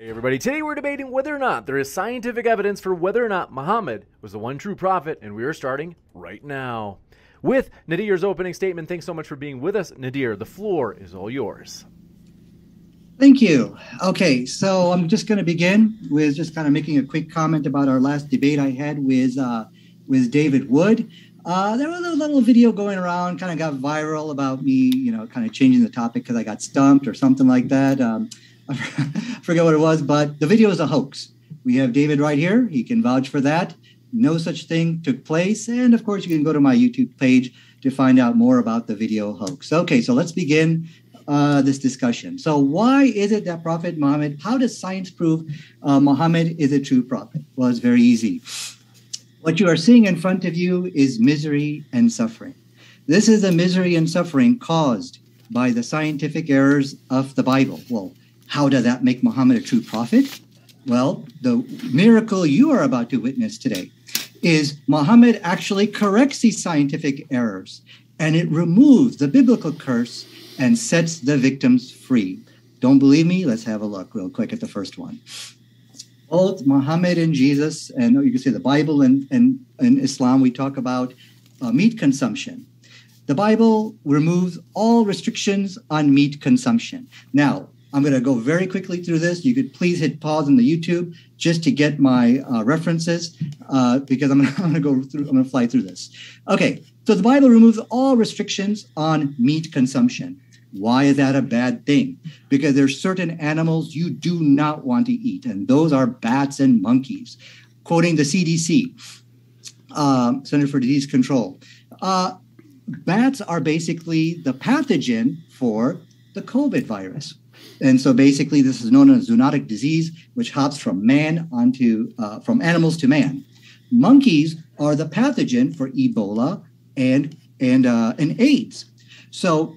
Hey everybody, today we're debating whether or not there is scientific evidence for whether or not Muhammad was the one true prophet, and we are starting right now. With Nadir's opening statement, thanks so much for being with us. Nadir, the floor is all yours. Thank you. Okay, so I'm just going to begin with just kind of making a quick comment about our last debate I had with uh, with David Wood. Uh, there was a little video going around, kind of got viral about me, you know, kind of changing the topic because I got stumped or something like that. Um, I forget what it was, but the video is a hoax. We have David right here. He can vouch for that. No such thing took place. And of course, you can go to my YouTube page to find out more about the video hoax. Okay, so let's begin uh, this discussion. So, why is it that Prophet Muhammad, how does science prove uh, Muhammad is a true prophet? Well, it's very easy. What you are seeing in front of you is misery and suffering. This is the misery and suffering caused by the scientific errors of the Bible. Well, how does that make Muhammad a true prophet? Well, the miracle you are about to witness today is Muhammad actually corrects these scientific errors and it removes the biblical curse and sets the victims free. Don't believe me? Let's have a look real quick at the first one. Both Muhammad and Jesus, and you can say the Bible and, and, and Islam, we talk about uh, meat consumption. The Bible removes all restrictions on meat consumption. Now, I'm going to go very quickly through this. You could please hit pause on the YouTube just to get my uh, references uh, because I'm going to go through. I'm going to fly through this. Okay, so the Bible removes all restrictions on meat consumption. Why is that a bad thing? Because there's certain animals you do not want to eat, and those are bats and monkeys. Quoting the CDC, uh, Center for Disease Control, uh, bats are basically the pathogen for the COVID virus. And so basically, this is known as zoonotic disease, which hops from man onto uh, from animals to man. Monkeys are the pathogen for Ebola and and uh, and AIDS. So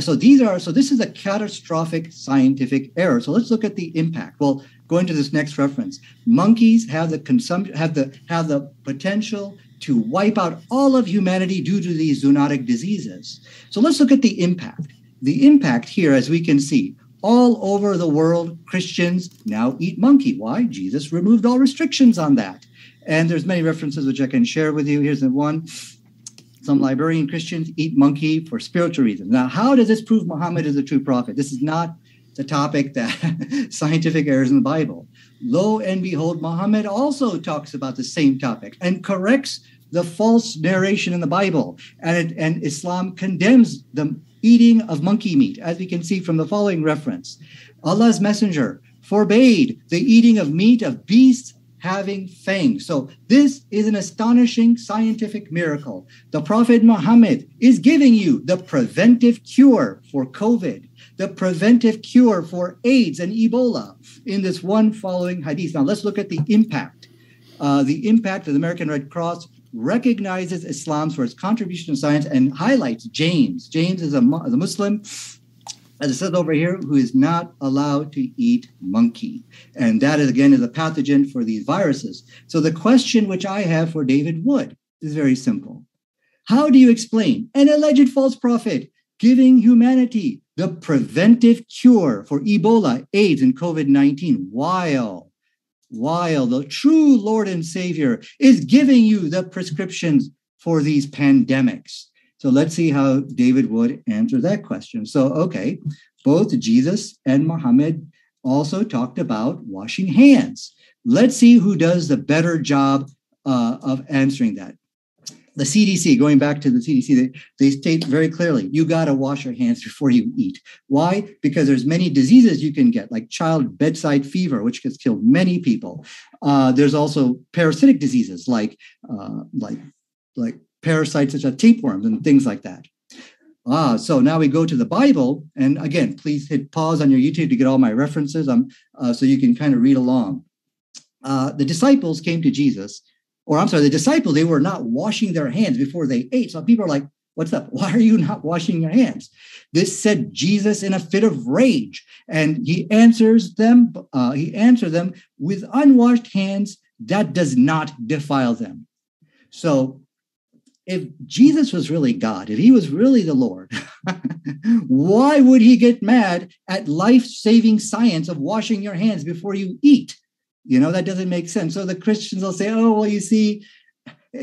so these are so this is a catastrophic scientific error. So let's look at the impact. Well, going to this next reference, monkeys have the consumption have the have the potential to wipe out all of humanity due to these zoonotic diseases. So let's look at the impact. The impact here, as we can see, all over the world, Christians now eat monkey. Why? Jesus removed all restrictions on that. And there's many references which I can share with you. Here's the one. Some Liberian Christians eat monkey for spiritual reasons. Now, how does this prove Muhammad is a true prophet? This is not the topic that scientific errors in the Bible. Lo and behold, Muhammad also talks about the same topic and corrects the false narration in the Bible. And, it, and Islam condemns the eating of monkey meat, as we can see from the following reference. Allah's messenger forbade the eating of meat of beasts having fangs. So this is an astonishing scientific miracle. The Prophet Muhammad is giving you the preventive cure for COVID, the preventive cure for AIDS and Ebola in this one following hadith. Now let's look at the impact. Uh, the impact of the American Red Cross recognizes Islam for its contribution to science and highlights James. James is a, is a Muslim, as it says over here, who is not allowed to eat monkey. And that is, again, is a pathogen for these viruses. So the question which I have for David Wood is very simple. How do you explain an alleged false prophet giving humanity the preventive cure for Ebola, AIDS, and COVID 19 while while the true Lord and Savior is giving you the prescriptions for these pandemics. So let's see how David would answer that question. So, okay, both Jesus and Muhammad also talked about washing hands. Let's see who does the better job uh, of answering that the CDC, going back to the CDC, they, they state very clearly, you got to wash your hands before you eat. Why? Because there's many diseases you can get, like child bedside fever, which has killed many people. Uh, there's also parasitic diseases like uh, like like parasites such as tapeworms and things like that. Ah, so now we go to the Bible, and again, please hit pause on your YouTube to get all my references, um, uh, so you can kind of read along. Uh, the disciples came to Jesus or I'm sorry, the disciples, they were not washing their hands before they ate. So people are like, What's up? Why are you not washing your hands? This said Jesus in a fit of rage, and he answers them. Uh, he answered them with unwashed hands. That does not defile them. So, if Jesus was really God, if he was really the Lord, why would he get mad at life saving science of washing your hands before you eat? You know, that doesn't make sense. So the Christians will say, oh, well, you see,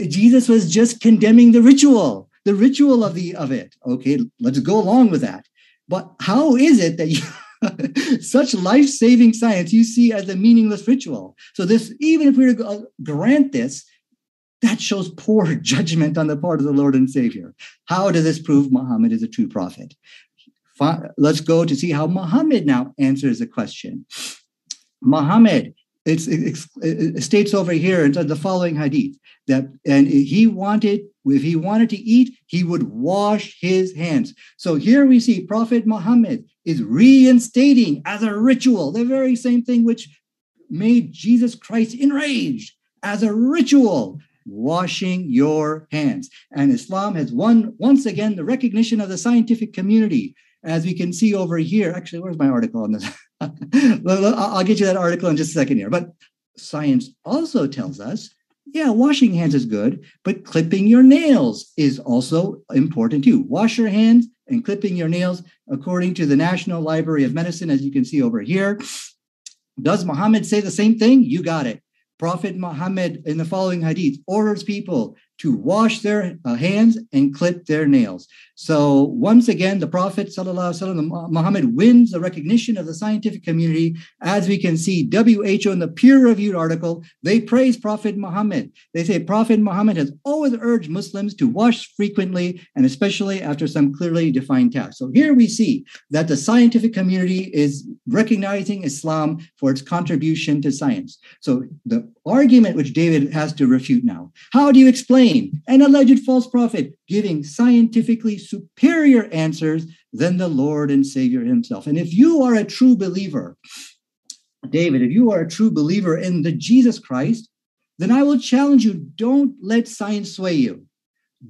Jesus was just condemning the ritual, the ritual of the of it. Okay, let's go along with that. But how is it that you, such life-saving science you see as a meaningless ritual? So this, even if we were to grant this, that shows poor judgment on the part of the Lord and Savior. How does this prove Muhammad is a true prophet? Let's go to see how Muhammad now answers the question. Muhammad, it, it states over here in the following hadith that and he wanted if he wanted to eat he would wash his hands so here we see prophet muhammad is reinstating as a ritual the very same thing which made jesus christ enraged as a ritual washing your hands. And Islam has won once again the recognition of the scientific community, as we can see over here. Actually, where's my article on this? I'll get you that article in just a second here. But science also tells us yeah, washing hands is good, but clipping your nails is also important too. Wash your hands and clipping your nails, according to the National Library of Medicine, as you can see over here. Does Muhammad say the same thing? You got it. Prophet Muhammad in the following hadith orders people to wash their uh, hands and clip their nails. So once again, the Prophet وسلم, Muhammad wins the recognition of the scientific community. As we can see, WHO in the peer-reviewed article, they praise Prophet Muhammad. They say Prophet Muhammad has always urged Muslims to wash frequently and especially after some clearly defined tasks. So here we see that the scientific community is recognizing Islam for its contribution to science. So the argument which David has to refute now, how do you explain an alleged false prophet giving scientifically superior answers than the Lord and Savior himself. And if you are a true believer, David, if you are a true believer in the Jesus Christ, then I will challenge you don't let science sway you.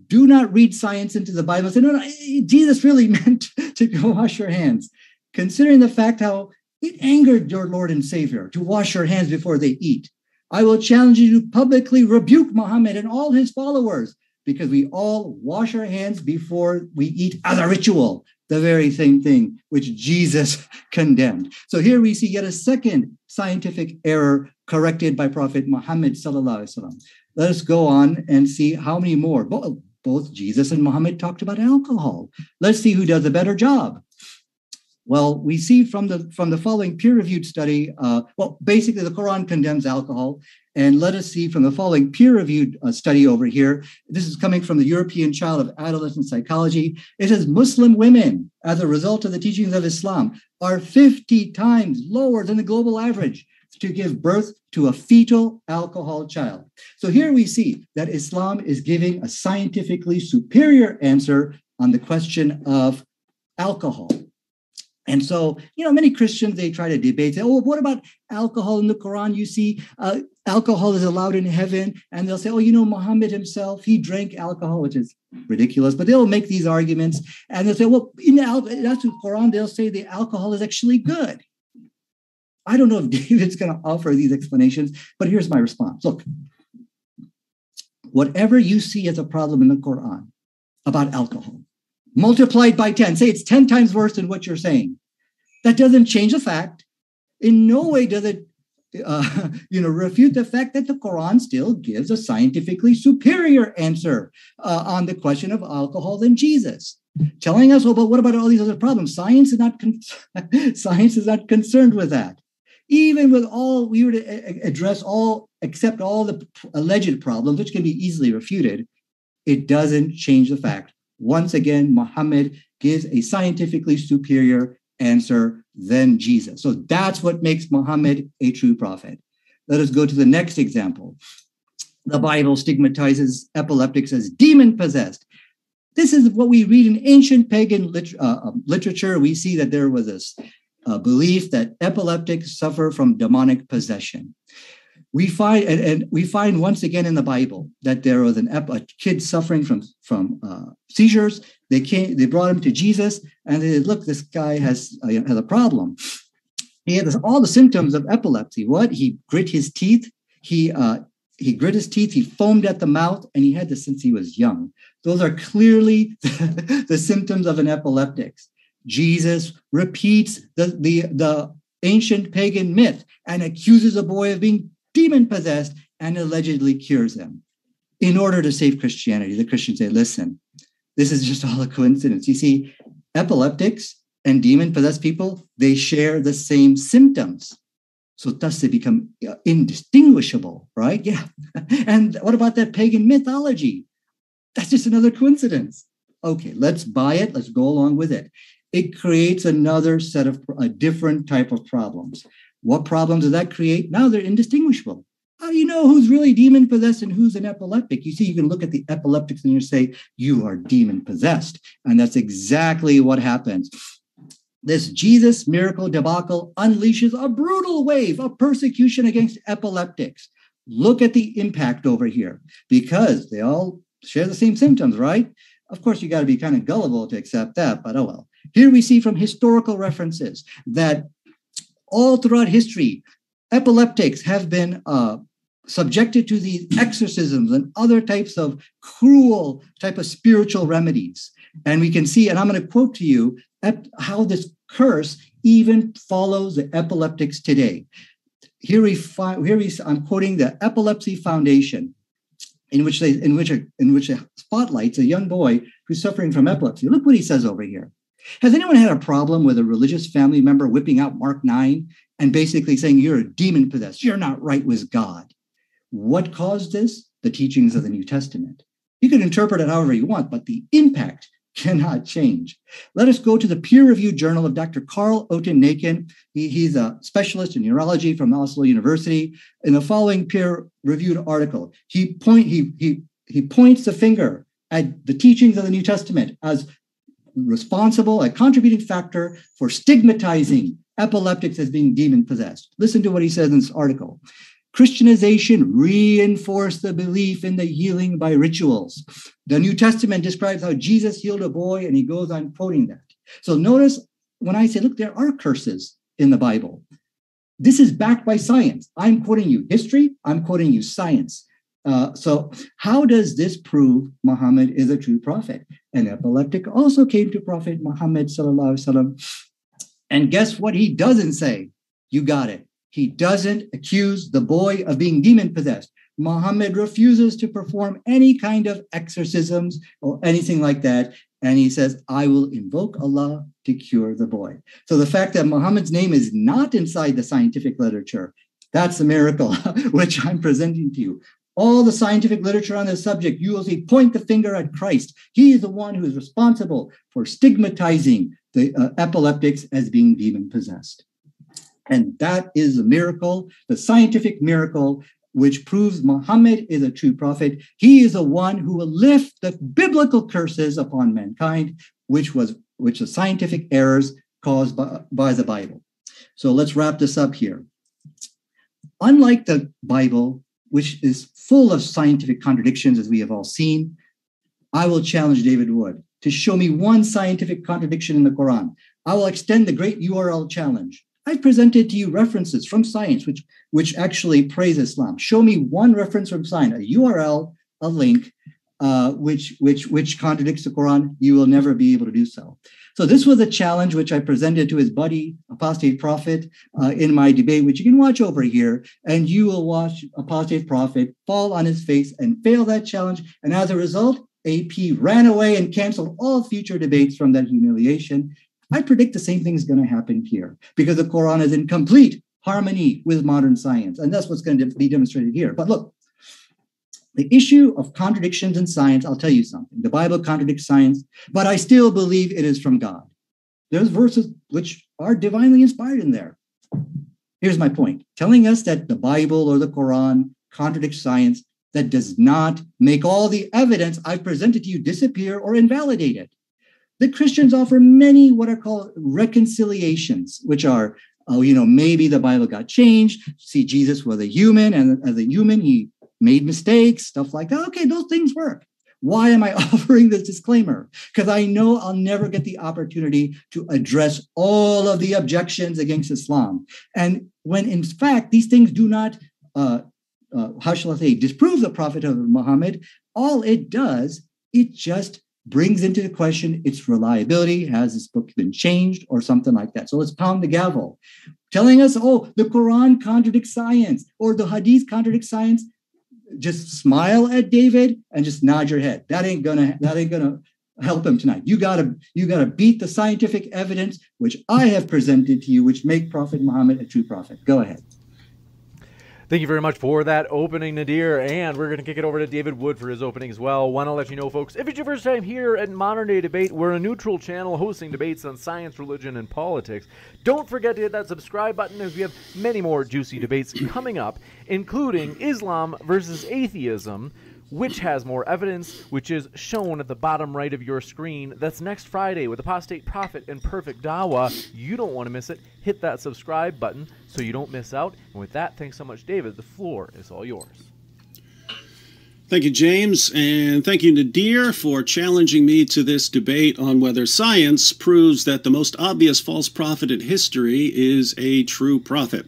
Do not read science into the Bible say, no, no, Jesus really meant to go wash your hands. Considering the fact how it angered your Lord and Savior to wash your hands before they eat. I will challenge you to publicly rebuke Muhammad and all his followers because we all wash our hands before we eat as a ritual, the very same thing which Jesus condemned. So here we see yet a second scientific error corrected by Prophet Muhammad. Let us go on and see how many more. Both Jesus and Muhammad talked about alcohol. Let's see who does a better job. Well, we see from the from the following peer-reviewed study. Uh, well, basically, the Quran condemns alcohol, and let us see from the following peer-reviewed uh, study over here. This is coming from the European Child of Adolescent Psychology. It says Muslim women, as a result of the teachings of Islam, are 50 times lower than the global average to give birth to a fetal alcohol child. So here we see that Islam is giving a scientifically superior answer on the question of alcohol. And so, you know, many Christians they try to debate. Say, oh, what about alcohol in the Quran? You see, uh, alcohol is allowed in heaven, and they'll say, oh, you know, Muhammad himself he drank alcohol, which is ridiculous. But they'll make these arguments, and they'll say, well, in the that's the Quran, they'll say the alcohol is actually good. I don't know if David's going to offer these explanations, but here's my response. Look, whatever you see as a problem in the Quran about alcohol, multiplied by 10. Say it's 10 times worse than what you're saying. That doesn't change the fact. In no way does it uh, you know, refute the fact that the Quran still gives a scientifically superior answer uh, on the question of alcohol than Jesus, telling us, "Oh, but what about all these other problems?" Science is not con- science is not concerned with that. Even with all we were to address all except all the alleged problems, which can be easily refuted, it doesn't change the fact once again, Muhammad gives a scientifically superior answer than Jesus. So that's what makes Muhammad a true prophet. Let us go to the next example. The Bible stigmatizes epileptics as demon possessed. This is what we read in ancient pagan lit- uh, um, literature. We see that there was this uh, belief that epileptics suffer from demonic possession we find and, and, we find once again in the Bible that there was an a kid suffering from from uh, seizures. They came, they brought him to Jesus, and they said, "Look, this guy has uh, has a problem. He had all the symptoms of epilepsy. What? He grit his teeth. He uh, he grit his teeth, he foamed at the mouth, and he had this since he was young. Those are clearly the symptoms of an epileptic. Jesus repeats the, the, the ancient pagan myth and accuses a boy of being demon possessed and allegedly cures him. In order to save Christianity, the Christians say, listen, this is just all a coincidence. You see, epileptics and demon possessed people, they share the same symptoms. So thus they become uh, indistinguishable, right? Yeah. And what about that pagan mythology? That's just another coincidence. Okay, let's buy it. Let's go along with it. It creates another set of a different type of problems. What problems does that create? Now they're indistinguishable. How do you know who's really demon possessed and who's an epileptic? You see, you can look at the epileptics and you say, you are demon possessed. And that's exactly what happens this Jesus miracle debacle unleashes a brutal wave of persecution against epileptics. Look at the impact over here because they all share the same symptoms, right? Of course, you got to be kind of gullible to accept that, but oh well. Here we see from historical references that all throughout history, epileptics have been uh, subjected to these exorcisms and other types of cruel type of spiritual remedies. And we can see, and I'm going to quote to you how this curse even follows the epileptics today. Here we find, here we, I'm quoting the Epilepsy Foundation, in which they, in which, a, in which it spotlights a young boy who's suffering from epilepsy. Look what he says over here. Has anyone had a problem with a religious family member whipping out Mark 9 and basically saying you're a demon possessed, you're not right with God? What caused this? The teachings of the New Testament. You can interpret it however you want, but the impact cannot change. Let us go to the peer-reviewed journal of Dr. Karl Otto Nakken. He, he's a specialist in neurology from Oslo University. In the following peer-reviewed article, he point he he he points the finger at the teachings of the New Testament as responsible, a contributing factor for stigmatizing epileptics as being demon possessed. Listen to what he says in this article. Christianization reinforced the belief in the healing by rituals. The New Testament describes how Jesus healed a boy, and he goes on quoting that. So notice when I say, look, there are curses in the Bible. This is backed by science. I'm quoting you history, I'm quoting you science. Uh, so, how does this prove Muhammad is a true prophet? An epileptic also came to Prophet Muhammad. And guess what he doesn't say? You got it. He doesn't accuse the boy of being demon possessed. Muhammad refuses to perform any kind of exorcisms or anything like that. And he says, I will invoke Allah to cure the boy. So the fact that Muhammad's name is not inside the scientific literature, that's a miracle, which I'm presenting to you. All the scientific literature on this subject, you will see point the finger at Christ. He is the one who is responsible for stigmatizing the uh, epileptics as being demon possessed. And that is a miracle, the scientific miracle, which proves Muhammad is a true prophet. He is the one who will lift the biblical curses upon mankind, which was which the scientific errors caused by, by the Bible. So let's wrap this up here. Unlike the Bible, which is full of scientific contradictions, as we have all seen, I will challenge David Wood to show me one scientific contradiction in the Quran. I will extend the great URL challenge. I've presented to you references from science, which, which actually praise Islam. Show me one reference from science, a URL, a link, uh, which, which, which contradicts the Quran. You will never be able to do so. So this was a challenge which I presented to his buddy, Apostate Prophet, uh, in my debate, which you can watch over here, and you will watch Apostate Prophet fall on his face and fail that challenge. And as a result, AP ran away and canceled all future debates from that humiliation. I predict the same thing is going to happen here because the Quran is in complete harmony with modern science. And that's what's going to be demonstrated here. But look, the issue of contradictions in science, I'll tell you something. The Bible contradicts science, but I still believe it is from God. There's verses which are divinely inspired in there. Here's my point telling us that the Bible or the Quran contradicts science, that does not make all the evidence I've presented to you disappear or invalidate it the Christians offer many what are called reconciliations, which are, oh, you know, maybe the Bible got changed. See, Jesus was a human, and as a human, he made mistakes, stuff like that. Okay, those things work. Why am I offering this disclaimer? Because I know I'll never get the opportunity to address all of the objections against Islam. And when in fact, these things do not uh, uh, how shall I say, disprove the prophet of Muhammad. All it does, it just brings into the question its reliability. Has this book been changed or something like that? So let's pound the gavel. Telling us, oh, the Quran contradicts science or the Hadith contradicts science. Just smile at David and just nod your head. That ain't gonna. That ain't gonna help him tonight. You gotta. You gotta beat the scientific evidence which I have presented to you, which make Prophet Muhammad a true prophet. Go ahead. Thank you very much for that opening, Nadir. And we're going to kick it over to David Wood for his opening as well. Want to let you know, folks, if it's your first time here at Modern Day Debate, we're a neutral channel hosting debates on science, religion, and politics. Don't forget to hit that subscribe button as we have many more juicy debates coming up, including Islam versus atheism, which has more evidence, which is shown at the bottom right of your screen. That's next Friday with Apostate Prophet and Perfect Dawa. You don't want to miss it. Hit that subscribe button so you don't miss out. And with that, thanks so much, David. The floor is all yours. Thank you, James, and thank you, Nadir, for challenging me to this debate on whether science proves that the most obvious false prophet in history is a true prophet.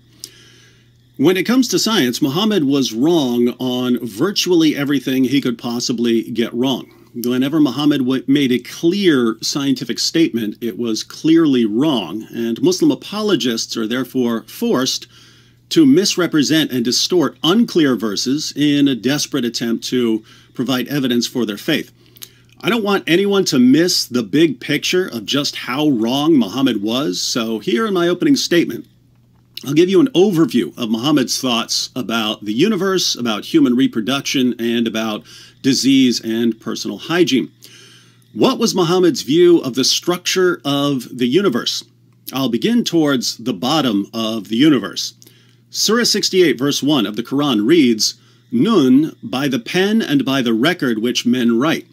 When it comes to science, Muhammad was wrong on virtually everything he could possibly get wrong. Whenever Muhammad made a clear scientific statement, it was clearly wrong, and Muslim apologists are therefore forced to misrepresent and distort unclear verses in a desperate attempt to provide evidence for their faith. I don't want anyone to miss the big picture of just how wrong Muhammad was, so here in my opening statement, I'll give you an overview of Muhammad's thoughts about the universe, about human reproduction, and about disease and personal hygiene. What was Muhammad's view of the structure of the universe? I'll begin towards the bottom of the universe. Surah 68, verse 1 of the Quran reads, Nun, by the pen and by the record which men write.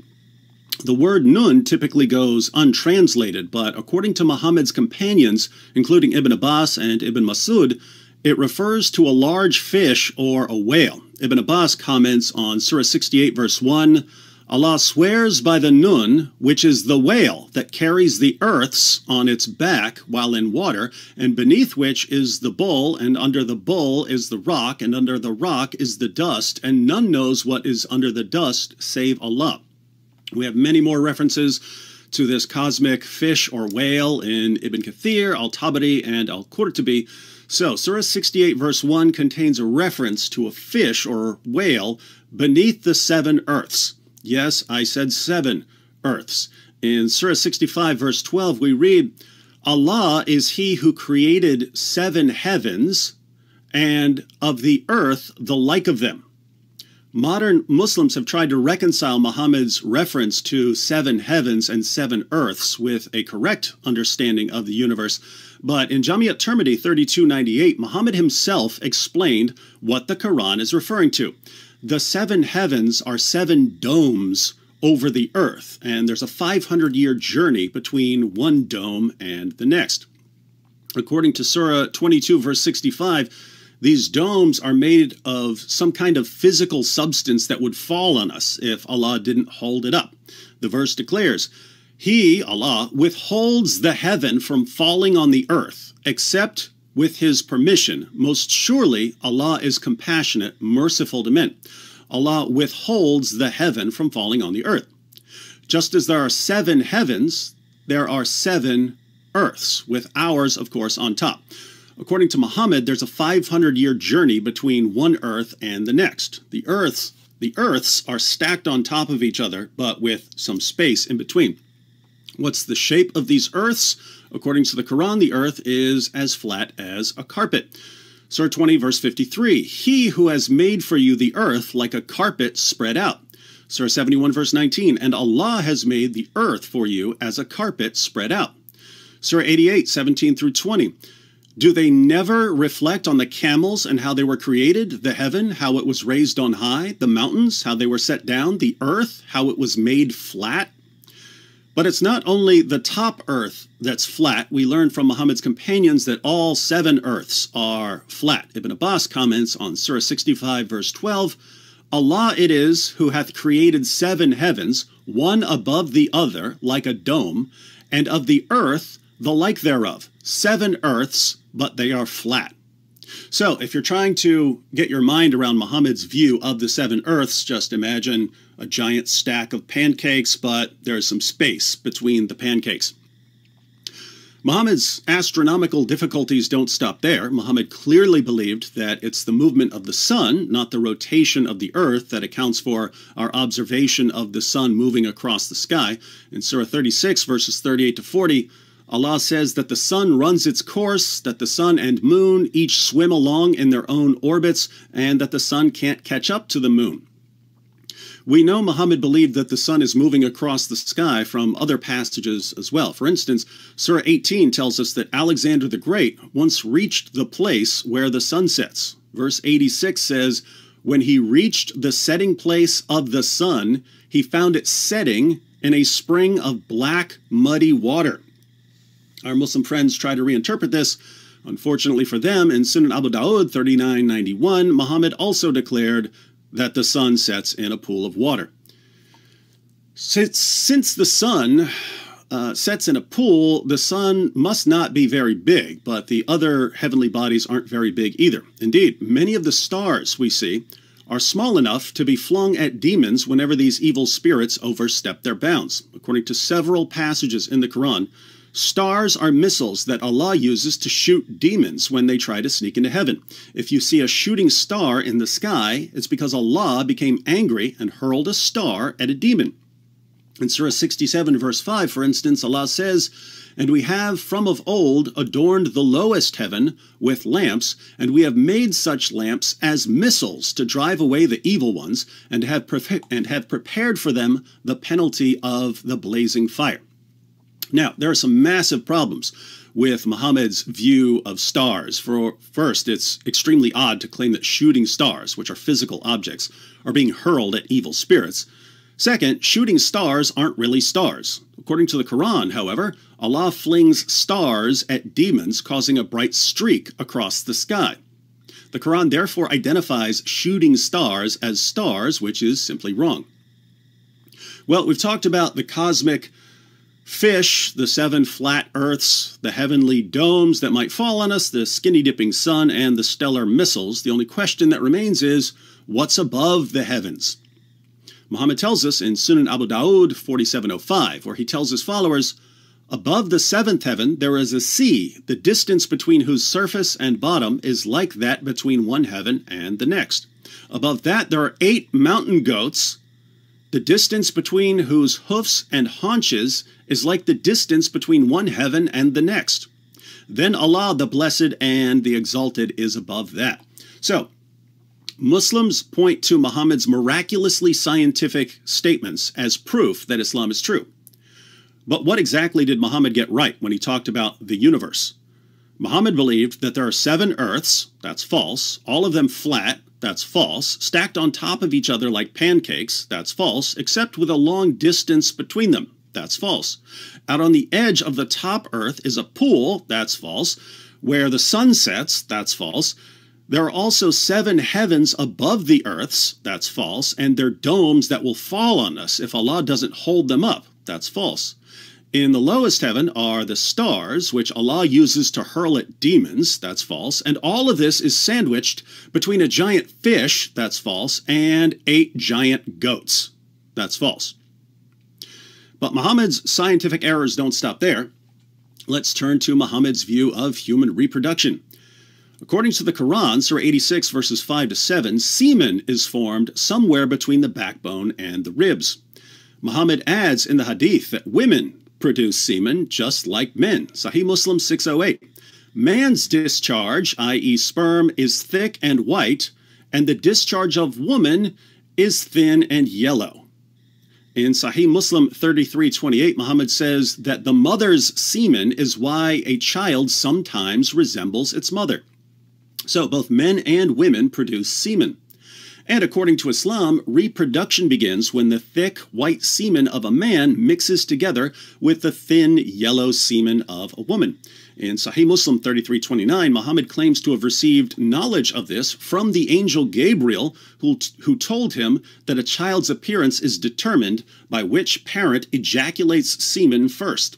The word nun typically goes untranslated, but according to Muhammad's companions, including Ibn Abbas and Ibn Masud, it refers to a large fish or a whale. Ibn Abbas comments on Surah 68, verse 1 Allah swears by the Nun, which is the whale that carries the earths on its back while in water, and beneath which is the bull, and under the bull is the rock, and under the rock is the dust, and none knows what is under the dust save Allah. We have many more references to this cosmic fish or whale in Ibn Kathir, Al Tabari, and Al Qurtubi. So, Surah 68, verse 1 contains a reference to a fish or whale beneath the seven earths. Yes, I said seven earths. In Surah 65, verse 12, we read, Allah is He who created seven heavens, and of the earth the like of them. Modern Muslims have tried to reconcile Muhammad's reference to seven heavens and seven earths with a correct understanding of the universe. But in Jami at-Tirmidhi 3298, Muhammad himself explained what the Quran is referring to. The seven heavens are seven domes over the earth, and there's a 500 year journey between one dome and the next. According to Surah 22, verse 65, these domes are made of some kind of physical substance that would fall on us if Allah didn't hold it up. The verse declares, He, Allah, withholds the heaven from falling on the earth, except with His permission. Most surely, Allah is compassionate, merciful to men. Allah withholds the heaven from falling on the earth. Just as there are seven heavens, there are seven earths, with ours, of course, on top. According to Muhammad, there's a 500 year journey between one earth and the next. The earths, the earths are stacked on top of each other, but with some space in between. What's the shape of these earths? According to the Quran, the earth is as flat as a carpet. Surah 20, verse 53 He who has made for you the earth like a carpet spread out. Surah 71, verse 19 And Allah has made the earth for you as a carpet spread out. Surah 88, 17 through 20 do they never reflect on the camels and how they were created, the heaven, how it was raised on high, the mountains, how they were set down, the earth, how it was made flat? But it's not only the top earth that's flat. We learn from Muhammad's companions that all seven earths are flat. Ibn Abbas comments on Surah 65, verse 12 Allah it is who hath created seven heavens, one above the other, like a dome, and of the earth the like thereof, seven earths, but they are flat. So, if you're trying to get your mind around Muhammad's view of the seven earths, just imagine a giant stack of pancakes, but there's some space between the pancakes. Muhammad's astronomical difficulties don't stop there. Muhammad clearly believed that it's the movement of the sun, not the rotation of the earth, that accounts for our observation of the sun moving across the sky. In Surah 36, verses 38 to 40, Allah says that the sun runs its course, that the sun and moon each swim along in their own orbits, and that the sun can't catch up to the moon. We know Muhammad believed that the sun is moving across the sky from other passages as well. For instance, Surah 18 tells us that Alexander the Great once reached the place where the sun sets. Verse 86 says, When he reached the setting place of the sun, he found it setting in a spring of black, muddy water. Our Muslim friends try to reinterpret this. Unfortunately for them, in Sunan Abu Dawud 3991, Muhammad also declared that the sun sets in a pool of water. Since, since the sun uh, sets in a pool, the sun must not be very big, but the other heavenly bodies aren't very big either. Indeed, many of the stars we see are small enough to be flung at demons whenever these evil spirits overstep their bounds. According to several passages in the Quran, Stars are missiles that Allah uses to shoot demons when they try to sneak into heaven. If you see a shooting star in the sky, it's because Allah became angry and hurled a star at a demon. In Surah 67, verse 5, for instance, Allah says, And we have from of old adorned the lowest heaven with lamps, and we have made such lamps as missiles to drive away the evil ones, and have, and have prepared for them the penalty of the blazing fire. Now, there are some massive problems with Muhammad's view of stars. For first, it's extremely odd to claim that shooting stars, which are physical objects, are being hurled at evil spirits. Second, shooting stars aren't really stars. According to the Quran, however, Allah flings stars at demons, causing a bright streak across the sky. The Quran therefore identifies shooting stars as stars, which is simply wrong. Well, we've talked about the cosmic fish, the seven flat earths, the heavenly domes that might fall on us, the skinny dipping sun, and the stellar missiles. The only question that remains is what's above the heavens? Muhammad tells us in Sunan Abu Dawud 4705, where he tells his followers, Above the seventh heaven there is a sea, the distance between whose surface and bottom is like that between one heaven and the next. Above that there are eight mountain goats, the distance between whose hoofs and haunches is like the distance between one heaven and the next. Then Allah, the Blessed and the Exalted, is above that. So, Muslims point to Muhammad's miraculously scientific statements as proof that Islam is true. But what exactly did Muhammad get right when he talked about the universe? Muhammad believed that there are seven earths, that's false, all of them flat, that's false. Stacked on top of each other like pancakes, that's false, except with a long distance between them. That's false. Out on the edge of the top earth is a pool, that's false. Where the sun sets, that's false. There are also seven heavens above the earths, that's false, and they're domes that will fall on us if Allah doesn't hold them up, that's false. In the lowest heaven are the stars, which Allah uses to hurl at demons. That's false. And all of this is sandwiched between a giant fish. That's false. And eight giant goats. That's false. But Muhammad's scientific errors don't stop there. Let's turn to Muhammad's view of human reproduction. According to the Quran, Surah 86, verses 5 to 7, semen is formed somewhere between the backbone and the ribs. Muhammad adds in the Hadith that women produce semen just like men. Sahih Muslim 608. Man's discharge, i.e., sperm, is thick and white, and the discharge of woman is thin and yellow. In Sahih Muslim 3328, Muhammad says that the mother's semen is why a child sometimes resembles its mother. So both men and women produce semen. And according to Islam, reproduction begins when the thick white semen of a man mixes together with the thin yellow semen of a woman. In Sahih Muslim 3329, Muhammad claims to have received knowledge of this from the angel Gabriel, who, who told him that a child's appearance is determined by which parent ejaculates semen first.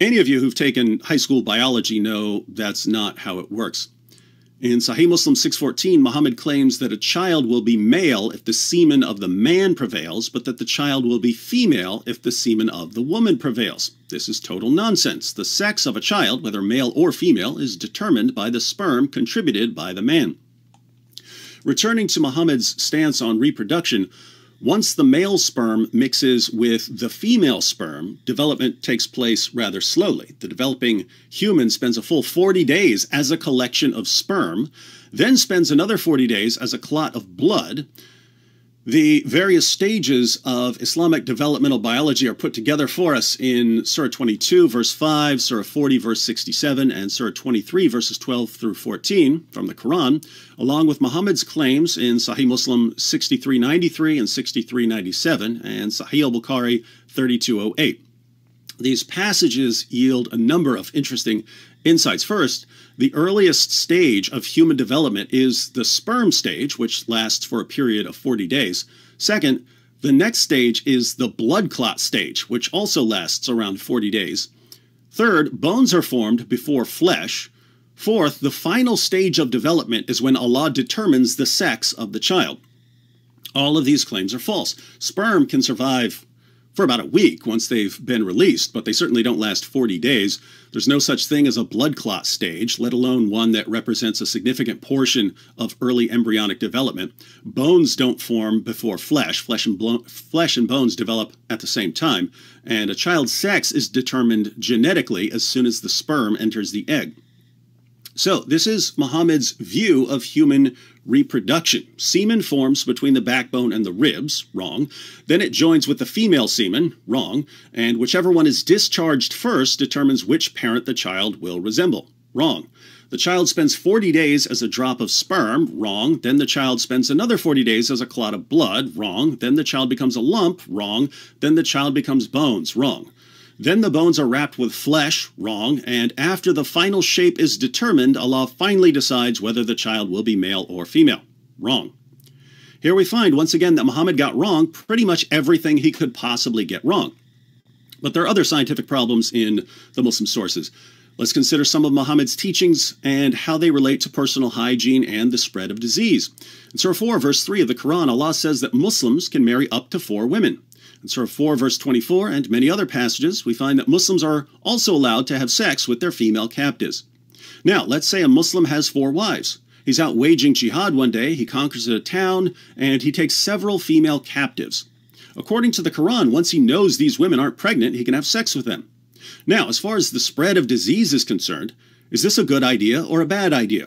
Any of you who've taken high school biology know that's not how it works. In Sahih Muslim 614, Muhammad claims that a child will be male if the semen of the man prevails, but that the child will be female if the semen of the woman prevails. This is total nonsense. The sex of a child, whether male or female, is determined by the sperm contributed by the man. Returning to Muhammad's stance on reproduction, once the male sperm mixes with the female sperm, development takes place rather slowly. The developing human spends a full 40 days as a collection of sperm, then spends another 40 days as a clot of blood, the various stages of Islamic developmental biology are put together for us in Surah 22, verse 5, Surah 40, verse 67, and Surah 23, verses 12 through 14 from the Quran, along with Muhammad's claims in Sahih Muslim 6393 and 6397 and Sahih al Bukhari 3208. These passages yield a number of interesting insights. First, the earliest stage of human development is the sperm stage, which lasts for a period of 40 days. Second, the next stage is the blood clot stage, which also lasts around 40 days. Third, bones are formed before flesh. Fourth, the final stage of development is when Allah determines the sex of the child. All of these claims are false. Sperm can survive for about a week once they've been released, but they certainly don't last 40 days. There's no such thing as a blood clot stage, let alone one that represents a significant portion of early embryonic development. Bones don't form before flesh. Flesh and, flesh and bones develop at the same time, and a child's sex is determined genetically as soon as the sperm enters the egg. So, this is Muhammad's view of human reproduction. Semen forms between the backbone and the ribs, wrong. Then it joins with the female semen, wrong. And whichever one is discharged first determines which parent the child will resemble, wrong. The child spends 40 days as a drop of sperm, wrong. Then the child spends another 40 days as a clot of blood, wrong. Then the child becomes a lump, wrong. Then the child becomes bones, wrong. Then the bones are wrapped with flesh, wrong, and after the final shape is determined, Allah finally decides whether the child will be male or female, wrong. Here we find once again that Muhammad got wrong pretty much everything he could possibly get wrong. But there are other scientific problems in the Muslim sources. Let's consider some of Muhammad's teachings and how they relate to personal hygiene and the spread of disease. In Surah 4, verse 3 of the Quran, Allah says that Muslims can marry up to four women. In Surah 4, verse 24, and many other passages, we find that Muslims are also allowed to have sex with their female captives. Now, let's say a Muslim has four wives. He's out waging jihad one day, he conquers a town, and he takes several female captives. According to the Quran, once he knows these women aren't pregnant, he can have sex with them. Now, as far as the spread of disease is concerned, is this a good idea or a bad idea?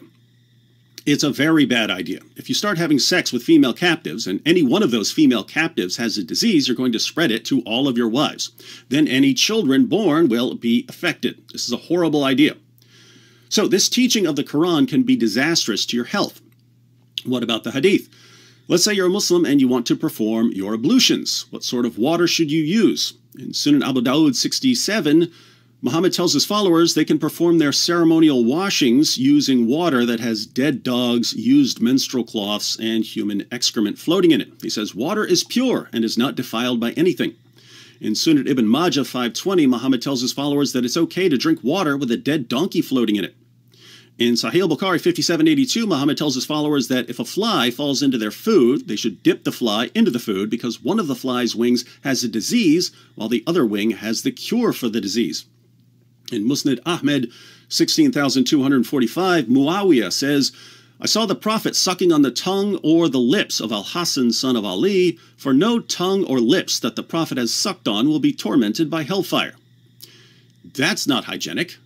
It's a very bad idea. If you start having sex with female captives and any one of those female captives has a disease, you're going to spread it to all of your wives. Then any children born will be affected. This is a horrible idea. So, this teaching of the Quran can be disastrous to your health. What about the Hadith? Let's say you're a Muslim and you want to perform your ablutions. What sort of water should you use? In Sunan Abu Dawud 67, Muhammad tells his followers they can perform their ceremonial washings using water that has dead dogs, used menstrual cloths, and human excrement floating in it. He says water is pure and is not defiled by anything. In Sunan Ibn Majah 520, Muhammad tells his followers that it's okay to drink water with a dead donkey floating in it. In Sahih Bukhari 5782, Muhammad tells his followers that if a fly falls into their food, they should dip the fly into the food because one of the fly's wings has a disease while the other wing has the cure for the disease. In Musnad Ahmed 16,245, Muawiyah says, I saw the Prophet sucking on the tongue or the lips of Al Hassan, son of Ali, for no tongue or lips that the Prophet has sucked on will be tormented by hellfire. That's not hygienic.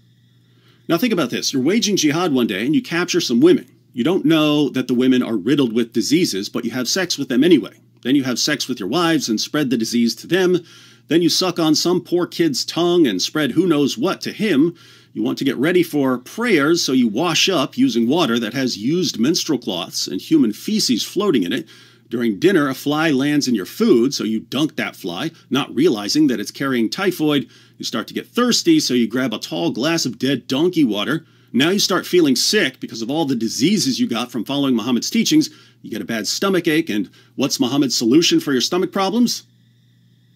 Now think about this. You're waging jihad one day and you capture some women. You don't know that the women are riddled with diseases, but you have sex with them anyway. Then you have sex with your wives and spread the disease to them. Then you suck on some poor kid's tongue and spread who knows what to him. You want to get ready for prayers, so you wash up using water that has used menstrual cloths and human feces floating in it. During dinner, a fly lands in your food, so you dunk that fly, not realizing that it's carrying typhoid. You start to get thirsty, so you grab a tall glass of dead donkey water. Now you start feeling sick because of all the diseases you got from following Muhammad's teachings. You get a bad stomach ache, and what's Muhammad's solution for your stomach problems?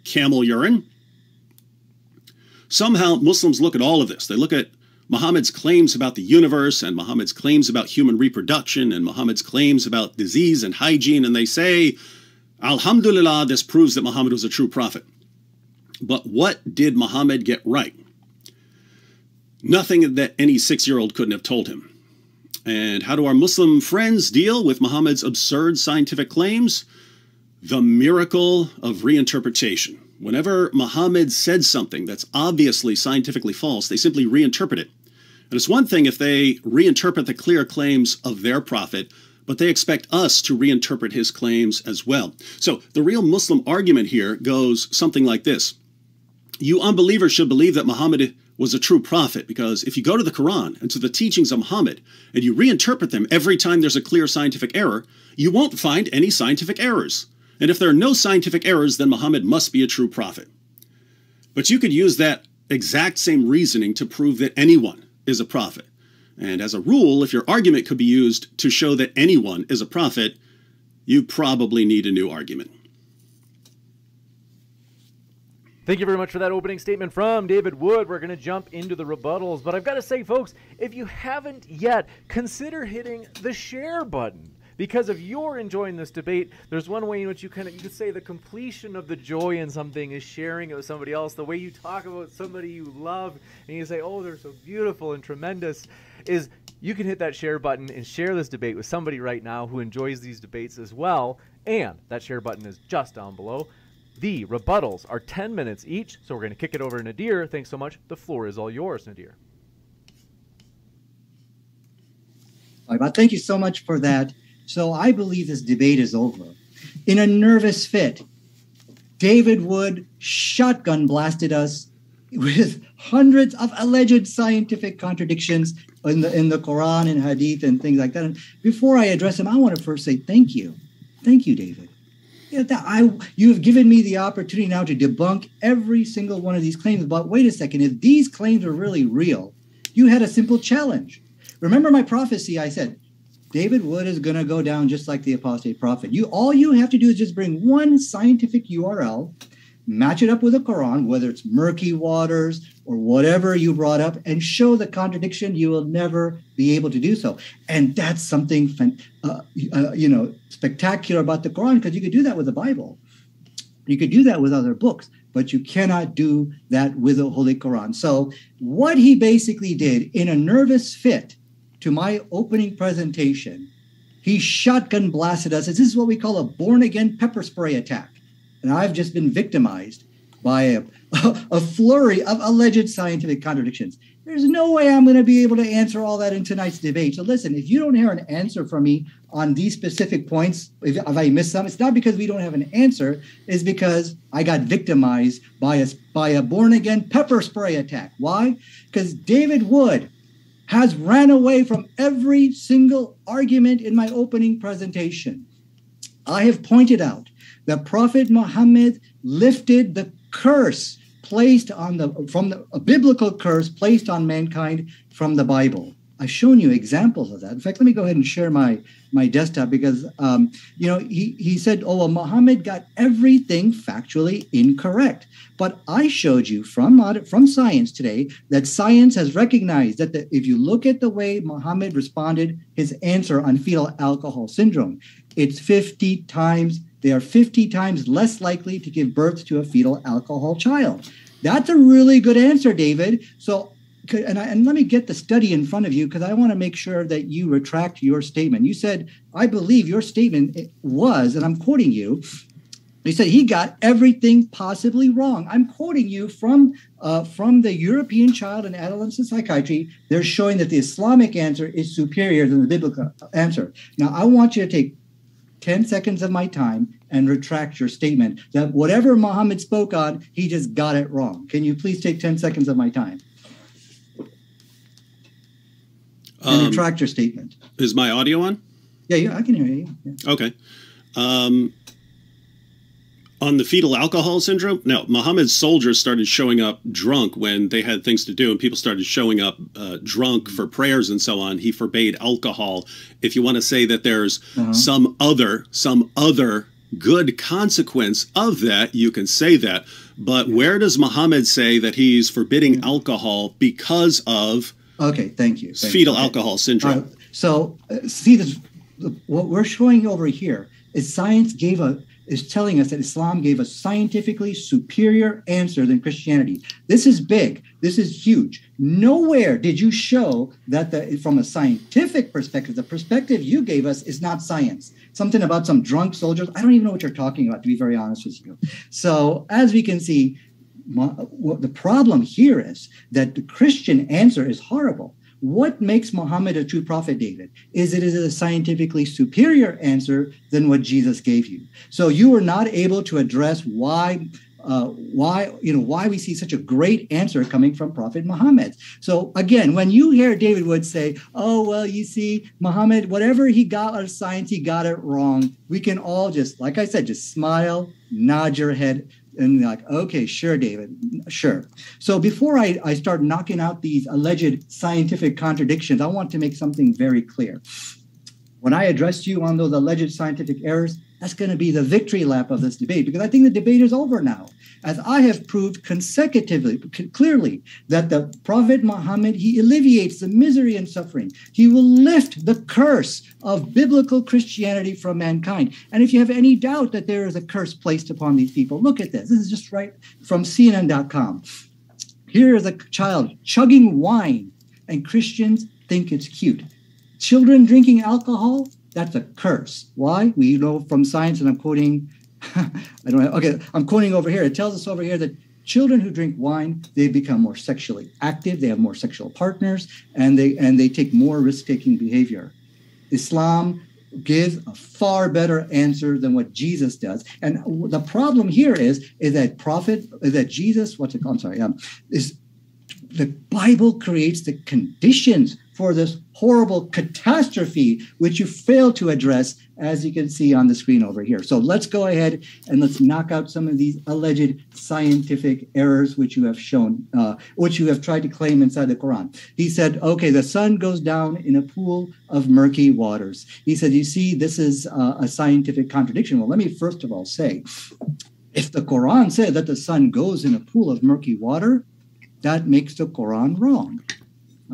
Camel urine. Somehow Muslims look at all of this. They look at Muhammad's claims about the universe and Muhammad's claims about human reproduction and Muhammad's claims about disease and hygiene, and they say, Alhamdulillah, this proves that Muhammad was a true prophet. But what did Muhammad get right? Nothing that any six year old couldn't have told him. And how do our Muslim friends deal with Muhammad's absurd scientific claims? The miracle of reinterpretation. Whenever Muhammad said something that's obviously scientifically false, they simply reinterpret it. And it's one thing if they reinterpret the clear claims of their prophet, but they expect us to reinterpret his claims as well. So the real Muslim argument here goes something like this You unbelievers should believe that Muhammad was a true prophet because if you go to the Quran and to the teachings of Muhammad and you reinterpret them every time there's a clear scientific error, you won't find any scientific errors. And if there are no scientific errors, then Muhammad must be a true prophet. But you could use that exact same reasoning to prove that anyone is a prophet. And as a rule, if your argument could be used to show that anyone is a prophet, you probably need a new argument. Thank you very much for that opening statement from David Wood. We're going to jump into the rebuttals, but I've got to say, folks, if you haven't yet, consider hitting the share button because if you're enjoying this debate, there's one way in which you can you could say the completion of the joy in something is sharing it with somebody else. The way you talk about somebody you love and you say, "Oh, they're so beautiful and tremendous," is you can hit that share button and share this debate with somebody right now who enjoys these debates as well. And that share button is just down below. The rebuttals are 10 minutes each, so we're going to kick it over to Nadir. Thanks so much. The floor is all yours, Nadir. Thank you so much for that. So I believe this debate is over. In a nervous fit, David Wood shotgun blasted us with hundreds of alleged scientific contradictions in the in the Quran and Hadith and things like that. And before I address him, I want to first say thank you, thank you, David. Yeah, that I you have given me the opportunity now to debunk every single one of these claims. But wait a second, if these claims are really real, you had a simple challenge. Remember my prophecy? I said David Wood is going to go down just like the apostate prophet. You all you have to do is just bring one scientific URL, match it up with the Quran, whether it's murky waters or whatever you brought up, and show the contradiction. You will never be able to do so, and that's something uh, uh, you know spectacular about the Quran because you could do that with the Bible. You could do that with other books, but you cannot do that with the Holy Quran. So what he basically did in a nervous fit to my opening presentation, he shotgun blasted us. This is what we call a born again pepper spray attack. And I've just been victimized by a, a flurry of alleged scientific contradictions. There's no way I'm going to be able to answer all that in tonight's debate. So listen, if you don't hear an answer from me on these specific points, if, if I miss some, it's not because we don't have an answer, it's because I got victimized by a, by a born again pepper spray attack. Why? Because David Wood, has ran away from every single argument in my opening presentation. I have pointed out that Prophet Muhammad lifted the curse placed on the from the biblical curse placed on mankind from the Bible. I've shown you examples of that. In fact, let me go ahead and share my my desktop because um, you know he he said, "Oh, well, Muhammad got everything factually incorrect." But I showed you from from science today that science has recognized that the, if you look at the way Muhammad responded, his answer on fetal alcohol syndrome, it's 50 times they are 50 times less likely to give birth to a fetal alcohol child. That's a really good answer, David. So and, I, and let me get the study in front of you because I want to make sure that you retract your statement. You said, I believe your statement was, and I'm quoting you, you said he got everything possibly wrong. I'm quoting you from uh, from the European Child and Adolescent Psychiatry. They're showing that the Islamic answer is superior than the biblical answer. Now, I want you to take 10 seconds of my time and retract your statement that whatever Muhammad spoke on, he just got it wrong. Can you please take 10 seconds of my time? And um, retract your statement. Is my audio on? Yeah, yeah, I can hear you. Yeah. Okay. Um, on the fetal alcohol syndrome, no, Muhammad's soldiers started showing up drunk when they had things to do, and people started showing up uh, drunk for prayers and so on. He forbade alcohol. If you want to say that there's uh-huh. some other, some other good consequence of that, you can say that. But where does Muhammad say that he's forbidding alcohol because of Okay, thank you. Thank fetal you. alcohol syndrome. Uh, so, uh, see this. What we're showing over here is science gave a is telling us that Islam gave a scientifically superior answer than Christianity. This is big. This is huge. Nowhere did you show that the from a scientific perspective, the perspective you gave us is not science. Something about some drunk soldiers. I don't even know what you're talking about, to be very honest with you. So, as we can see, the problem here is that the Christian answer is horrible. What makes Muhammad a true prophet, David? Is it is a scientifically superior answer than what Jesus gave you. So you were not able to address why uh, why you know why we see such a great answer coming from prophet muhammad so again when you hear david wood say oh well you see muhammad whatever he got out of science he got it wrong we can all just like i said just smile nod your head and like, okay, sure, David, sure. So before I, I start knocking out these alleged scientific contradictions, I want to make something very clear. When I address you on those alleged scientific errors, that's going to be the victory lap of this debate because I think the debate is over now. As I have proved consecutively, clearly, that the Prophet Muhammad, he alleviates the misery and suffering. He will lift the curse of biblical Christianity from mankind. And if you have any doubt that there is a curse placed upon these people, look at this. This is just right from CNN.com. Here is a child chugging wine, and Christians think it's cute. Children drinking alcohol, that's a curse. Why? We know from science, and I'm quoting, I don't know, okay, I'm quoting over here. It tells us over here that children who drink wine, they become more sexually active, they have more sexual partners, and they and they take more risk-taking behavior. Islam gives a far better answer than what Jesus does. And the problem here is, is that prophet, is that Jesus, what's it called? I'm sorry, um, is the Bible creates the conditions for this horrible catastrophe, which you failed to address, as you can see on the screen over here. So let's go ahead and let's knock out some of these alleged scientific errors which you have shown, uh, which you have tried to claim inside the Quran. He said, okay, the sun goes down in a pool of murky waters. He said, you see, this is uh, a scientific contradiction. Well, let me first of all say, if the Quran said that the sun goes in a pool of murky water, that makes the Quran wrong.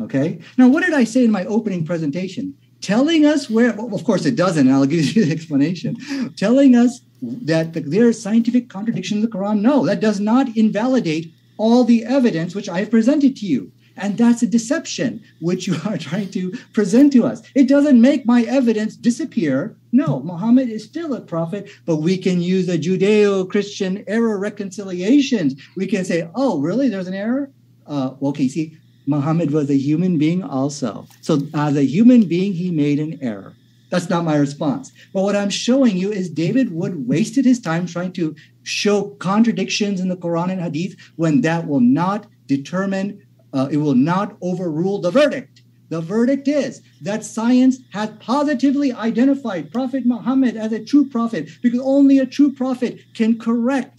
Okay. Now, what did I say in my opening presentation? Telling us where, well, of course, it doesn't, and I'll give you the explanation. Telling us that the, there are scientific contradictions in the Quran. No, that does not invalidate all the evidence which I have presented to you. And that's a deception which you are trying to present to us. It doesn't make my evidence disappear. No, Muhammad is still a prophet, but we can use the Judeo Christian error reconciliations. We can say, oh, really? There's an error? Uh, okay, see, Muhammad was a human being also. So, as a human being, he made an error. That's not my response. But what I'm showing you is David Wood wasted his time trying to show contradictions in the Quran and Hadith when that will not determine, uh, it will not overrule the verdict. The verdict is that science has positively identified Prophet Muhammad as a true prophet because only a true prophet can correct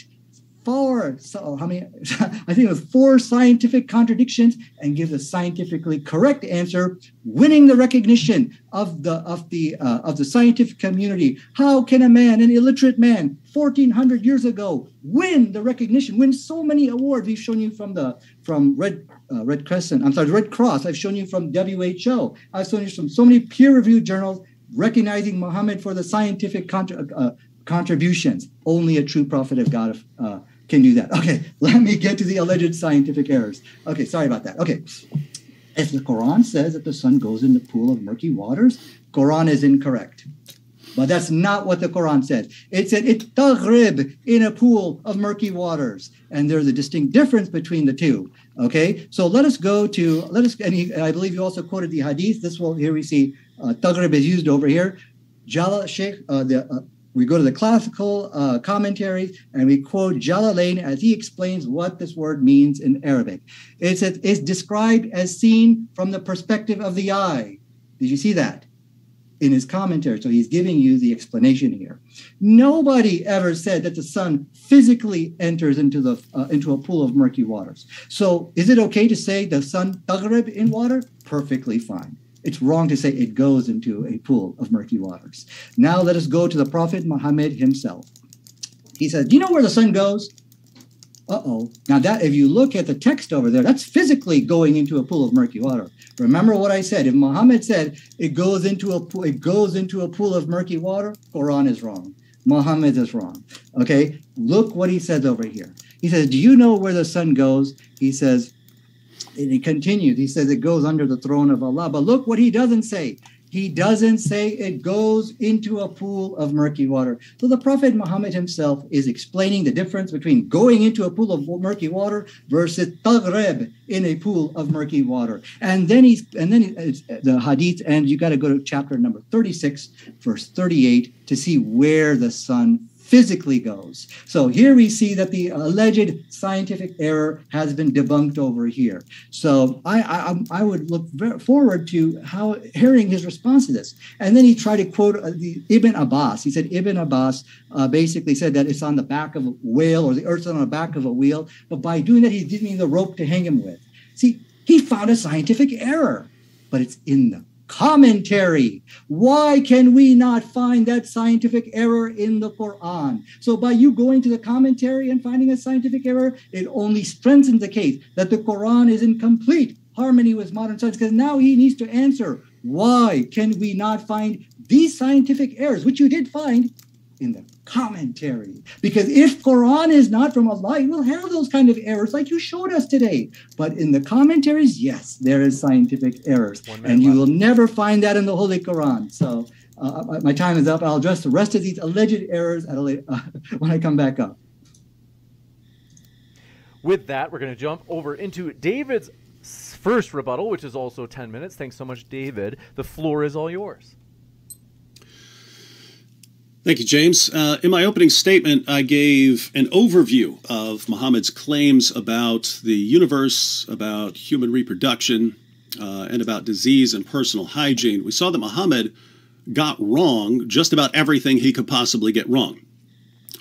four, so how many? I think it was four scientific contradictions and gives a scientifically correct answer, winning the recognition of the of the uh, of the scientific community. How can a man, an illiterate man, 1400 years ago, win the recognition, win so many awards? We've shown you from the from Red uh, Red Crescent. I'm sorry, Red Cross. I've shown you from WHO. I've shown you from so many peer-reviewed journals recognizing Muhammad for the scientific contra- uh, contributions. Only a true prophet of God uh, can do that. Okay, let me get to the alleged scientific errors. Okay, sorry about that. Okay. If the Quran says that the sun goes in the pool of murky waters, Quran is incorrect. But that's not what the Quran said. It said it taghrib in a pool of murky waters. And there's a distinct difference between the two. Okay, so let us go to let us and he, I believe you also quoted the hadith. This will here we see uh, taghrib is used over here. Jala Sheikh, uh, the uh, we go to the classical uh, commentaries and we quote Jalalain as he explains what this word means in Arabic. It's, it's described as seen from the perspective of the eye. Did you see that? In his commentary. So he's giving you the explanation here. Nobody ever said that the sun physically enters into the uh, into a pool of murky waters. So is it okay to say the sun taghrib in water? Perfectly fine it's wrong to say it goes into a pool of murky waters. Now let us go to the Prophet Muhammad himself. He says, Do you know where the sun goes? uh-oh. Now that if you look at the text over there, that's physically going into a pool of murky water. Remember what I said. If Muhammad said it goes into a pool, it goes into a pool of murky water, Quran is wrong. Muhammad is wrong. Okay? Look what he says over here. He says, Do you know where the sun goes? He says, and he continues, he says it goes under the throne of Allah. But look what he doesn't say. He doesn't say it goes into a pool of murky water. So the Prophet Muhammad himself is explaining the difference between going into a pool of murky water versus taghrib in a pool of murky water. And then he's and then the hadith, and you got to go to chapter number 36, verse 38 to see where the sun physically goes. So here we see that the alleged scientific error has been debunked over here. So I, I, I would look forward to how hearing his response to this. And then he tried to quote uh, the Ibn Abbas. He said Ibn Abbas uh, basically said that it's on the back of a whale or the earth's on the back of a wheel. But by doing that, he didn't need the rope to hang him with. See, he found a scientific error, but it's in the commentary. Why can we not find that scientific error in the Quran? So, by you going to the commentary and finding a scientific error, it only strengthens the case that the Quran is in complete harmony with modern science because now he needs to answer why can we not find these scientific errors, which you did find in the commentary. Because if Quran is not from Allah, you will have those kind of errors like you showed us today. But in the commentaries, yes, there is scientific errors. And you left. will never find that in the Holy Quran. So uh, uh, my time is up. I'll address the rest of these alleged errors at a uh, when I come back up. With that, we're going to jump over into David's first rebuttal, which is also 10 minutes. Thanks so much, David. The floor is all yours. Thank you, James. Uh, in my opening statement, I gave an overview of Muhammad's claims about the universe, about human reproduction, uh, and about disease and personal hygiene. We saw that Muhammad got wrong just about everything he could possibly get wrong.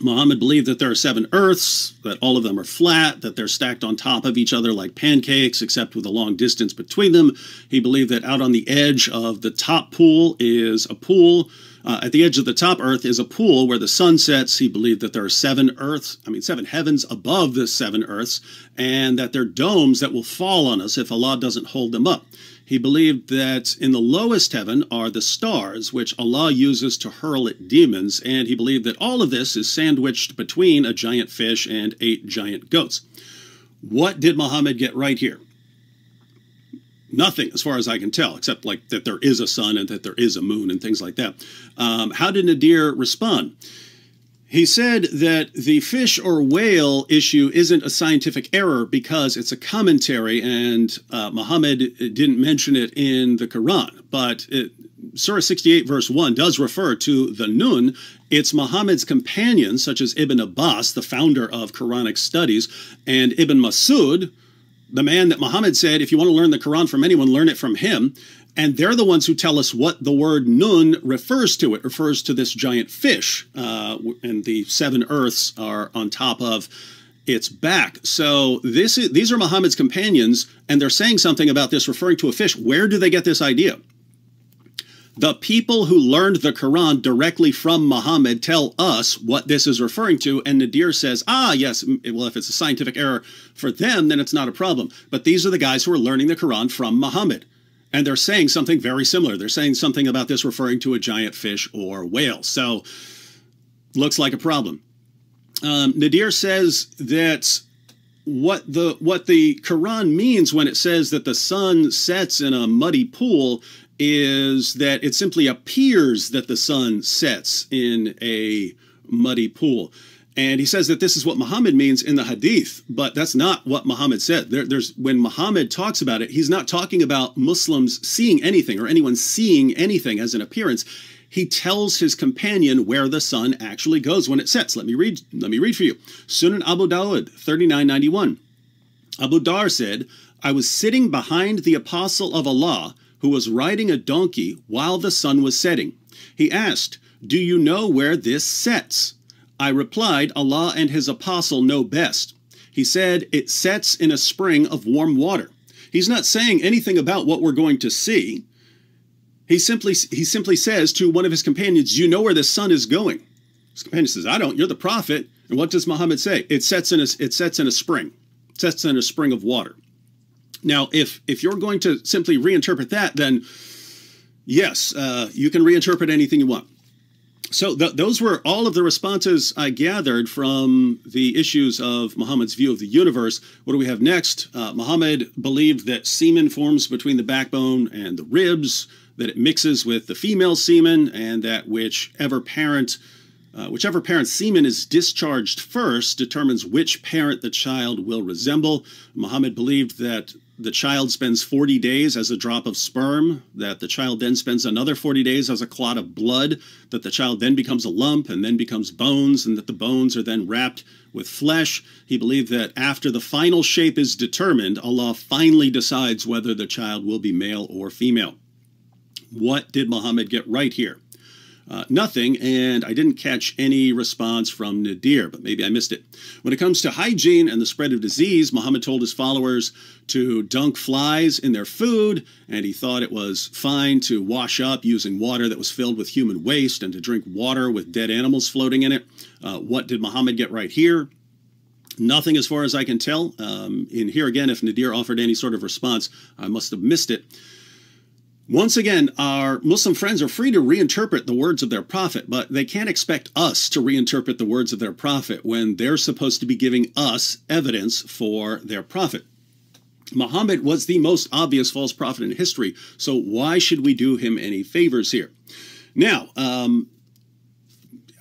Muhammad believed that there are seven earths, that all of them are flat, that they're stacked on top of each other like pancakes, except with a long distance between them. He believed that out on the edge of the top pool is a pool uh, at the edge of the top earth is a pool where the sun sets. He believed that there are seven earths, I mean, seven heavens above the seven earths, and that they're domes that will fall on us if Allah doesn't hold them up. He believed that in the lowest heaven are the stars, which Allah uses to hurl at demons, and he believed that all of this is sandwiched between a giant fish and eight giant goats. What did Muhammad get right here? Nothing, as far as I can tell, except like that there is a sun and that there is a moon and things like that. Um, how did Nadir respond? He said that the fish or whale issue isn't a scientific error because it's a commentary, and uh, Muhammad didn't mention it in the Quran. But it, Surah 68, verse 1, does refer to the Nun. It's Muhammad's companions, such as Ibn Abbas, the founder of Quranic studies, and Ibn Masud, the man that Muhammad said, if you want to learn the Quran from anyone, learn it from him. And they're the ones who tell us what the word nun refers to. It refers to this giant fish, uh, and the seven earths are on top of its back. So this is, these are Muhammad's companions, and they're saying something about this referring to a fish. Where do they get this idea? The people who learned the Quran directly from Muhammad tell us what this is referring to, and Nadir says, ah, yes, well, if it's a scientific error for them, then it's not a problem. But these are the guys who are learning the Quran from Muhammad. And they're saying something very similar. They're saying something about this referring to a giant fish or whale. So, looks like a problem. Um, Nadir says that what the what the Quran means when it says that the sun sets in a muddy pool is that it simply appears that the sun sets in a muddy pool. And he says that this is what Muhammad means in the hadith, but that's not what Muhammad said. There, there's when Muhammad talks about it, he's not talking about Muslims seeing anything or anyone seeing anything as an appearance. He tells his companion where the sun actually goes when it sets. Let me read. Let me read for you. Sunan Abu Dawud 3991. Abu Dharr said, "I was sitting behind the apostle of Allah." Who was riding a donkey while the sun was setting. He asked, Do you know where this sets? I replied, Allah and his apostle know best. He said, It sets in a spring of warm water. He's not saying anything about what we're going to see. He simply, he simply says to one of his companions, You know where the sun is going. His companion says, I don't. You're the prophet. And what does Muhammad say? It sets in a, it sets in a spring. It sets in a spring of water. Now, if if you're going to simply reinterpret that, then yes, uh, you can reinterpret anything you want. So th- those were all of the responses I gathered from the issues of Muhammad's view of the universe. What do we have next? Uh, Muhammad believed that semen forms between the backbone and the ribs, that it mixes with the female semen, and that whichever parent uh, whichever parent's semen is discharged first determines which parent the child will resemble. Muhammad believed that the child spends 40 days as a drop of sperm, that the child then spends another 40 days as a clot of blood, that the child then becomes a lump and then becomes bones, and that the bones are then wrapped with flesh. He believed that after the final shape is determined, Allah finally decides whether the child will be male or female. What did Muhammad get right here? Uh, nothing, and I didn't catch any response from Nadir, but maybe I missed it. When it comes to hygiene and the spread of disease, Muhammad told his followers to dunk flies in their food, and he thought it was fine to wash up using water that was filled with human waste and to drink water with dead animals floating in it. Uh, what did Muhammad get right here? Nothing as far as I can tell. Um, in here again, if Nadir offered any sort of response, I must have missed it. Once again, our Muslim friends are free to reinterpret the words of their prophet, but they can't expect us to reinterpret the words of their prophet when they're supposed to be giving us evidence for their prophet. Muhammad was the most obvious false prophet in history, so why should we do him any favors here? Now, um,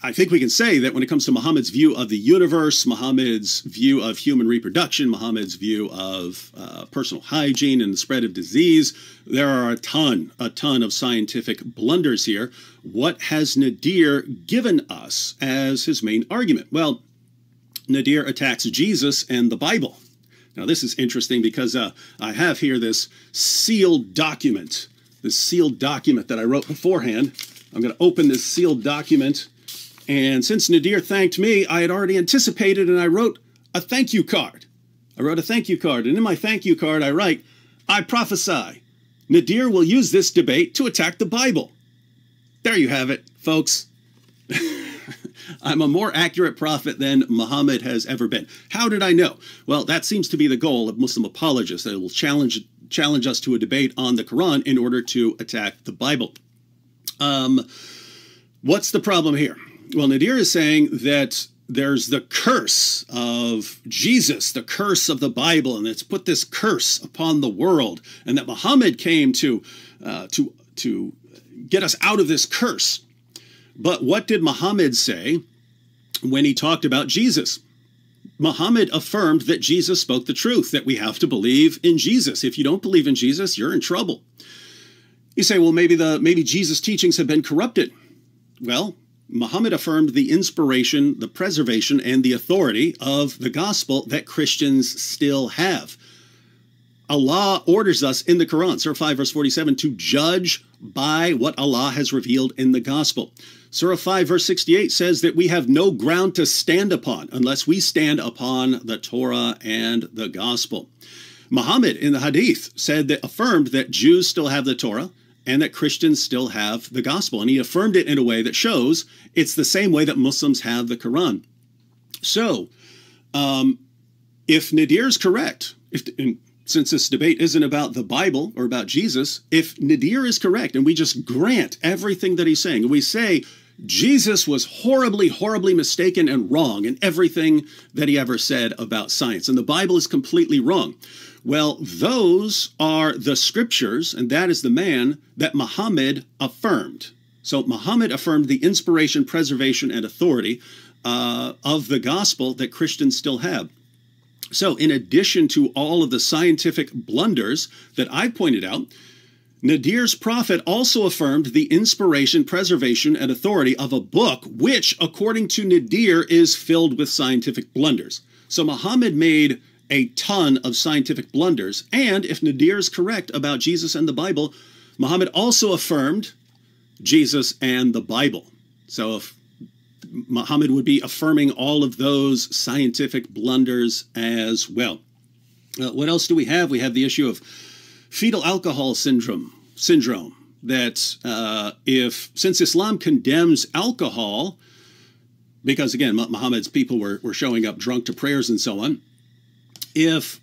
I think we can say that when it comes to Muhammad's view of the universe, Muhammad's view of human reproduction, Muhammad's view of uh, personal hygiene and the spread of disease, there are a ton, a ton of scientific blunders here. What has Nadir given us as his main argument? Well, Nadir attacks Jesus and the Bible. Now, this is interesting because uh, I have here this sealed document, this sealed document that I wrote beforehand. I'm going to open this sealed document and since Nadir thanked me, I had already anticipated and I wrote a thank you card. I wrote a thank you card, and in my thank you card, I write, I prophesy, Nadir will use this debate to attack the Bible. There you have it, folks. I'm a more accurate prophet than Muhammad has ever been. How did I know? Well, that seems to be the goal of Muslim apologists. They will challenge challenge us to a debate on the Quran in order to attack the Bible. Um, what's the problem here? Well, Nadir is saying that there's the curse of Jesus, the curse of the Bible, and it's put this curse upon the world, and that Muhammad came to uh, to to get us out of this curse. But what did Muhammad say when he talked about Jesus? Muhammad affirmed that Jesus spoke the truth, that we have to believe in Jesus. If you don't believe in Jesus, you're in trouble. You say, well, maybe the maybe Jesus' teachings have been corrupted. Well, Muhammad affirmed the inspiration, the preservation, and the authority of the gospel that Christians still have. Allah orders us in the Quran, Surah 5, verse 47, to judge by what Allah has revealed in the gospel. Surah 5, verse 68 says that we have no ground to stand upon unless we stand upon the Torah and the gospel. Muhammad in the Hadith said that affirmed that Jews still have the Torah, and that Christians still have the gospel. And he affirmed it in a way that shows it's the same way that Muslims have the Quran. So, um, if is correct, if since this debate isn't about the Bible or about Jesus, if Nadir is correct and we just grant everything that he's saying, and we say Jesus was horribly, horribly mistaken and wrong in everything that he ever said about science, and the Bible is completely wrong. Well, those are the scriptures, and that is the man that Muhammad affirmed. So Muhammad affirmed the inspiration, preservation, and authority uh, of the gospel that Christians still have. So, in addition to all of the scientific blunders that I pointed out, Nadir's prophet also affirmed the inspiration, preservation, and authority of a book which, according to Nadir, is filled with scientific blunders. So Muhammad made a ton of scientific blunders. And if Nadir is correct about Jesus and the Bible, Muhammad also affirmed Jesus and the Bible. So if Muhammad would be affirming all of those scientific blunders as well. Uh, what else do we have? We have the issue of fetal alcohol syndrome. Syndrome that uh, if since Islam condemns alcohol, because again, Muhammad's people were, were showing up drunk to prayers and so on. If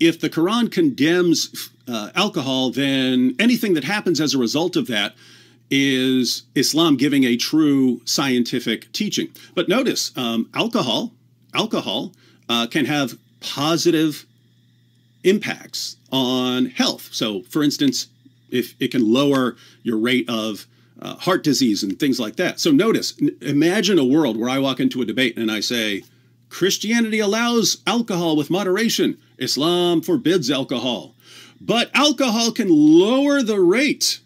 if the Quran condemns uh, alcohol, then anything that happens as a result of that is Islam giving a true scientific teaching. But notice, um, alcohol, alcohol uh, can have positive impacts on health. So, for instance, if it can lower your rate of uh, heart disease and things like that. So, notice, imagine a world where I walk into a debate and I say, Christianity allows alcohol with moderation. Islam forbids alcohol. But alcohol can lower the rate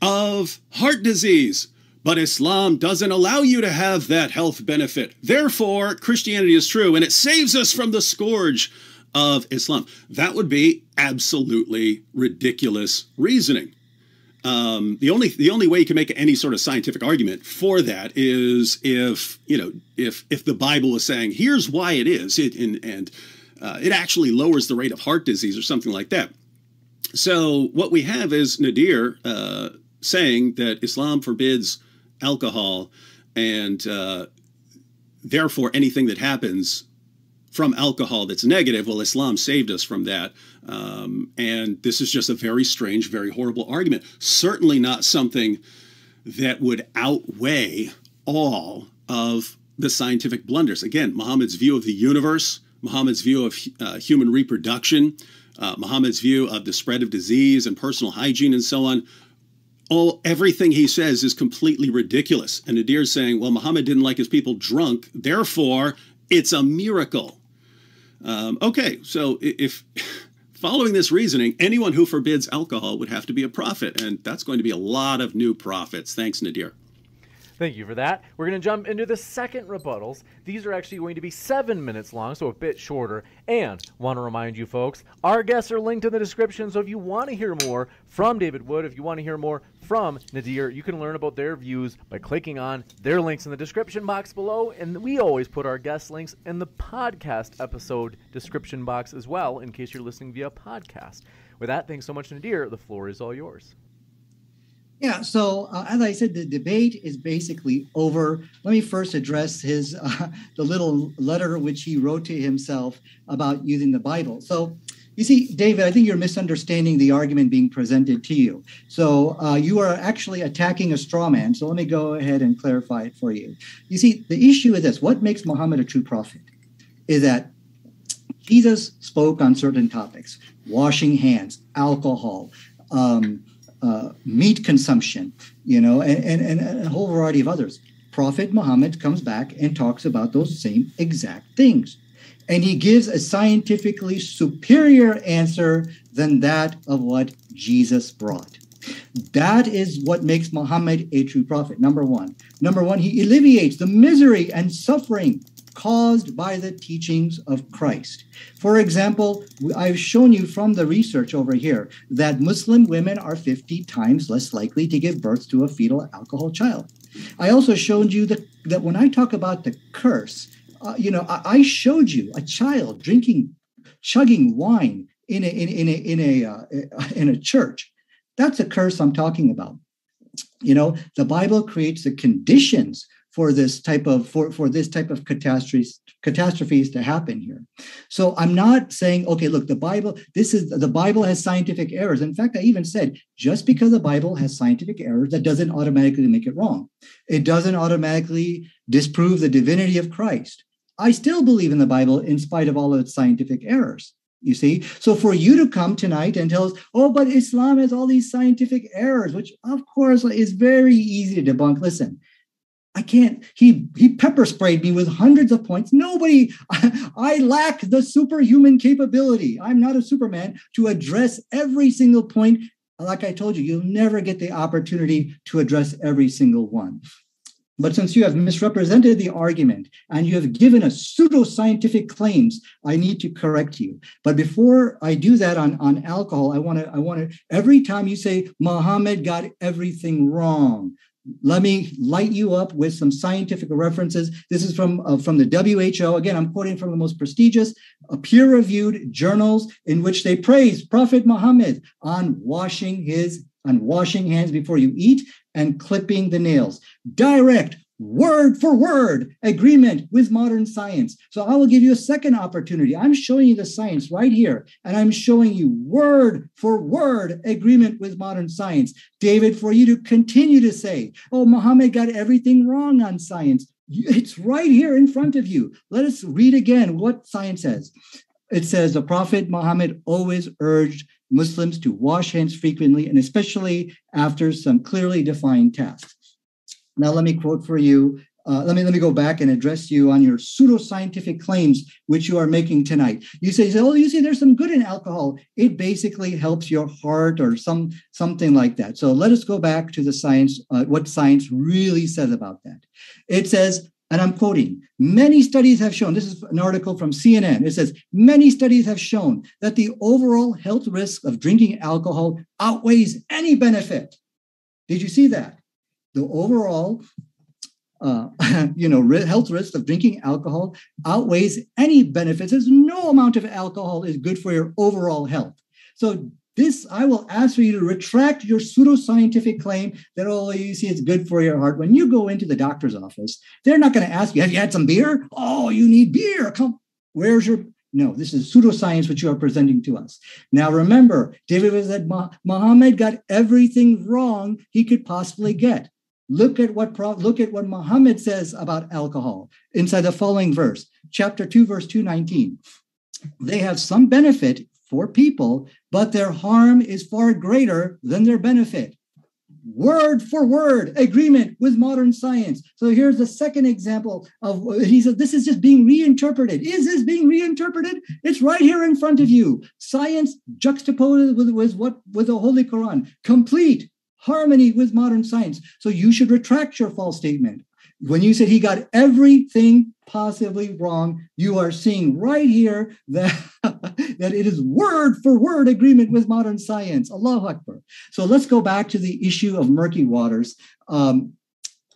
of heart disease. But Islam doesn't allow you to have that health benefit. Therefore, Christianity is true and it saves us from the scourge of Islam. That would be absolutely ridiculous reasoning. Um, the only the only way you can make any sort of scientific argument for that is if you know if if the Bible is saying here's why it is it and, and uh, it actually lowers the rate of heart disease or something like that. So what we have is Nadir uh, saying that Islam forbids alcohol, and uh, therefore anything that happens from alcohol that's negative, well, Islam saved us from that. Um, and this is just a very strange, very horrible argument. Certainly not something that would outweigh all of the scientific blunders. Again, Muhammad's view of the universe, Muhammad's view of uh, human reproduction, uh, Muhammad's view of the spread of disease and personal hygiene and so on. All everything he says is completely ridiculous. And Nadir's saying, well, Muhammad didn't like his people drunk, therefore it's a miracle. Um, okay, so if following this reasoning, anyone who forbids alcohol would have to be a prophet, and that's going to be a lot of new prophets. Thanks, Nadir. Thank you for that. We're going to jump into the second rebuttals. These are actually going to be seven minutes long, so a bit shorter. And want to remind you folks, our guests are linked in the description. So if you want to hear more from David Wood, if you want to hear more from Nadir, you can learn about their views by clicking on their links in the description box below. And we always put our guest links in the podcast episode description box as well, in case you're listening via podcast. With that, thanks so much, Nadir. The floor is all yours. Yeah, so uh, as I said, the debate is basically over. Let me first address his uh, the little letter which he wrote to himself about using the Bible. So, you see, David, I think you're misunderstanding the argument being presented to you. So uh, you are actually attacking a straw man. So let me go ahead and clarify it for you. You see, the issue is this: what makes Muhammad a true prophet is that Jesus spoke on certain topics: washing hands, alcohol. Um, uh, meat consumption, you know, and, and, and a whole variety of others. Prophet Muhammad comes back and talks about those same exact things. And he gives a scientifically superior answer than that of what Jesus brought. That is what makes Muhammad a true prophet. Number one. Number one, he alleviates the misery and suffering caused by the teachings of Christ. For example, I've shown you from the research over here that Muslim women are 50 times less likely to give birth to a fetal alcohol child. I also showed you that, that when I talk about the curse, uh, you know, I, I, showed you a child drinking, chugging wine in a in, in a in a uh, in a church. That's a curse I'm talking about. You know, the Bible creates the conditions for this type of for, for this type of catastrophes catastrophes to happen here so i'm not saying okay look the bible this is the bible has scientific errors in fact i even said just because the bible has scientific errors that doesn't automatically make it wrong it doesn't automatically disprove the divinity of christ i still believe in the bible in spite of all of its scientific errors you see so for you to come tonight and tell us oh but islam has all these scientific errors which of course is very easy to debunk listen I can't. He he pepper sprayed me with hundreds of points. Nobody. I, I, lack the superhuman capability. I'm not a Superman to address every single point. Like I told you, you'll never get the opportunity to address every single one. But since you have misrepresented the argument and you have given us pseudoscientific claims, I need to correct you. But before I do that on, on alcohol, I want to I want to every time you say Muhammad got everything wrong, let me light you up with some scientific references. This is from uh, from the WHO. Again, I'm quoting from the most prestigious, uh, peer-reviewed journals in which they praise Prophet Muhammad on washing his on washing hands before you eat and clipping the nails. Direct, word for word agreement with modern science. So I will give you a second opportunity. I'm showing you the science right here, and I'm showing you word for word agreement with modern science. David, for you to continue to say, oh, Muhammad got everything wrong on science. It's right here in front of you. Let us read again what science says. It says the Prophet Muhammad always urged Muslims to wash hands frequently and especially after some clearly defined tasks. Now, let me quote for you. Uh, let me let me go back and address you on your pseudoscientific claims which you are making tonight. You say, "Oh, you see, there's some good in alcohol. It basically helps your heart, or some something like that." So let us go back to the science. Uh, what science really says about that? It says and I'm quoting, many studies have shown, this is an article from CNN. It says, many studies have shown that the overall health risk of drinking alcohol outweighs any benefit. Did you see that? the overall uh, you know, health risk of drinking alcohol outweighs any benefits. There's no amount of alcohol is good for your overall health. So this, I will ask for you to retract your pseudoscientific claim that, oh, you see, it's good for your heart. When you go into the doctor's office, they're not going to ask you, have you had some beer? Oh, you need beer. Come, where's your, no, this is pseudoscience which you are presenting to us. Now, remember, David said Muhammad got everything wrong he could possibly get. Look at what look at what Muhammad says about alcohol inside the following verse, chapter 2, verse 219. They have some benefit for people, but their harm is far greater than their benefit. Word for word agreement with modern science. So here's the second example of he said this is just being reinterpreted. Is this being reinterpreted? It's right here in front of you. Science juxtaposed with, with what with the Holy Quran, complete harmony with modern science. So you should retract your false statement. When you said he got everything possibly wrong, you are seeing right here that, that it is word for word agreement with modern science. Allahu Akbar. So let's go back to the issue of murky waters. Um,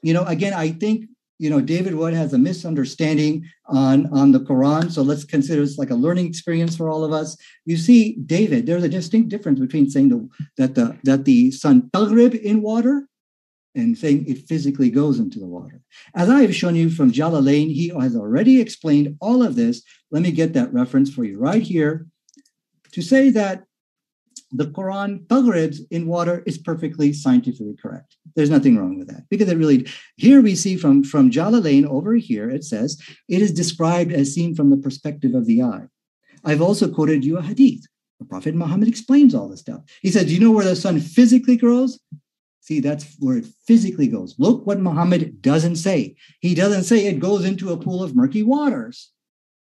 you know, again, I think you know, David Wood has a misunderstanding on, on the Quran. So let's consider this like a learning experience for all of us. You see, David, there's a distinct difference between saying the, that the that the sun taghrib in water and saying it physically goes into the water. As I have shown you from Jalalain, he has already explained all of this. Let me get that reference for you right here to say that the Quran taghribs in water is perfectly scientifically correct. There's nothing wrong with that because it really here we see from from Jalalain over here it says it is described as seen from the perspective of the eye. I've also quoted you a hadith. The Prophet Muhammad explains all this stuff. He said, "Do you know where the sun physically grows?" See, that's where it physically goes. Look what Muhammad doesn't say. He doesn't say it goes into a pool of murky waters.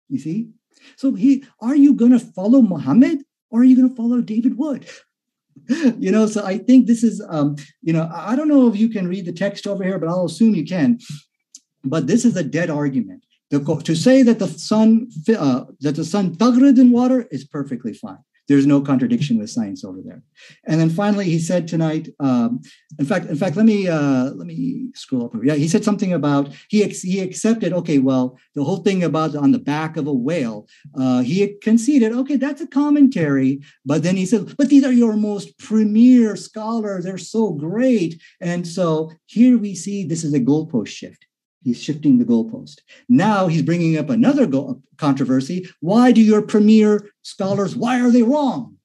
You see? So he are you going to follow Muhammad or are you going to follow David Wood? you know, so I think this is, um, you know, I don't know if you can read the text over here, but I'll assume you can. But this is a dead argument. The, to say that the sun uh, that the sun taghrib in water is perfectly fine. There's no contradiction with science over there. And then finally, he said tonight. Um, in fact, in fact, let me uh, let me scroll up. Yeah, he said something about he ex- he accepted. Okay, well, the whole thing about on the back of a whale. Uh, he conceded. Okay, that's a commentary. But then he said, but these are your most premier scholars. They're so great. And so here we see this is a goalpost shift. He's shifting the goalpost. Now he's bringing up another go- controversy. Why do your premier scholars? Why are they wrong?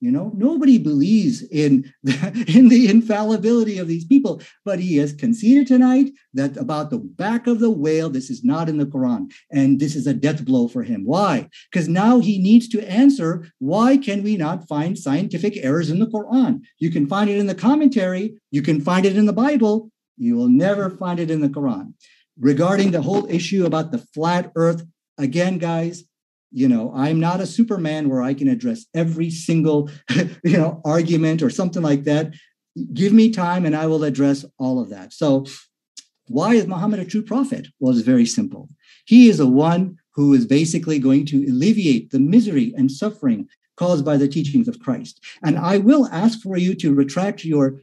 You know, nobody believes in the, in the infallibility of these people, but he has conceded tonight that about the back of the whale, this is not in the Quran, and this is a death blow for him. Why? Because now he needs to answer why can we not find scientific errors in the Quran? You can find it in the commentary, you can find it in the Bible, you will never find it in the Quran. Regarding the whole issue about the flat earth, again, guys, you know, I'm not a Superman where I can address every single, you know, argument or something like that. Give me time and I will address all of that. So, why is Muhammad a true prophet? Well, it's very simple. He is the one who is basically going to alleviate the misery and suffering caused by the teachings of Christ. And I will ask for you to retract your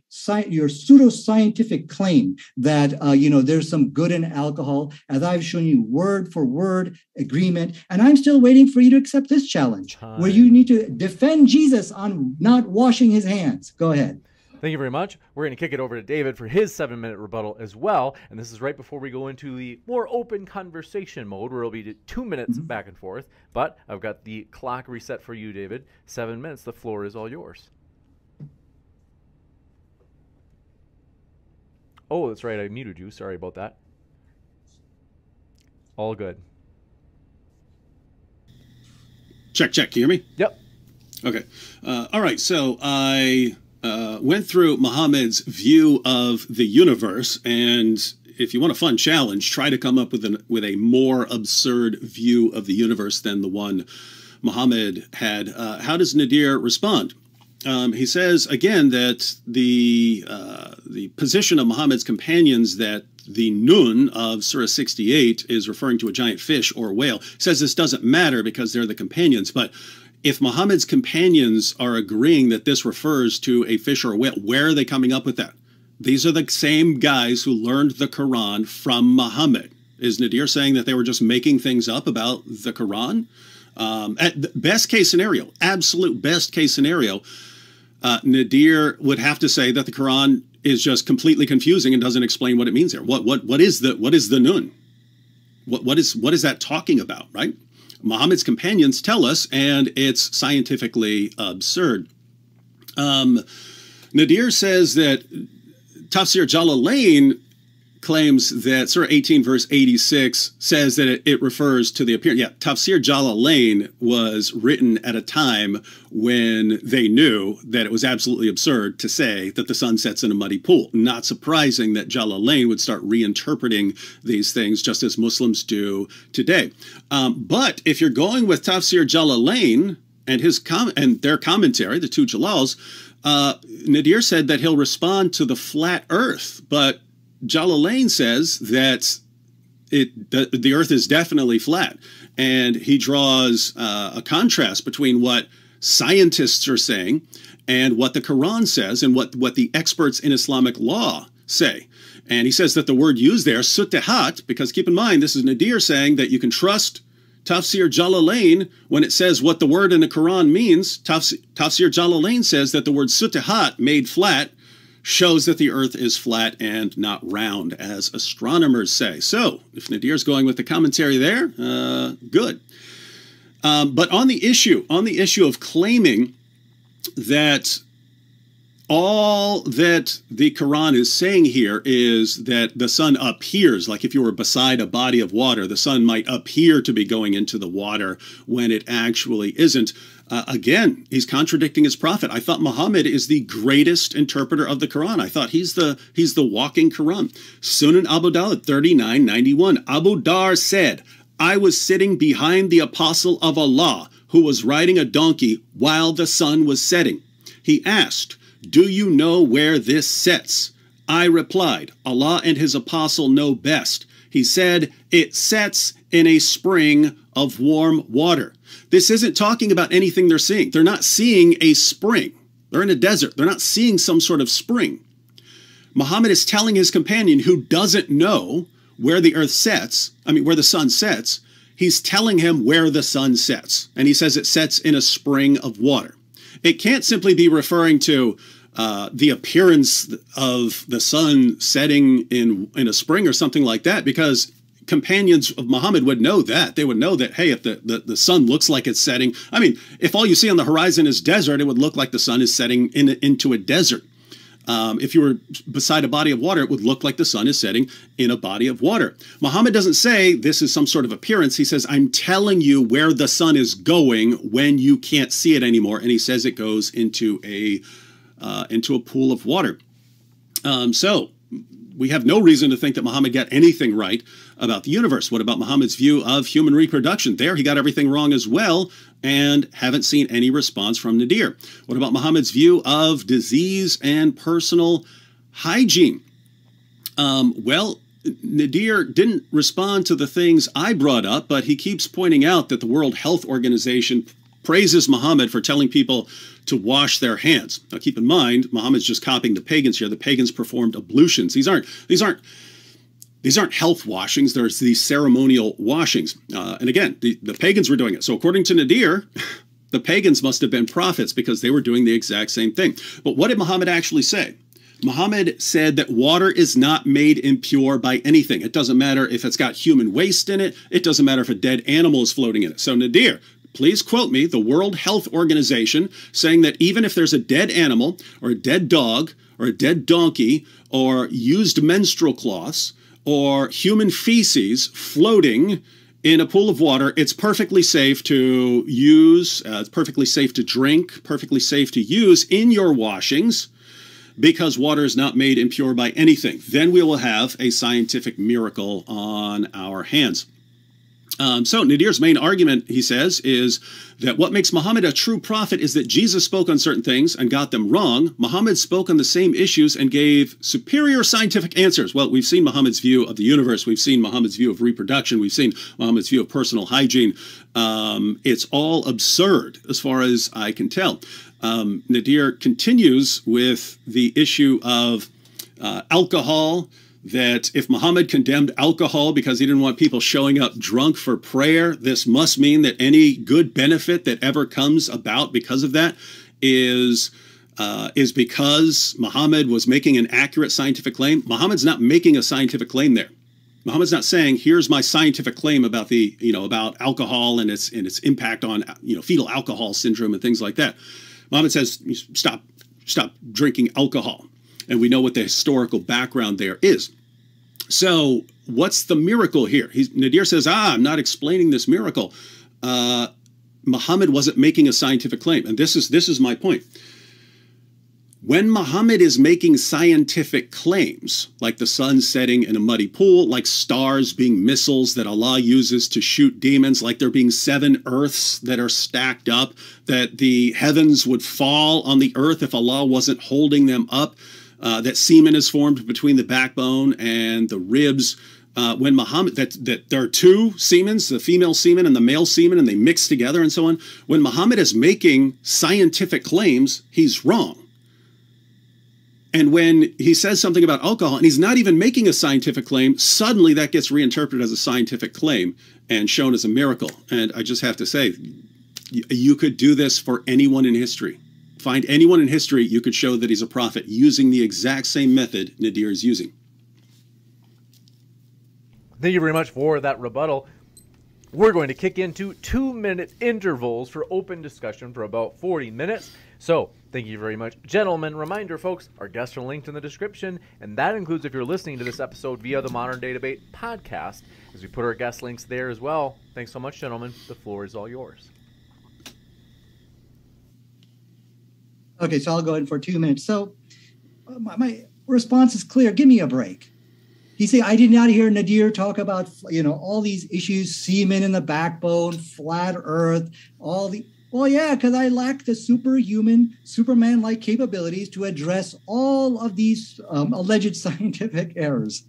your pseudo-scientific claim that uh, you know there's some good in alcohol, as I've shown you word for word agreement. And I'm still waiting for you to accept this challenge, where you need to defend Jesus on not washing his hands. Go ahead. Thank you very much. We're going to kick it over to David for his seven minute rebuttal as well. And this is right before we go into the more open conversation mode where it'll be two minutes mm-hmm. back and forth. But I've got the clock reset for you, David. Seven minutes. The floor is all yours. Oh, that's right. I muted you. Sorry about that. All good. Check, check. Can you hear me? Yep. Okay. Uh, all right. So I uh, went through Muhammad's view of the universe, and if you want a fun challenge, try to come up with an with a more absurd view of the universe than the one Muhammad had. Uh, how does Nadir respond? Um, he says again that the uh, the position of Muhammad's companions that the Nun of Surah 68 is referring to a giant fish or whale. Says this doesn't matter because they're the companions, but if Muhammad's companions are agreeing that this refers to a fish or a whale, where are they coming up with that? These are the same guys who learned the Quran from Muhammad. Is Nadir saying that they were just making things up about the Quran? Um, at best case scenario, absolute best case scenario, uh, Nadir would have to say that the Quran is just completely confusing and doesn't explain what it means there. What what what is the what is the nun? What what is what is that talking about, right? Muhammad's companions tell us, and it's scientifically absurd. Um, Nadir says that Tafsir Jalalain claims that Surah 18, verse 86, says that it, it, refers to the appearance. Yeah, Tafsir Jalalain was written at a time when they knew that it was absolutely absurd to say that the sun sets in a muddy pool. Not surprising that Jalalain would start reinterpreting these things just as Muslims do today. Um, but if you're going with Tafsir Jalalain and his com- and their commentary, the two Jalals, uh, Nadir said that he'll respond to the flat earth, but Jalalain says that it the, the Earth is definitely flat, and he draws uh, a contrast between what scientists are saying and what the Quran says and what what the experts in Islamic law say. And he says that the word used there, sutihat, because keep in mind this is Nadir saying that you can trust Tafsir Jalalain when it says what the word in the Quran means. Tafsir, Tafsir Jalalain says that the word sutihat, made flat, shows that the Earth is flat and not round, as astronomers say. So, if Nadir's going with the commentary there, uh, good. Um, but on the issue, on the issue of claiming that all that the Quran is saying here is that the sun appears, like if you were beside a body of water, the sun might appear to be going into the water when it actually isn't. Uh, again, he's contradicting his prophet. I thought Muhammad is the greatest interpreter of the Quran. I thought he's the he's the walking Quran. Sunan Abu Dawud 3991. Abu Dharr said, I was sitting behind the apostle of Allah who was riding a donkey while the sun was setting. He asked, do you know where this sets? I replied, Allah and his apostle know best. He said, It sets in a spring of warm water. This isn't talking about anything they're seeing. They're not seeing a spring. They're in a desert. They're not seeing some sort of spring. Muhammad is telling his companion who doesn't know where the earth sets, I mean, where the sun sets, he's telling him where the sun sets. And he says it sets in a spring of water. It can't simply be referring to uh, the appearance of the sun setting in in a spring or something like that, because companions of Muhammad would know that. They would know that, hey, if the, the, the sun looks like it's setting, I mean, if all you see on the horizon is desert, it would look like the sun is setting in, into a desert. Um, if you were beside a body of water, it would look like the sun is setting in a body of water. Muhammad doesn't say this is some sort of appearance. He says, I'm telling you where the sun is going when you can't see it anymore. And he says it goes into a uh, into a pool of water. Um, so we have no reason to think that Muhammad got anything right about the universe. What about Muhammad's view of human reproduction? There, he got everything wrong as well, and haven't seen any response from Nadir. What about Muhammad's view of disease and personal hygiene? Um, well, Nadir didn't respond to the things I brought up, but he keeps pointing out that the World Health Organization praises Muhammad for telling people to wash their hands. Now keep in mind, Muhammad's just copying the pagans here. The pagans performed ablutions. These aren't these aren't these aren't health washings. There's these ceremonial washings. Uh, and again, the, the pagans were doing it. So according to Nadir, The pagans must have been prophets because they were doing the exact same thing. But what did Muhammad actually say? Muhammad said that water is not made impure by anything. It doesn't matter if it's got human waste in it. It doesn't matter if a dead animal is floating in it. So Nadir, please quote me, the World Health Organization, saying that even if there's a dead animal or a dead dog or a dead donkey or used menstrual cloths or human feces floating in a pool of water, it's perfectly safe to use, uh, it's perfectly safe to drink, perfectly safe to use in your washings because water is not made impure by anything. Then we will have a scientific miracle on our hands. Um, so Nadir's main argument, he says, is that what makes Muhammad a true prophet is that Jesus spoke on certain things and got them wrong. Muhammad spoke on the same issues and gave superior scientific answers. Well, we've seen Muhammad's view of the universe. We've seen Muhammad's view of reproduction. We've seen Muhammad's view of personal hygiene. Um, it's all absurd as far as I can tell. Um, Nadir continues with the issue of uh, alcohol that if Muhammad condemned alcohol because he didn't want people showing up drunk for prayer, this must mean that any good benefit that ever comes about because of that is uh, is because Muhammad was making an accurate scientific claim. Muhammad's not making a scientific claim there. Muhammad's not saying, "Here's my scientific claim about the you know about alcohol and its and its impact on you know fetal alcohol syndrome and things like that." Muhammad says, "Stop, stop drinking alcohol." And we know what the historical background there is. So, what's the miracle here? He's, Nadir says, Ah, I'm not explaining this miracle. Uh, Muhammad wasn't making a scientific claim. And this is, this is my point. When Muhammad is making scientific claims, like the sun setting in a muddy pool, like stars being missiles that Allah uses to shoot demons, like there being seven earths that are stacked up, that the heavens would fall on the earth if Allah wasn't holding them up, uh, that semen is formed between the backbone and the ribs. Uh, when Muhammad that that there are two semens, the female semen and the male semen, and they mix together and so on. When Muhammad is making scientific claims, he's wrong. And when he says something about alcohol and he's not even making a scientific claim, suddenly that gets reinterpreted as a scientific claim and shown as a miracle. And I just have to say, you could do this for anyone in history. Find anyone in history you could show that he's a prophet using the exact same method Nadir is using. Thank you very much for that rebuttal. We're going to kick into two minute intervals for open discussion for about 40 minutes. So, thank you very much. Gentlemen, reminder, folks, our guests are linked in the description, and that includes if you're listening to this episode via the Modern Day Debate podcast, as we put our guest links there as well. Thanks so much, gentlemen. The floor is all yours. Okay, so I'll go in for two minutes. So uh, my, my, response is clear. Give me a break. He said, I did not hear Nadir talk about, you know, all these issues, semen in the backbone, flat earth, all the, well, yeah, because I lack the superhuman, Superman-like capabilities to address all of these um, alleged scientific errors.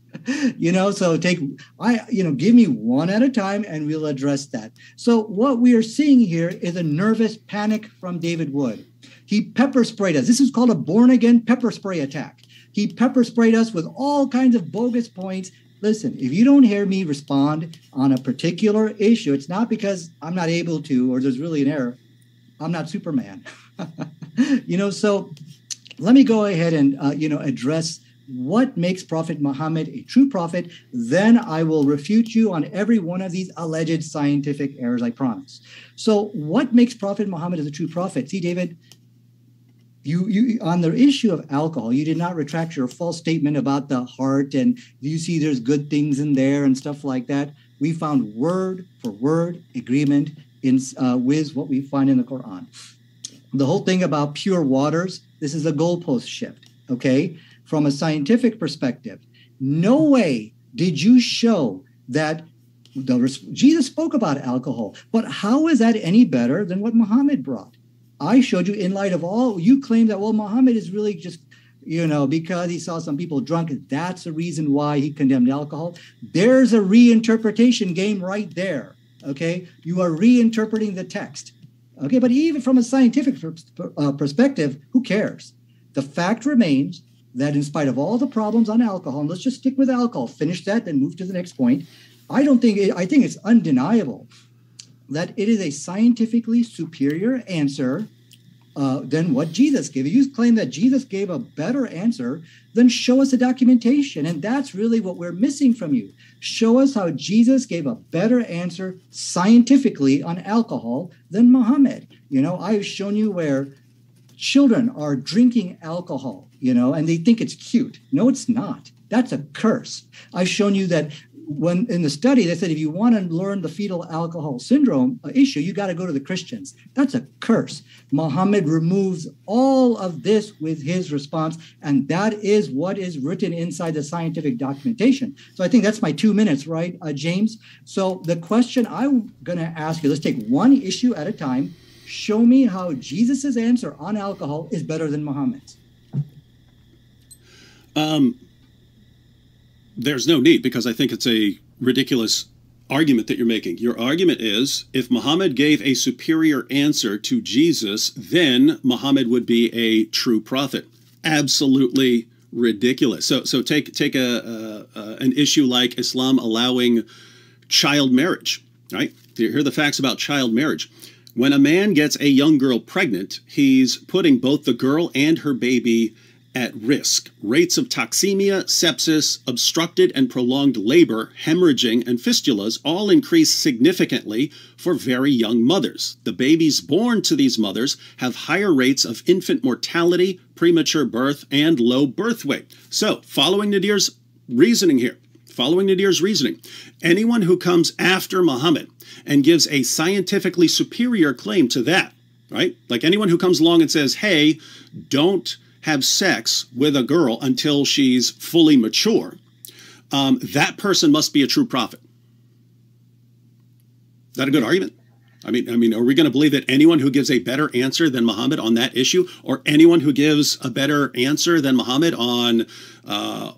you know, so take, I, you know, give me one at a time and we'll address that. So what we are seeing here is a nervous panic from David Wood he pepper sprayed us. This is called a born again pepper spray attack. He pepper sprayed us with all kinds of bogus points. Listen, if you don't hear me respond on a particular issue, it's not because I'm not able to or there's really an error. I'm not Superman. you know, so let me go ahead and uh, you know address what makes Prophet Muhammad a true prophet. Then I will refute you on every one of these alleged scientific errors, I promise. So, what makes Prophet Muhammad as a true prophet? See, David, you, you on the issue of alcohol, you did not retract your false statement about the heart and you see there's good things in there and stuff like that. We found word for word agreement in uh, with what we find in the Quran. The whole thing about pure waters, this is a goalpost shift. Okay, from a scientific perspective, no way did you show that the, Jesus spoke about alcohol, but how is that any better than what Muhammad brought? I showed you in light of all you claim that well Muhammad is really just you know because he saw some people drunk that's the reason why he condemned alcohol. There's a reinterpretation game right there. Okay, you are reinterpreting the text. Okay, but even from a scientific uh, perspective, who cares? The fact remains that in spite of all the problems on alcohol, and let's just stick with alcohol, finish that, then move to the next point. I don't think I think it's undeniable that it is a scientifically superior answer uh, than what Jesus gave. If you claim that Jesus gave a better answer, then show us the documentation. And that's really what we're missing from you. Show us how Jesus gave a better answer scientifically on alcohol than Muhammad. You know, I've shown you where children are drinking alcohol, you know, and they think it's cute. No, it's not. That's a curse. I've shown you that when in the study they said if you want to learn the fetal alcohol syndrome uh, issue you got to go to the christians. That's a curse. Muhammad removes all of this with his response and that is what is written inside the scientific documentation. So i think that's my two minutes right uh, james? So the question i'm going to ask you let's take one issue at a time. Show me how jesus's answer on alcohol is better than muhammad's. Um there's no need because I think it's a ridiculous argument that you're making. Your argument is if Muhammad gave a superior answer to Jesus, then Muhammad would be a true prophet. Absolutely ridiculous. So so take take a, an issue like Islam allowing child marriage, right? Here are the facts about child marriage. When a man gets a young girl pregnant, he's putting both the girl and her baby at risk. Rates of toxemia, sepsis, obstructed and prolonged labor, hemorrhaging, and fistulas all increase significantly for very young mothers. The babies born to these mothers have higher rates of infant mortality, premature birth, and low birth weight. So, following Nadir's reasoning here, following Nadir's reasoning, anyone who comes after Muhammad and gives a scientifically superior claim to that, right? Like anyone who comes along and says, hey, don't have sex with a girl until she's fully mature, um, that person must be a true prophet. Is that a good argument? I mean, I mean, are we going to believe that anyone who gives a better answer than Muhammad on that issue, or anyone who gives a better answer than Muhammad on uh,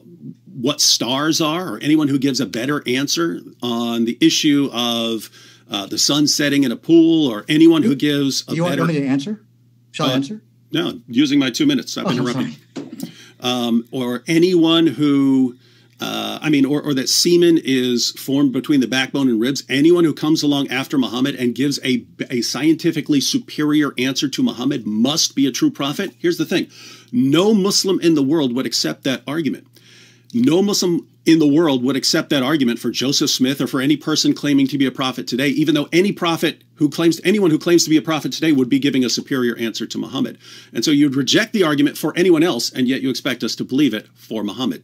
what stars are, or anyone who gives a better answer on the issue of uh, the sun setting in a pool, or anyone who gives a you better. want me to answer? Shall uh, I answer? No, using my two minutes. I've oh, interrupted. Um, or anyone who, uh, I mean, or, or that semen is formed between the backbone and ribs. Anyone who comes along after Muhammad and gives a, a scientifically superior answer to Muhammad must be a true prophet. Here's the thing no Muslim in the world would accept that argument. No Muslim in the world would accept that argument for Joseph Smith or for any person claiming to be a prophet today, even though any prophet who claims anyone who claims to be a prophet today would be giving a superior answer to Muhammad. And so you'd reject the argument for anyone else, and yet you expect us to believe it for Muhammad.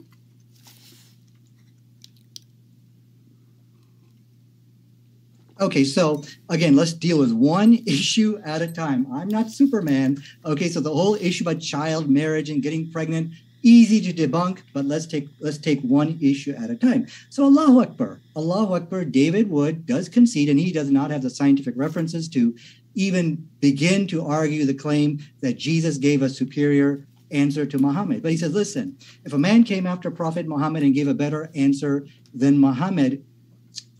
Okay, so again, let's deal with one issue at a time. I'm not Superman. Okay, so the whole issue about child marriage and getting pregnant, easy to debunk, but let's take let's take one issue at a time. So Allahu Akbar, Allahu Akbar, David Wood does concede, and he does not have the scientific references to even begin to argue the claim that Jesus gave a superior answer to Muhammad. But he says, listen, if a man came after Prophet Muhammad and gave a better answer than Muhammad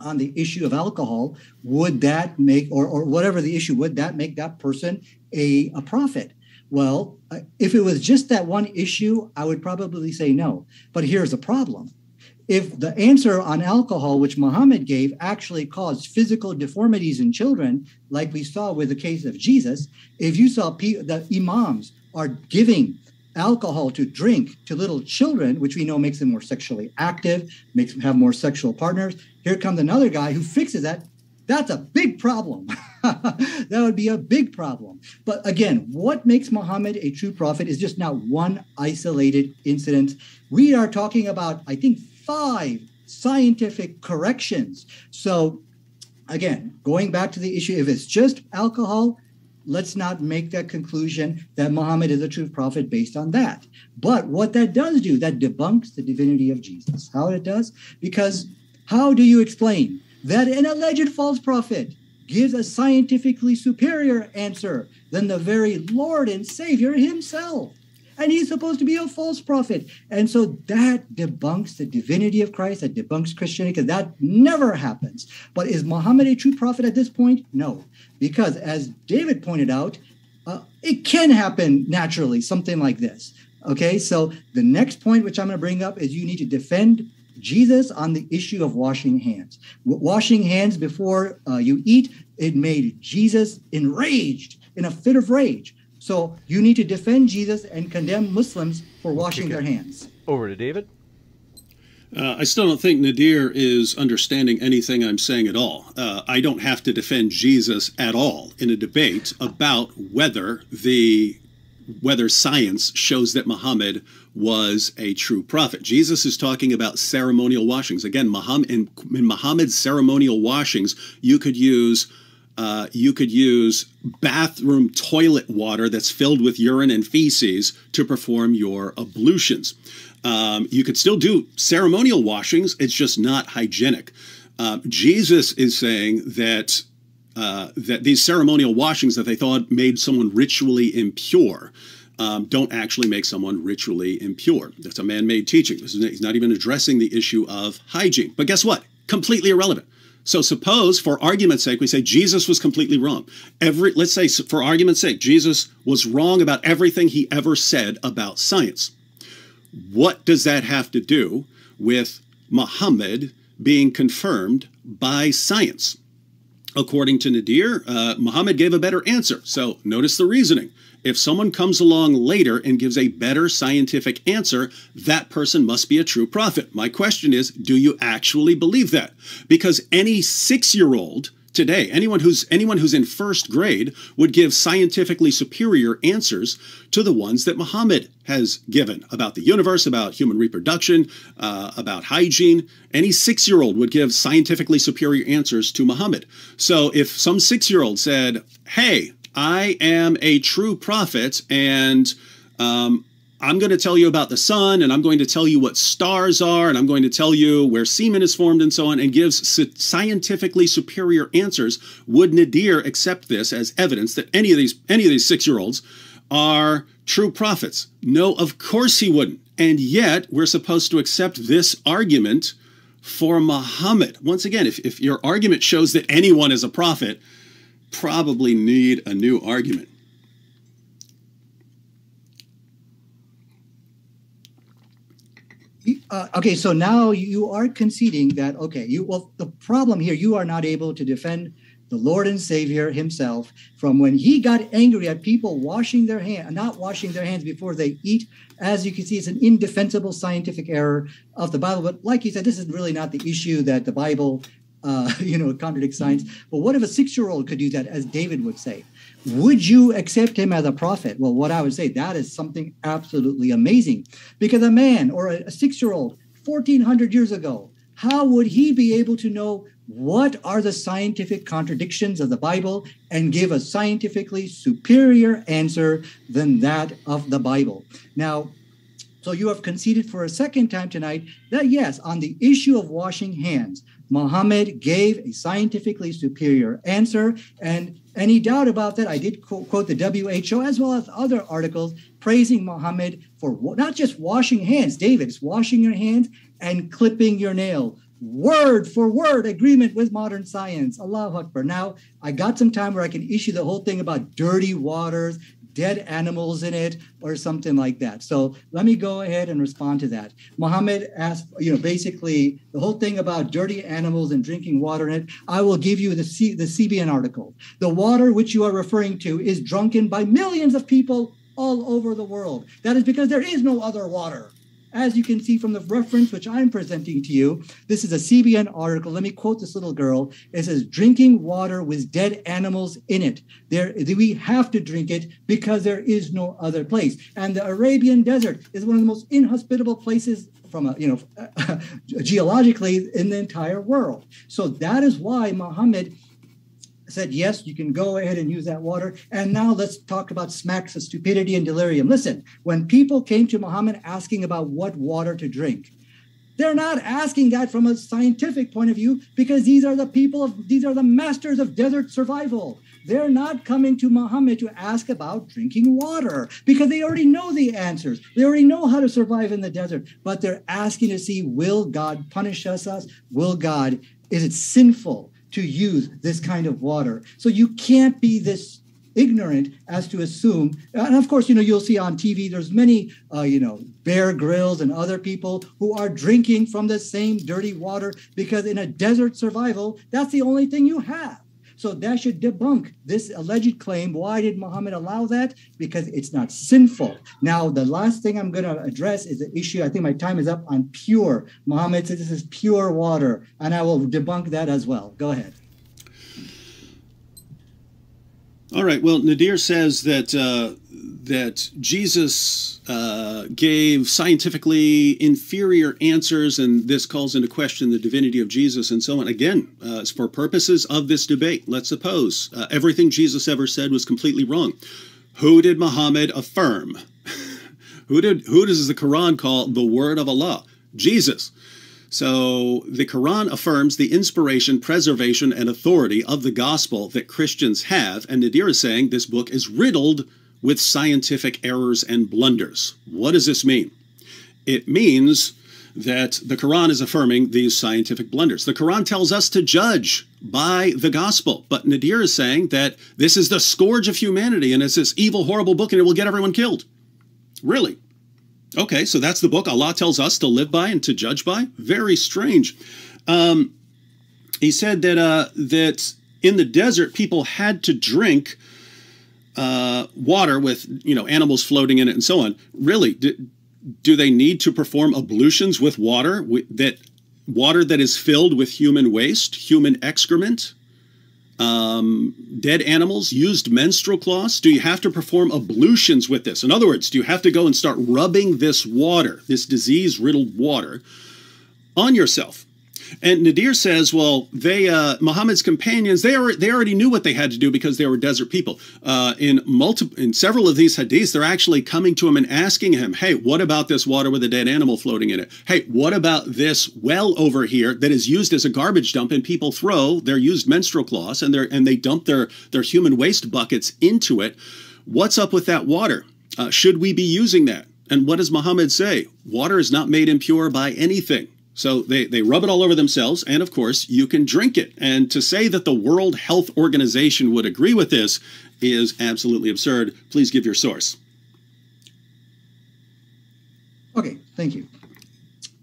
on the issue of alcohol, would that make, or, or whatever the issue, would that make that person a, a prophet? Well, Uh, if it was just that one issue, I would probably say no. But here's the problem. If the answer on alcohol, which Muhammad gave, actually caused physical deformities in children, like we saw with the case of Jesus, if you saw the imams are giving alcohol to drink to little children, which we know makes them more sexually active, makes them have more sexual partners, here comes another guy who fixes that that's a big problem. that would be a big problem. But again, what makes Muhammad a true prophet is just not one isolated incident. We are talking about, I think, five scientific corrections. So, again, going back to the issue, if it's just alcohol, let's not make that conclusion that Muhammad is a true prophet based on that. But what that does do, that debunks the divinity of Jesus. How it does? Because how do you explain that an alleged false prophet gives a scientifically superior answer than the very Lord and Savior himself. And he's supposed to be a false prophet. And so that debunks the divinity of Christ, that debunks Christianity, because that never happens. But is Muhammad a true prophet at this point? No. Because as David pointed out, uh, it can happen naturally, something like this. Okay, so the next point which I'm going to bring up is you need to defend Jesus on the issue of washing hands. Washing hands before uh, you eat, it made Jesus enraged in a fit of rage. So you need to defend Jesus and condemn Muslims for washing their hands. Over to David. Uh, I still don't think Nadir is understanding anything I'm saying at all. Uh, I don't have to defend Jesus at all in a debate about whether the whether science shows that Muhammad was a true prophet. Jesus is talking about ceremonial washings. Again, Muhammad, in, in Muhammad's ceremonial washings, you could use uh, you could use bathroom toilet water that's filled with urine and feces to perform your ablutions. Um, you could still do ceremonial washings, it's just not hygienic. Uh, Jesus is saying that uh, that these ceremonial washings that they thought made someone ritually impure um, don't actually make someone ritually impure. That's a man-made teaching. he's not even addressing the issue of hygiene. But guess what? Completely irrelevant. So suppose, for argument's sake, we say Jesus was completely wrong. Every, let's say, for argument's sake, Jesus was wrong about everything he ever said about science. What does that have to do with Muhammad being confirmed by science? According to Nadir, uh, Muhammad gave a better answer. So notice the reasoning. If someone comes along later and gives a better scientific answer, that person must be a true prophet. My question is, do you actually believe that? Because any six year old today, anyone who's anyone who's in first grade would give scientifically superior answers to the ones that Muhammad has given about the universe, about human reproduction, uh, about hygiene. Any six year old would give scientifically superior answers to Muhammad. So if some six year old said, Hey, I am a true prophet, and um, I'm going to tell you about the sun, and I'm going to tell you what stars are, and I'm going to tell you where semen is formed, and so on, and gives scientifically superior answers. Would Nadir accept this as evidence that any of these any of these six year olds are true prophets? No, of course he wouldn't. And yet, we're supposed to accept this argument for Muhammad. Once again, if, if your argument shows that anyone is a prophet, probably need a new argument. Uh, okay, so now you are conceding that okay, you well the problem here you are not able to defend the Lord and Savior Himself from when He got angry at people washing their hand, not washing their hands before they eat. As you can see, it's an indefensible scientific error of the Bible. But like you said, this is really not the issue that the Bible uh, you know, contradict science. But what if a six-year-old could do that, as David would say? Would you accept him as a prophet? Well, what I would say, that is something absolutely amazing. Because a man or a, a six-year-old, 1400 years ago, how would he be able to know what are the scientific contradictions of the Bible and give a scientifically superior answer than that of the Bible? Now, so you have conceded for a second time tonight that yes, on the issue of washing hands, Muhammad gave a scientifically superior answer. And any doubt about that, I did quote, the WHO as well as other articles praising Muhammad for not just washing hands, David, it's washing your hands and clipping your nail. Word for word agreement with modern science. Allahu Akbar. Now, I got some time where I can issue the whole thing about dirty waters, dead animals in it or something like that. So let me go ahead and respond to that. Muhammad asked, you know, basically the whole thing about dirty animals and drinking water in it. I will give you the, C- the CBN article. The water which you are referring to is drunken by millions of people all over the world. That is because there is no other water. As you can see from the reference which I'm presenting to you, this is a CBN article. Let me quote this little girl. It says, drinking water with dead animals in it. There, we have to drink it because there is no other place. And the Arabian desert is one of the most inhospitable places from a, you know, geologically in the entire world. So that is why Muhammad said, yes, you can go ahead and use that water. And now let's talk about smacks of stupidity and delirium. Listen, when people came to Muhammad asking about what water to drink, they're not asking that from a scientific point of view because these are the people of these are the masters of desert survival. They're not coming to Muhammad to ask about drinking water because they already know the answers. They already know how to survive in the desert, but they're asking to see will God punish us? Us? Will God, is it sinful? To use this kind of water. So you can't be this ignorant as to assume and of course you know you'll see on tv there's many uh, you know bear grylls and other people who are drinking from the same dirty water because in a desert survival that's the only thing you have so that should debunk this alleged claim. Why did Muhammad allow that? Because it's not sinful. Now, the last thing I'm going to address is the issue. I think my time is up on pure. Muhammad says this is pure water, and I will debunk that as well. Go ahead. All right. Well, Nadir says that uh, that Jesus uh, gave scientifically inferior answers, and this calls into question the divinity of Jesus and so on. Again, uh, for purposes of this debate, let's suppose uh, everything Jesus ever said was completely wrong. Who did Muhammad affirm? who did? Who does the Quran call the word of Allah? Jesus. So the Quran affirms the inspiration, preservation, and authority of the gospel that Christians have, and Nadir is saying this book is riddled with scientific errors and blunders. What does this mean? It means that the Quran is affirming these scientific blunders. The Quran tells us to judge by the gospel, but Nadir is saying that this is the scourge of humanity and it's this evil, horrible book and it will get everyone killed. Really? Okay, so that's the book Allah tells us to live by and to judge by. Very strange. Um, he said that uh, that in the desert people had to drink uh, water with you know animals floating in it and so on. Really, do, do they need to perform ablutions with water that water that is filled with human waste, human excrement, um, dead animals, used menstrual cloths? Do you have to perform ablutions with this? In other words, do you have to go and start rubbing this water, this disease riddled water, on yourself? And Nadir says, well, they uh, Muhammad's companions they are, they already knew what they had to do because they were desert people. Uh, in multiple in several of these hadiths, they're actually coming to him and asking him, hey, what about this water with a dead animal floating in it? Hey, what about this well over here that is used as a garbage dump and people throw their used menstrual cloths and they and they dump their their human waste buckets into it? What's up with that water? Uh, should we be using that? And what does Muhammad say? Water is not made impure by anything. So they, they rub it all over themselves, and of course, you can drink it. And to say that the World Health Organization would agree with this is absolutely absurd. Please give your source. Okay, thank you.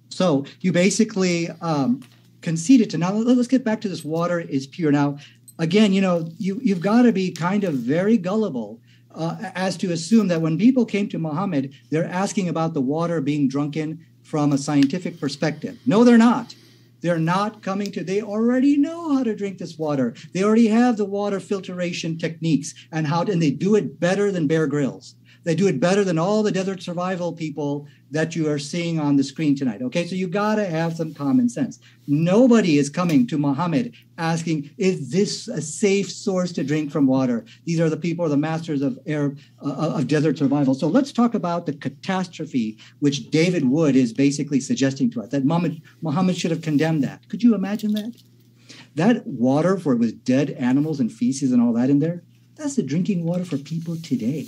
So you basically um, conceded to now. Let's get back to this. Water is pure. Now, again, you know, you you've got to be kind of very gullible uh, as to assume that when people came to Muhammad, they're asking about the water being drunken from a scientific perspective. No, they're not. They're not coming to, they already know how to drink this water. They already have the water filtration techniques and how, and they do it better than Bear Grylls. They do it better than all the desert survival people that you are seeing on the screen tonight. Okay, so you got to have some common sense. Nobody is coming to Muhammad asking, "Is this a safe source to drink from water?" These are the people, the masters of air uh, of desert survival. So let's talk about the catastrophe which David Wood is basically suggesting to us that Muhammad, Muhammad should have condemned that. Could you imagine that? That water, where it was dead animals and feces and all that in there, that's the drinking water for people today.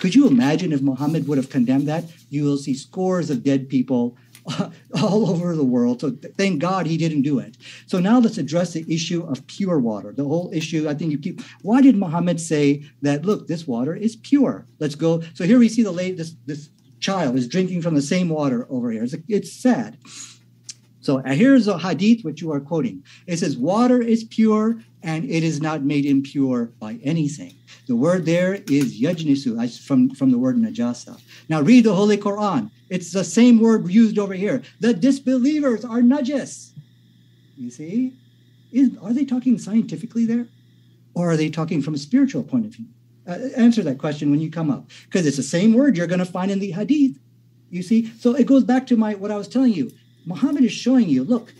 Could you imagine if Muhammad would have condemned that? You will see scores of dead people all over the world. So thank God he didn't do it. So now let's address the issue of pure water. The whole issue, I think you keep. Why did Muhammad say that? Look, this water is pure. Let's go. So here we see the late this this child is drinking from the same water over here. It's, it's sad. So uh, here's a hadith which you are quoting. It says, "Water is pure, and it is not made impure by anything." The word there is yajnisu, from, from the word najasa. Now read the Holy Quran. It's the same word used over here. The disbelievers are najis. You see? Is, are they talking scientifically there? Or are they talking from a spiritual point of view? Uh, answer that question when you come up. Because it's the same word you're going to find in the hadith. You see? So it goes back to my what I was telling you. Muhammad is showing you, look,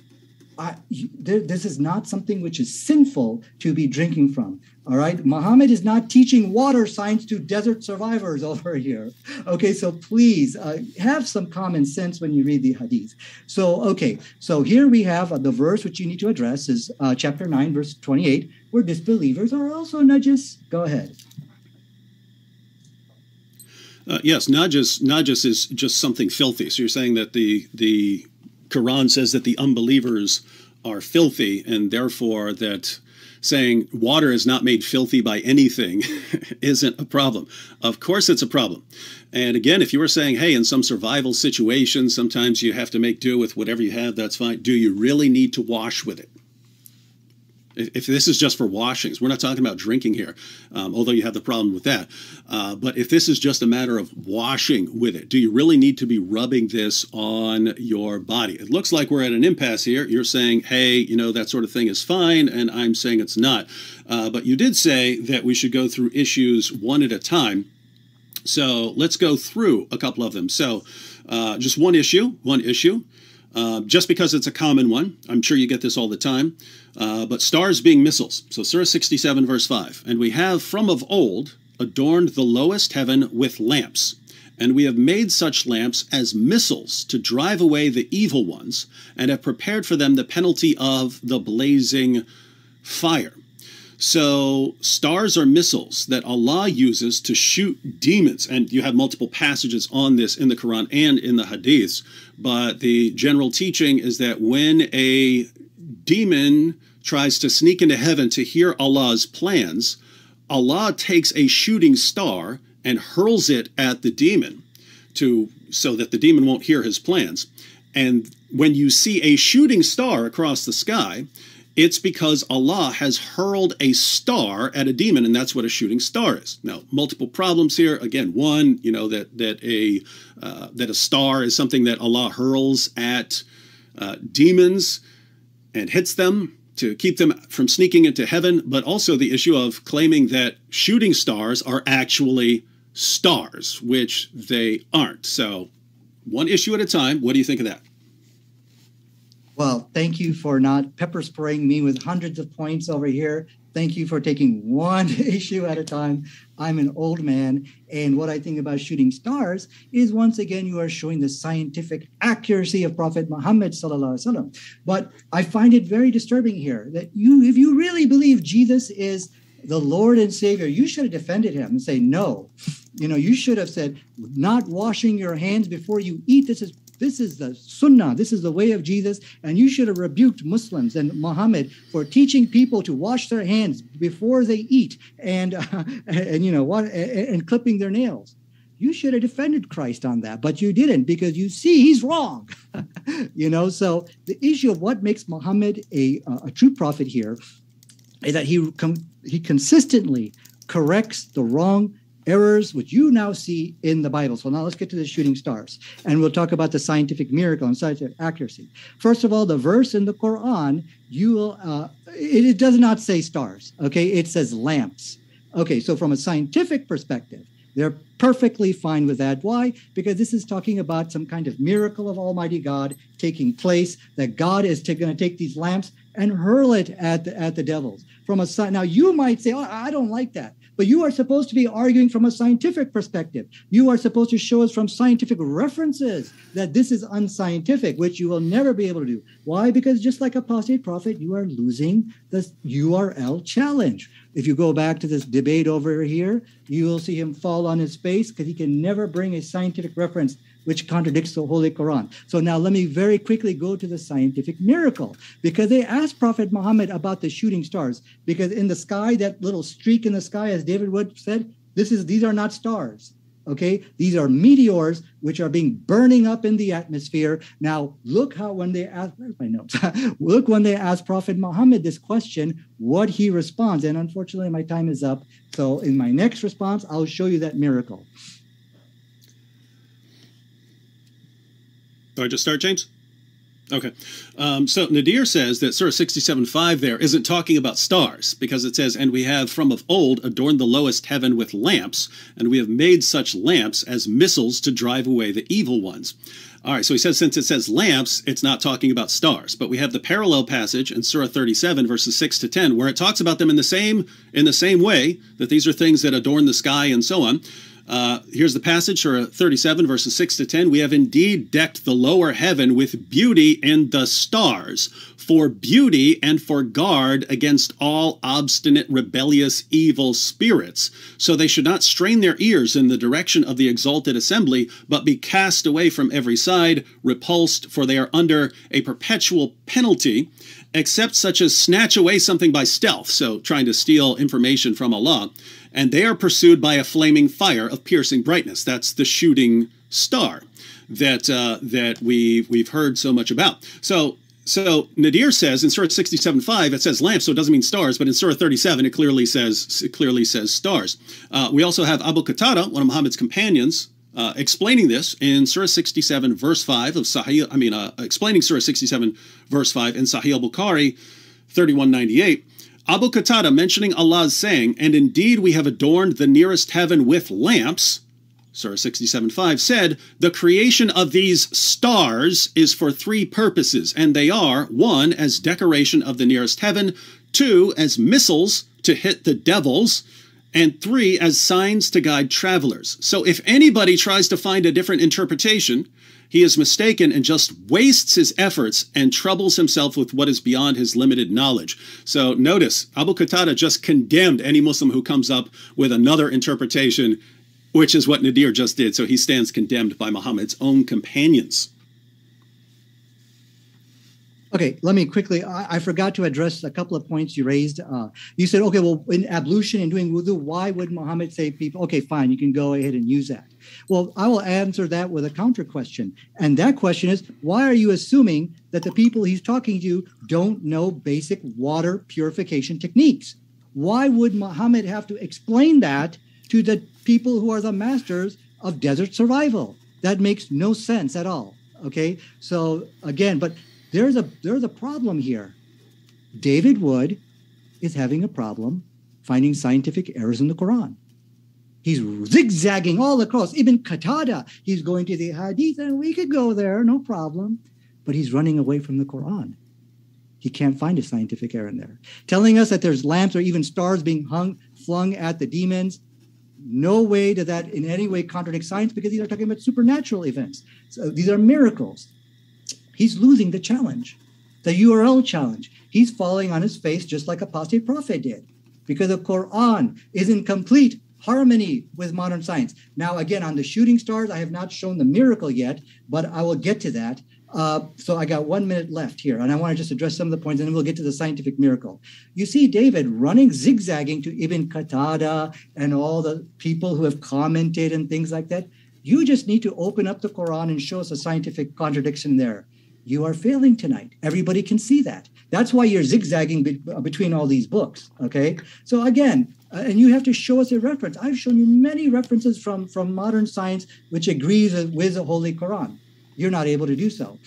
I, this is not something which is sinful to be drinking from. All right. Muhammad is not teaching water science to desert survivors over here. Okay. So please uh, have some common sense when you read the hadith. So, okay. So here we have uh, the verse which you need to address is uh, chapter 9, verse 28, where disbelievers are also najis. Go ahead. Uh, yes, najis, najis is just something filthy. So you're saying that the the Quran says that the unbelievers are filthy, and therefore that saying water is not made filthy by anything isn't a problem. Of course, it's a problem. And again, if you were saying, hey, in some survival situation, sometimes you have to make do with whatever you have, that's fine. Do you really need to wash with it? If this is just for washings, we're not talking about drinking here, um, although you have the problem with that. Uh, but if this is just a matter of washing with it, do you really need to be rubbing this on your body? It looks like we're at an impasse here. You're saying, hey, you know, that sort of thing is fine, and I'm saying it's not. Uh, but you did say that we should go through issues one at a time. So let's go through a couple of them. So uh, just one issue, one issue. Uh, just because it's a common one, I'm sure you get this all the time. Uh, but stars being missiles. So Surah 67, verse 5. And we have from of old adorned the lowest heaven with lamps. And we have made such lamps as missiles to drive away the evil ones, and have prepared for them the penalty of the blazing fire. So, stars are missiles that Allah uses to shoot demons. And you have multiple passages on this in the Quran and in the Hadiths. But the general teaching is that when a demon tries to sneak into heaven to hear Allah's plans, Allah takes a shooting star and hurls it at the demon to so that the demon won't hear his plans. And when you see a shooting star across the sky, it's because Allah has hurled a star at a demon, and that's what a shooting star is. Now, multiple problems here. Again, one, you know that that a uh, that a star is something that Allah hurls at uh, demons and hits them to keep them from sneaking into heaven, but also the issue of claiming that shooting stars are actually stars, which they aren't. So, one issue at a time. What do you think of that? Well, thank you for not pepper spraying me with hundreds of points over here. Thank you for taking one issue at a time. I'm an old man, and what I think about shooting stars is once again you are showing the scientific accuracy of Prophet Muhammad But I find it very disturbing here that you, if you really believe Jesus is the Lord and Savior, you should have defended him and say no. You know, you should have said not washing your hands before you eat. This is this is the sunnah. This is the way of Jesus. And you should have rebuked Muslims and Muhammad for teaching people to wash their hands before they eat and, uh, and, you know, what, and, and clipping their nails. You should have defended Christ on that, but you didn't because you see he's wrong. you know, so the issue of what makes Muhammad a, a true prophet here is that he, com- he consistently corrects the wrong errors which you now see in the Bible. So now let's get to the shooting stars, and we'll talk about the scientific miracle and scientific accuracy. First of all, the verse in the Quran, you will uh, it, it does not say stars. Okay, it says lamps. Okay, so from a scientific perspective, they're perfectly fine with that. Why? Because this is talking about some kind of miracle of Almighty God taking place, that God is going to take these lamps and hurl it at the, at the devils. From a now, you might say, "Oh, I don't like that." But you are supposed to be arguing from a scientific perspective. You are supposed to show us from scientific references that this is unscientific, which you will never be able to do. Why? Because just like apostate prophet, you are losing the URL challenge. If you go back to this debate over here, you will see him fall on his face because he can never bring a scientific reference which contradicts the Holy Quran. So now let me very quickly go to the scientific miracle because they asked Prophet Muhammad about the shooting stars because in the sky, that little streak in the sky, as David Wood said, this is these are not stars. Okay, these are meteors which are being burning up in the atmosphere. Now, look how when they ask, my notes? look when they ask Prophet Muhammad this question, what he responds. And unfortunately, my time is up. So, in my next response, I'll show you that miracle. Do I just start, James? Okay. Um, so Nadir says that Surah 67.5 there isn't talking about stars because it says, And we have from of old adorned the lowest heaven with lamps, and we have made such lamps as missiles to drive away the evil ones. All right, so he says since it says lamps, it's not talking about stars, but we have the parallel passage in Surah 37 verses 6 to 10 where it talks about them in the same in the same way that these are things that adorn the sky and so on. Uh, here's the passage, for 37, verses 6 to 10. We have indeed decked the lower heaven with beauty and the stars, for beauty and for guard against all obstinate, rebellious, evil spirits. So they should not strain their ears in the direction of the exalted assembly, but be cast away from every side repulsed, for they are under a perpetual penalty, except such as snatch away something by stealth, so trying to steal information from Allah, and they are pursued by a flaming fire of piercing brightness. That's the shooting star that uh, that we we've heard so much about. So so Nadir says in Surah 67.5 it says lamps, so it doesn't mean stars, but in Surah 37 it clearly says it clearly says stars. Uh, we also have Abu Qatada, one of Muhammad's companions, uh, explaining this in Surah 67 verse 5 of Sahih. I mean, uh, explaining Surah 67 verse 5 in Sahih al-Bukhari 3198. Abu Qatada mentioning Allah's saying, "And indeed we have adorned the nearest heaven with lamps." Surah 67.5 said, The creation of these stars is for three purposes, and they are one, as decoration of the nearest heaven, two, as missiles to hit the devils, and three, as signs to guide travelers. So if anybody tries to find a different interpretation, he is mistaken and just wastes his efforts and troubles himself with what is beyond his limited knowledge. So notice, Abu Qatada just condemned any Muslim who comes up with another interpretation which is what Nadir just did. So he stands condemned by Muhammad's own companions. Okay, let me quickly. I, I, forgot to address a couple of points you raised. Uh, you said, okay, well, in ablution and doing wudu, why would Muhammad say people? Okay, fine, you can go ahead and use that. Well, I will answer that with a counter question, and that question is, why are you assuming that the people he's talking to don't know basic water purification techniques? Why would Muhammad have to explain that to the people who are the masters of desert survival. That makes no sense at all. Okay. So again, but there's a there's a problem here. David Wood is having a problem finding scientific errors in the Quran. He's zigzagging all across. Ibn Qatada, he's going to the Hadith, and we could go there, no problem. But he's running away from the Quran. He can't find a scientific error in there. Telling us that there's lamps or even stars being hung, flung at the demons no way does that in any way contradict science because these are talking about supernatural events. So these are miracles. He's losing the challenge, the URL challenge. He's falling on his face just like apostate prophet did because the Quran is in complete harmony with modern science. Now, again, on the shooting stars, I have not shown the miracle yet, but I will get to that. Uh, so I got one minute left here, and I want to just address some of the points, and then we'll get to the scientific miracle. You see David running, zigzagging to Ibn Qatada and all the people who have commented and things like that. You just need to open up the Quran and show us a scientific contradiction there. You are failing tonight. Everybody can see that. That's why you're zigzagging be- between all these books. Okay. So again, uh, and you have to show us a reference. I've shown you many references from from modern science which agrees with the Holy Quran you're not able to do so.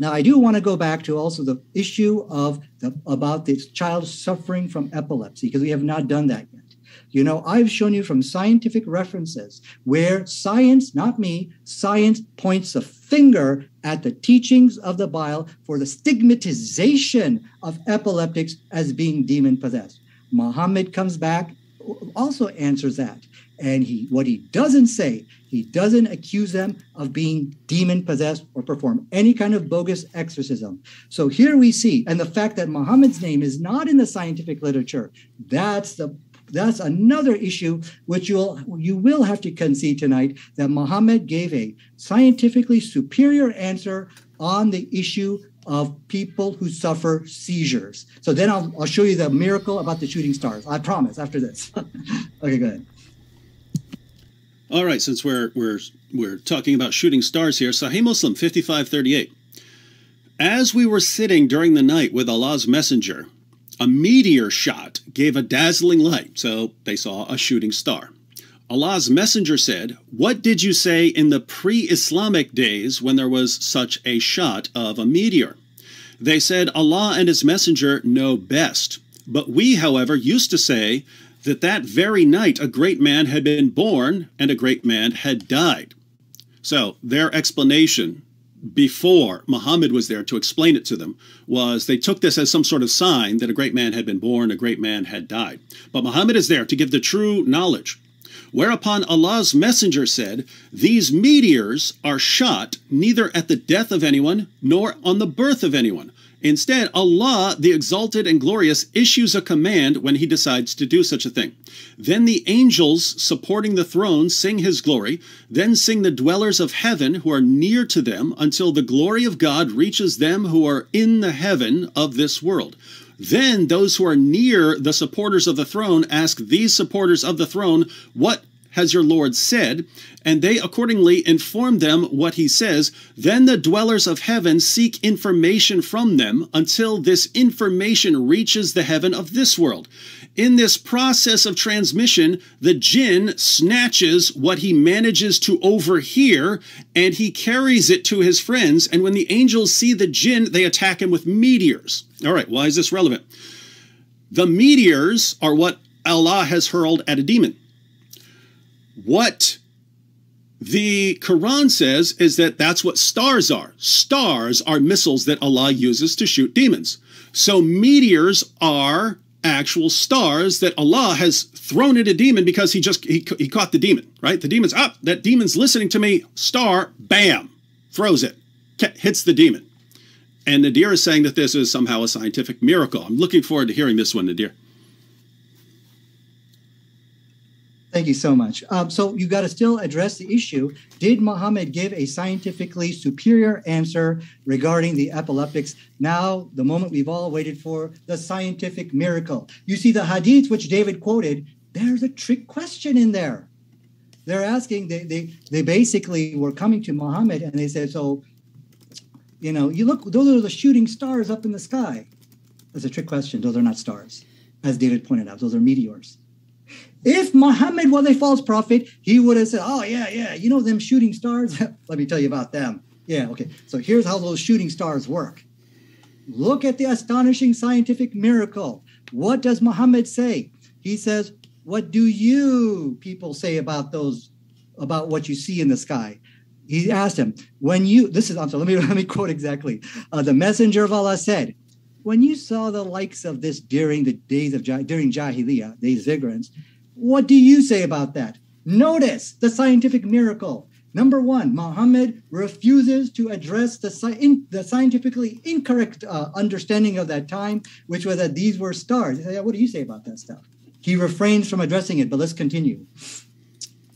Now, I do want to go back to also the issue of the, about this child suffering from epilepsy because we have not done that yet. You know, I've shown you from scientific references where science, not me, science points a finger at the teachings of the Bible for the stigmatization of epileptics as being demon possessed. Muhammad comes back, also answers that. And he what he doesn't say, he doesn't accuse them of being demon possessed or perform any kind of bogus exorcism. So here we see, and the fact that Muhammad's name is not in the scientific literature, that's the that's another issue which you'll you will have to concede tonight that Muhammad gave a scientifically superior answer on the issue of people who suffer seizures. So then I'll, I'll show you the miracle about the shooting stars. I promise after this. okay, go ahead. All right, since we're we're we're talking about shooting stars here, Sahih Muslim 5538. As we were sitting during the night with Allah's messenger, a meteor shot gave a dazzling light, so they saw a shooting star. Allah's messenger said, What did you say in the pre Islamic days when there was such a shot of a meteor? They said, Allah and His messenger know best. But we, however, used to say that that very night a great man had been born and a great man had died. So their explanation before Muhammad was there to explain it to them was they took this as some sort of sign that a great man had been born, a great man had died. But Muhammad is there to give the true knowledge. Whereupon Allah's messenger said, These meteors are shot neither at the death of anyone nor on the birth of anyone. Instead, Allah, the exalted and glorious, issues a command when he decides to do such a thing. Then the angels supporting the throne sing his glory, then sing the dwellers of heaven who are near to them until the glory of God reaches them who are in the heaven of this world. Then those who are near the supporters of the throne ask these supporters of the throne, What has your Lord said? And they accordingly inform them what he says. Then the dwellers of heaven seek information from them until this information reaches the heaven of this world. In this process of transmission, the jinn snatches what he manages to overhear and he carries it to his friends. And when the angels see the jinn, they attack him with meteors. All right, why is this relevant? The meteors are what Allah has hurled at a demon. What the Quran says is that that's what stars are. Stars are missiles that Allah uses to shoot demons. So meteors are actual stars that Allah has thrown at a demon because he just he, he caught the demon, right? The demon's up, that demon's listening to me, star, bam, throws it, hits the demon. And Nadir is saying that this is somehow a scientific miracle. I'm looking forward to hearing this one, Nadir. Thank you so much. Um, so you got to still address the issue. Did Muhammad give a scientifically superior answer regarding the epileptics? Now, the moment we've all waited for, the scientific miracle. You see, the hadith which David quoted, there's a trick question in there. They're asking, they, they, they basically were coming to Muhammad and they said, so, you know, you look, those are the shooting stars up in the sky. That's a trick question. Those are not stars. As David pointed out, those are meteors. If Muhammad was a false prophet, he would have said, Oh, yeah, yeah, you know them shooting stars? Let me tell you about them. Yeah, okay. So here's how those shooting stars work. Look at the astonishing scientific miracle. What does Muhammad say? He says, What do you people say about those, about what you see in the sky? He asked him, When you, this is, I'm sorry, let me, let me quote exactly. Uh, the messenger of Allah said, when you saw the likes of this during the days of during Jahiliyyah, of ignorance, what do you say about that? Notice the scientific miracle. Number one, Muhammad refuses to address the, in, the scientifically incorrect uh, understanding of that time, which was that these were stars. Say, what do you say about that stuff? He refrains from addressing it, but let's continue.